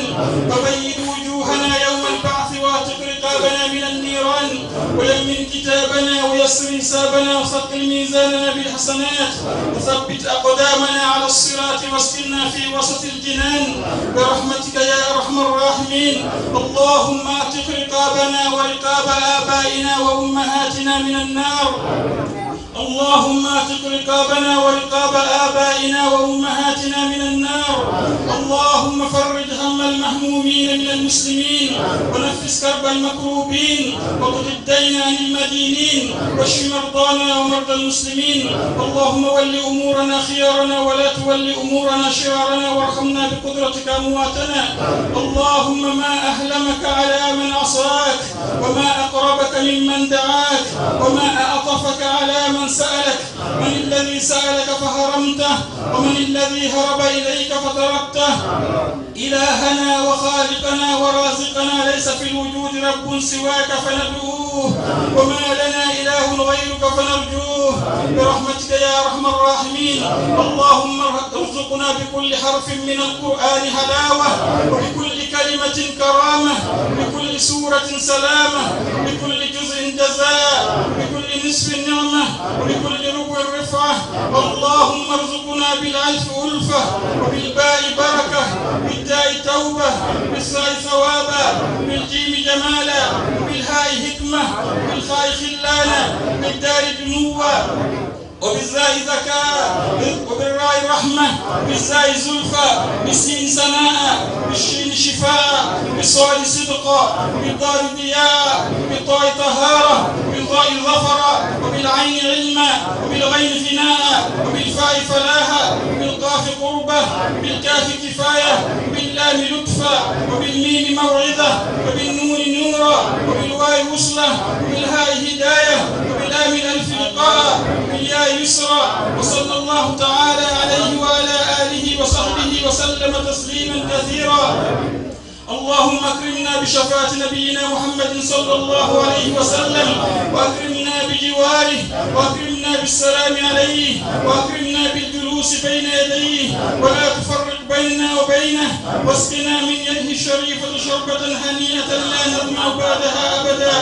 وبيض وجوهنا يوم البعث رقابنا من النيران ويمن كتابنا ويسر حسابنا وثقل ميزاننا بالحسنات وثبت أقدامنا على الصراط واسكننا في وسط الجنان. برحمتك يا أرحم الراحمين. اللهم اعتق رقابنا ورقاب آبائنا وأمهاتنا من النار. اللهم اعتق رقابنا ورقاب آبائنا وأمهاتنا من النار. اللهم فرج هم المهمومين من المسلمين ونفس كرب المكروبين وقض الدين عن المدينين واشف مرضانا ومرضى المسلمين. اللهم ول أمورنا خيارنا ولا تول أمورنا شرارنا وارحمنا بقدرتك أمواتنا. اللهم ما أهلمك على من عصاك وما أقربك ممن دعاك وما أعطفك على من سألك من الذي سألك فهرمته ومن الذي هرب إليك فتركته إلهنا وخالقنا ورازقنا ليس في الوجود رب سواك فندعوه وما لنا إله غيرك فنرجوه. برحمتك يا أرحم الراحمين. اللهم ارزقنا بكل حرف من القرآن حلاوة وبكل كلمة كرامة بكل سورة سلامة بكل جزء جزاء بكل نصف نعمة. وبكل ربع رفعة اللهم ارزقنا بالألف ألفة وبالباء بركة بالتاء توبة بالساء ثوابا بالجيم جمالا وبالهاء حكمة وبالخاء خلانا بالدار بنوة. وبالزاء ذكاء وبالراء رحمة بالزاء زلفى بالسين سناء بالشين شفاء بالصاد صدقا بالضاد ضياء بالطاء طهارة بالضاء ظفرا وبالعين علما وبالغين فناء وبالفاء فلاحا وبالقاف قربة بالكاف كفاية وباللام لطفا وبالميم موعظة وبالنون نورا وبالواو وصلة وبالهاء هداية وباللام الألف لقاء وبالياء يسرا وصلى الله تعالى عليه وعلى آله وصحبه وسلم تسليما كثيرا. اللهم اكرمنا بشفاعة نبينا محمد صلى الله عليه وسلم واكرمنا بجواره واكرمنا بالسلام عليه واكرمنا بالجلوس بين يديه ولا تفرق بيننا وبينه واسقنا من يده الشريفة شربة هنيئة لا نظمع بعدها أبدا.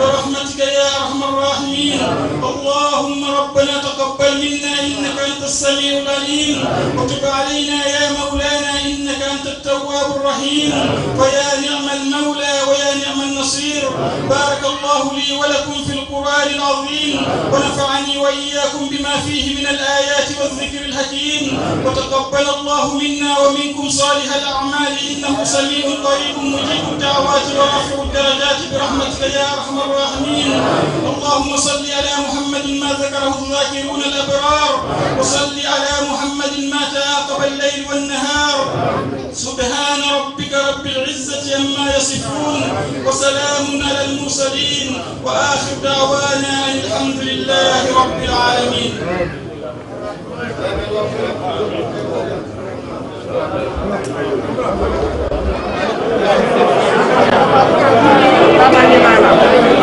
برحمتك يا أرحم الراحمين. اللهم ربنا تقبل منا إنك أنت السميع العليم. وتب علينا يا مولانا إنك أنت التواب الرحيم. فيا نعم المولى ويا نعم النصير. بارك الله لي ولكم في القرآن العظيم ونفعني وإياكم بما فيه من الآيات والذكر الحكيم. وتقبل الله منا ومنكم صالح الأعمال إنه سميع قريب مجيب الدعوات ورافع الدرجات برحمتك يا أرحم الراحمين. اللهم صل على محمد ما ذكره الذاكرون الأبرار وصل على محمد ما تعاقب الليل والنهار. سبحان ربك رب العزة عما يصفون وسلام على المرسلين وآخر دعوانا الحمد لله رب العالمين. Salam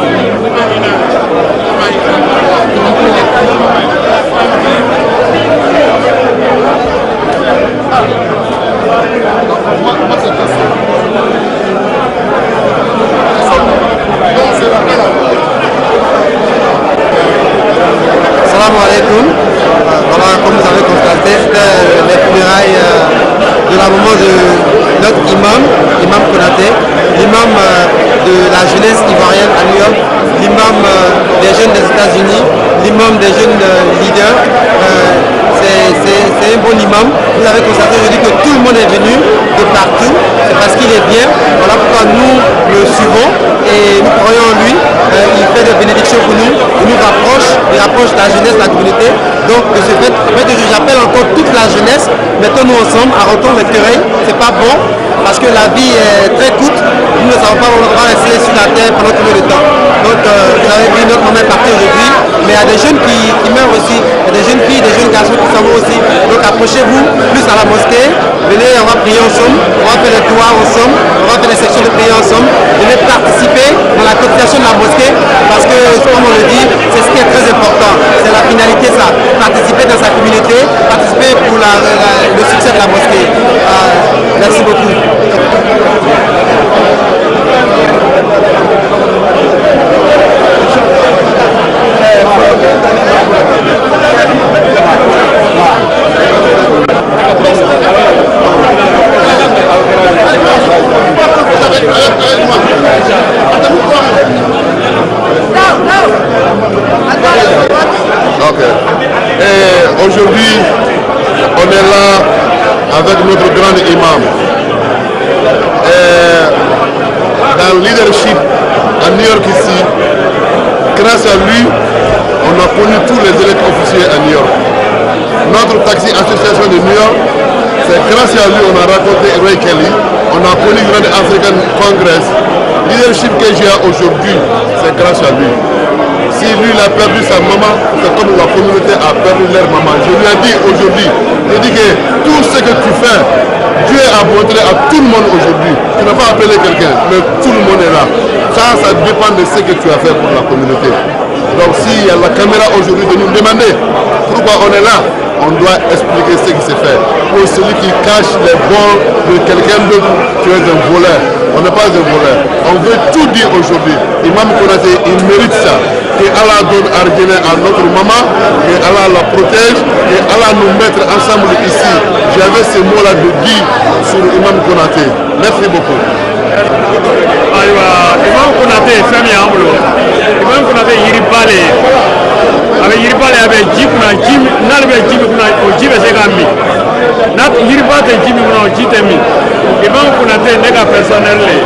y a des jeunes qui, meurent aussi. Il y a des jeunes filles, des jeunes garçons qui s'en vont aussi. Donc approchez-vous plus à la mosquée. Venez, on va prier ensemble. On va faire les doigts ensemble. On va faire des sections de prière ensemble. Venez participer dans la cotisation de la mosquée parce que, comme on le dit, c'est ce qui est très important. C'est la finalité, ça. Participer dans sa communauté, participer pour le succès de la mosquée. Euh, merci beaucoup. Aujourd'hui, on est là avec notre grand imam. Et dans le leadership à New York ici, grâce à lui, on a connu tous les élèves officiers à New York. Notre taxi association de New York, c'est grâce à lui on a raconté Ray Kelly, on a connu Grand African Congress. Leadership que j'ai aujourd'hui, c'est grâce à lui. Lui il a perdu sa maman, c'est comme la communauté a perdu leur maman. Je lui ai dit aujourd'hui, je dis que tout ce que tu fais, Dieu a montré à tout le monde aujourd'hui. Tu n'as pas appelé quelqu'un, mais tout le monde est là. Ça, ça dépend de ce que tu as fait pour la communauté. Donc s'il y a la caméra aujourd'hui de nous demander pourquoi on est là, on doit expliquer ce qui s'est fait. Pour celui qui cache les bons de quelqu'un d'autre, tu es un voleur. On n'est pas un voleur. On veut tout dire aujourd'hui. Imam Konaté, il mérite ça. Que Allah donne Argene à notre maman, que Allah la protège, que Allah nous mette ensemble ici. J'avais ce mot-là de dire sur Imam Konaté. Merci beaucoup. ayiwa imam konate ye fɛn min y'an bolo imam konate yiriba le ye a bɛ yiriba le a bɛ ji kunna ji n'ale bɛ ji min kunna o ji bɛ se ka min n'a yiriba tɛ ji min kunna o ji tɛ min imam konate ne ka personnel le ye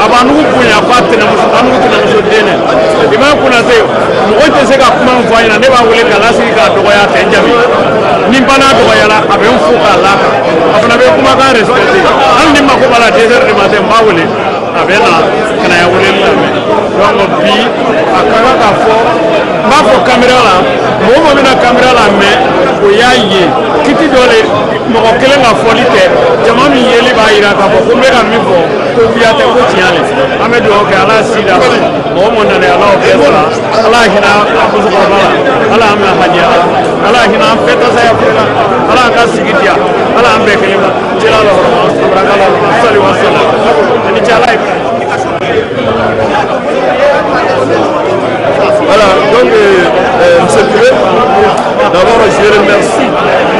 a b'a nugu bonya f'a tɛnɛmuso a nugu tɛnɛmuso den dɛ imam konate mɔgɔ tɛ se ka kuma min fɔ a ɲɛna ne b'a wele k'a lasigi k'a dɔgɔya tɛ n jaabi ni n bana dɔgɔyara a bɛ n fo k'a. Lakan a fana bɛ kumakan respecté hali ni mako b'a la deux heures du matin n b'a wele a bɛ na ka na ya weleli lamɛn donc bi a ka kan k'a fɔ n b'a fɔ kamera la mɔgɔ mɔgɔ bɛna kamera la mɛ o y'a ye. Kiti dɔ le mɔgɔ kelen ka fɔli tɛ jama min yeli b'a yira k'a fɔ ko n bɛ ka min fɔ ko wiya tɛ ko tiɲɛ le. An bɛ dugawu kɛ ala sida mɔgɔ mɔgɔ nana ala o bɛɛ sara ala hinɛ a musokɔrɔba la ala y'an mɛn hadiya la ala hinɛ an bɛɛ tasaya fɛ la ala y'an ka sigi diya ala y'an bɛɛ kelen la cɛla la hɔrɔn sabaraka la hɔrɔn sali wa sala ani cɛ ala ye Voilà, donc, euh, euh, Monsieur le d'abord, je remercie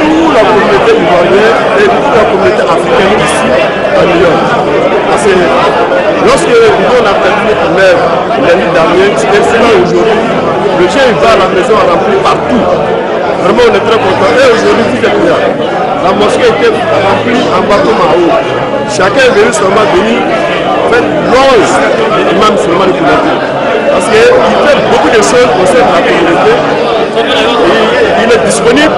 toute la communauté ivoirienne et toute la communauté africaine ici à New York. Que lorsque on a terminé la mer l'année dernière, c'était cela aujourd'hui. Le chien va à la maison à remplir partout. Vraiment, on est très content. Et aujourd'hui, tout est clair. La mosquée était remplie en bateau Mao. Chacun est venu seulement venir faire l'ange de l'imam Suleiman Kounaté. Parce qu'il fait beaucoup de choses au sein de la communauté. Il, est disponible.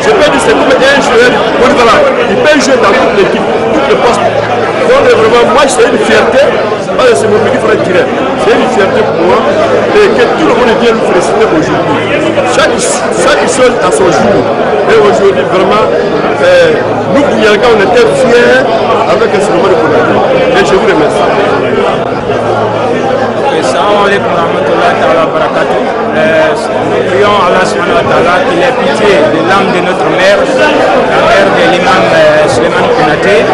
Je peux dire c'est comme un joueur polyvalent. Il peut jouer dans toute l'équipe, toutes les postes. Donc vraiment, moi c'est une fierté. C'est mon petit frère direct. C'est une fierté pour moi. Et que tout le monde vienne nous féliciter aujourd'hui. Chaque, chaque chose a son jour. Et aujourd'hui, vraiment, euh, nous, Bouyanka, on était fiers avec ce moment de Et je vous remercie. Nous prions Allah subhanahu wa ta'ala qu'il ait pitié de l'âme de notre mère, la mère de l'imam euh, Suleiman Konaté.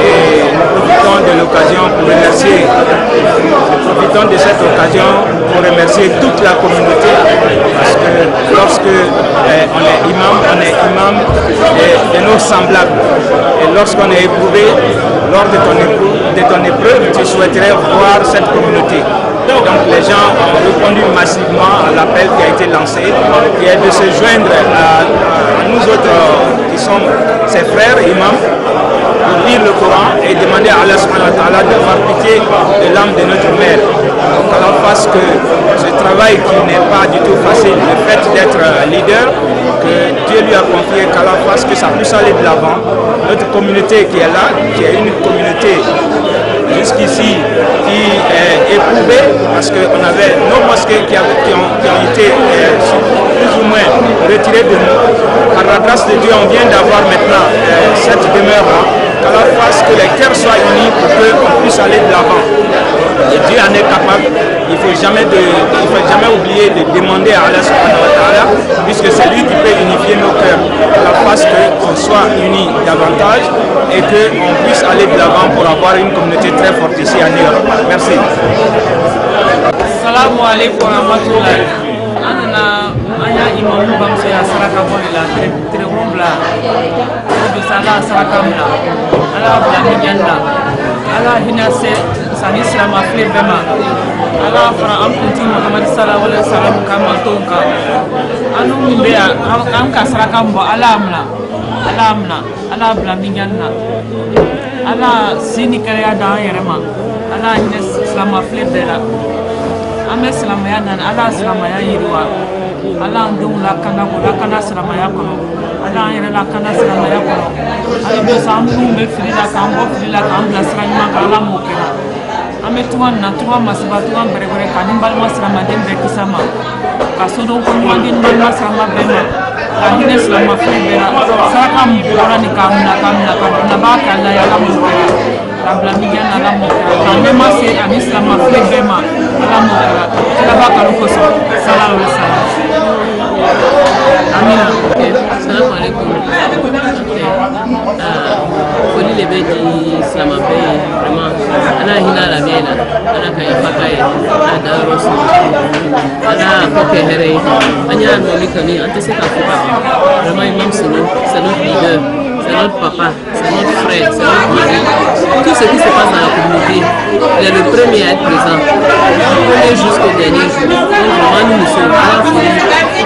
Et nous profitons de l'occasion pour remercier, nous profitons de cette occasion pour remercier toute la communauté. Parce que lorsque euh, on est imam, on est imam de nos semblables. Et lorsqu'on est éprouvé, lors de ton, épreuve, tu souhaiterais voir cette communauté. Donc les gens ont répondu massivement à l'appel qui a été lancé, qui est de se joindre à, à nous autres qui sommes ses frères imams lire le Coran et demander à Allah subhanahu wa de faire pitié de l'âme de notre mère. Donc alors parce que ce travail qui n'est pas du tout facile, le fait d'être leader, que Dieu lui a confié, qu'Allah fasse que ça puisse aller de l'avant. Notre communauté qui est là, qui est une communauté jusqu'ici qui est éprouvée parce qu'on avait nos mosquées qui ont, été euh, plus ou moins retirées de nous. Par la grâce de Dieu, on vient d'avoir maintenant euh, cette demeure-là qu'Allah fasse que les cœurs soient unis pour qu'on puisse aller de l'avant. Et Dieu en est capable. Il ne faut, jamais faut jamais oublier de demander à Allah subhanahu wa ta'ala, puisque c'est lui qui peut unifier nos cœurs. Allah fasse qu'on soit unis davantage et qu'on puisse aller de l'avant pour avoir une communauté très forte ici à New. Merci. la kudu sala sawatam la ala bilani jan la ala hina se sani silama fili bɛɛ ma ala fara an kunti wala salam ka mantow anu min Allah yan an ka saraka bɔ ala mina ala mina ala bila min jan na ala si ni kɛnɛya da an yɛrɛ ma ala hinɛ silama fili bɛɛ la ala ya ya lakana k'u lakana silamaya kɔnɔ ala an yɛrɛ lakana silamɛya kɔnɔ. Hali bi sa an minnu bɛ fili la k'an bɔ fili la k'an bila sira ɲuman kan ala m'o kɛra an bɛ tugan na tugan masiba tugan bɛrɛbɛrɛ ka ni balima silamaden bɛɛ kisa ma ka sodon ko ɲuman di ni balima silama bɛɛ ma ka hinɛ silama fɛn bɛɛ la. Saraka min bɔra ni k'a mina k'a mina ka donna b'a kɛ ala ye ala m'o kɛra ka bila mijan na ala m'o kɛra k'an nɛma se ani silama fɛn bɛɛ ma ala m'o kɛra kiraba kalo kosɔn. Alaihi salam vraiment c'est notre leader c'est notre papa c'est notre frère c'est notre mari tout ce qui se passe dans la communauté il le premier à être présent jusqu'au dernier jour nous sommes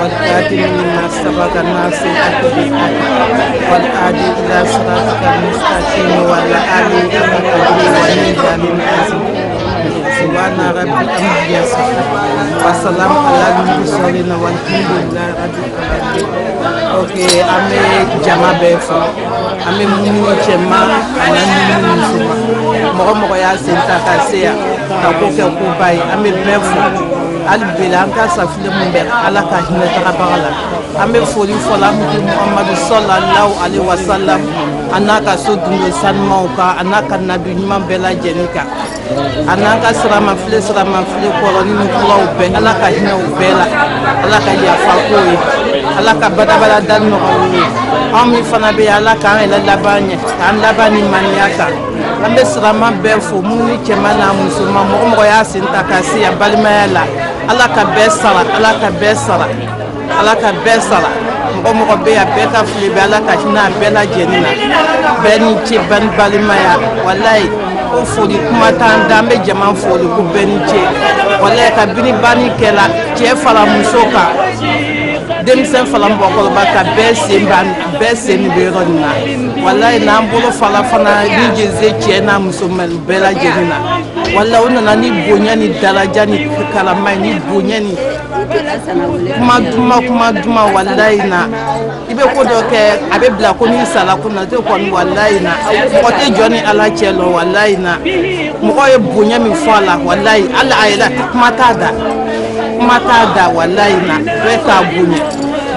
والكاتب لما سبق الناس بالحق والهادي الى صراطك المستقيم وعلى اله وصحبه ومن العظيم سبحان رب الأمر يصفون وسلام على المرسلين والحمد لله رب العالمين ok an bɛ jama bɛɛ fo an bɛ munumunu cɛma ani munumunu musoman mɔgɔ mɔgɔ y'a sen an hali bi la an ka safinɛ mun bɛ ala ka hinɛ tagabaga la. An bɛ foli fɔlɔ an bɛ muhamadu sɔlallahu alaihi wa sallam. A n'a ka so dundo sanumanw kan a n'a ka nabi ɲuman bɛɛ lajɛlen kan a n'an ka siramafile siramafile kɔrɔni ni kulaw bɛɛ ala ka hinɛ u bɛɛ la. Ala ka yafa k'o ye ala ka badabada da nɔgɔw ye anw min fana bɛ ala k'an yɛrɛ laban ɲɛ k'an laban ni maniya kan an bɛ sirama bɛɛ fo minnu ni cɛman n'a musoman mɔgɔ mɔgɔ y'a sen ta ka se yan balimaya la ala ka bɛɛ sara ala ka bɛɛ sara ala ka bɛɛ sara. Mɔgɔ mɔgɔ bɛ yan bɛɛ ka fili bɛ ala ka hinɛ a bɛɛ lajɛlen na. Bɛɛ ni ce bɛɛ ni balimaya walayi ko foli kuma t'an da an bɛ jama foli ko bɛɛ ni ce. Walayi kabini banni kɛla cɛ fara muso kan denmisɛn fala mɔgɔkɔrɔba ka bɛɛ sen b'a bɛɛ sen bɛ yɔrɔ nin na walayi n'an bolo fala fana ni jeze cɛ n'a muso bɛɛ lajɛlen na wala o nana ni bonya ni daraja ni kalama ni bonya ni kuma duman kuma duman walayi na i bɛ ko dɔ kɛ a bɛ bila ko n'i sala ko na te kɔni walayi na mɔgɔ tɛ jɔ ni ala cɛ lɔ walayi na mɔgɔ ye bonya min fɔ a la walayi hali a yɛrɛ kuma t'a da kuma t'a da walayi na bɛɛ k'a bonya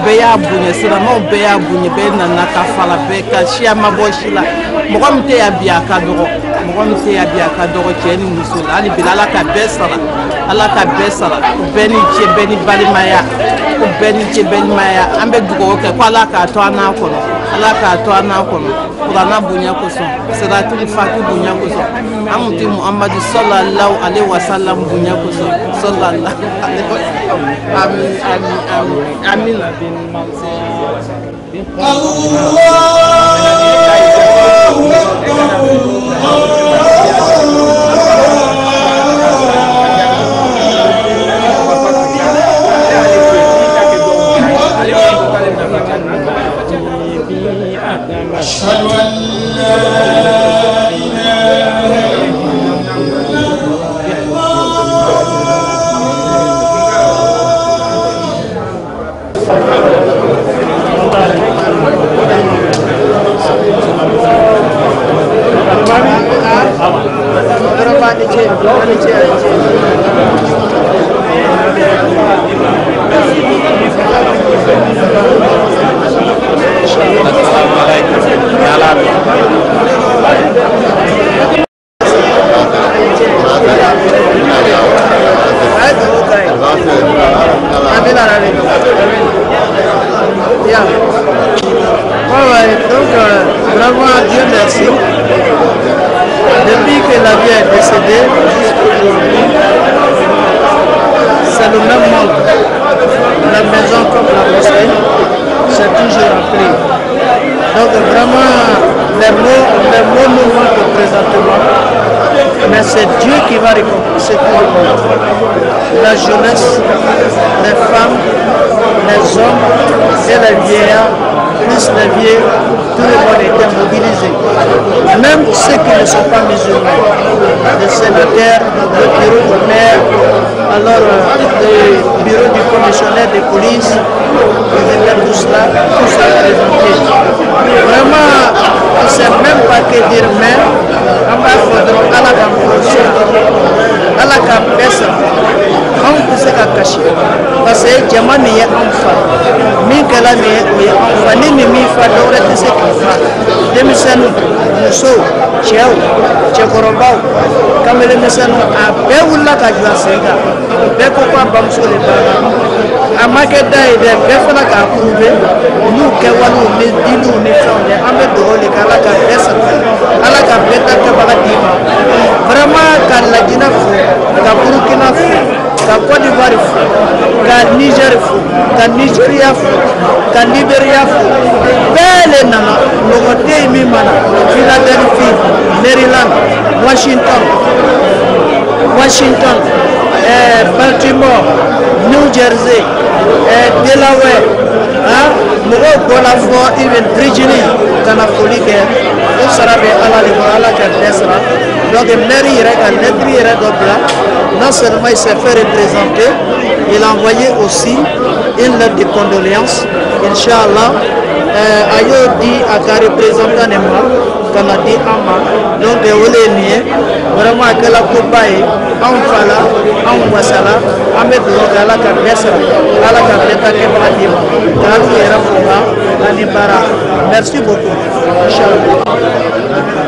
bɛɛ y'a bonya silamɛw bɛɛ y'a bonya bɛɛ nana ka fara bɛɛ ka siya ma bɔ si la. Mɔgɔ min tɛ yan bi a ka dɔgɔ mɔgɔ min tɛ yan bi a ka dɔgɔ cɛ ni muso la. hali bi ala ka bɛɛ sara ala ka bɛɛ sara u bɛɛ ni ce bɛɛ ni balimaya u bɛɛ ni ce bɛɛ ni maya an bɛ dugawu kɛ ko ala k'a to an n'a kɔnɔ ala k'a to an n'a kɔnɔ kurana bonya kosɔn siratuli fati bonya kosɔn an kun tɛ muhamadu sɔlalahu ale wasalam bonya kosɔn sɔlalahu ale wasalam amin amin Allah, Allah, Allah. Akbar. Il s'est fait représenter il a envoyé aussi une lettre de condoléances. Inch'Allah euh, a y'o di a ka représentant de ma ka na di an ma donc o le ye nin ye vraiment a kɛla koba ye anw fa la anw wasala an bɛ dugawu kɛ ala ka bɛɛ sara ala ka bɛɛ ta kɛbaga d'i ma ka hali u yɛrɛ fo ka ani baara merci beaucoup. Inchallah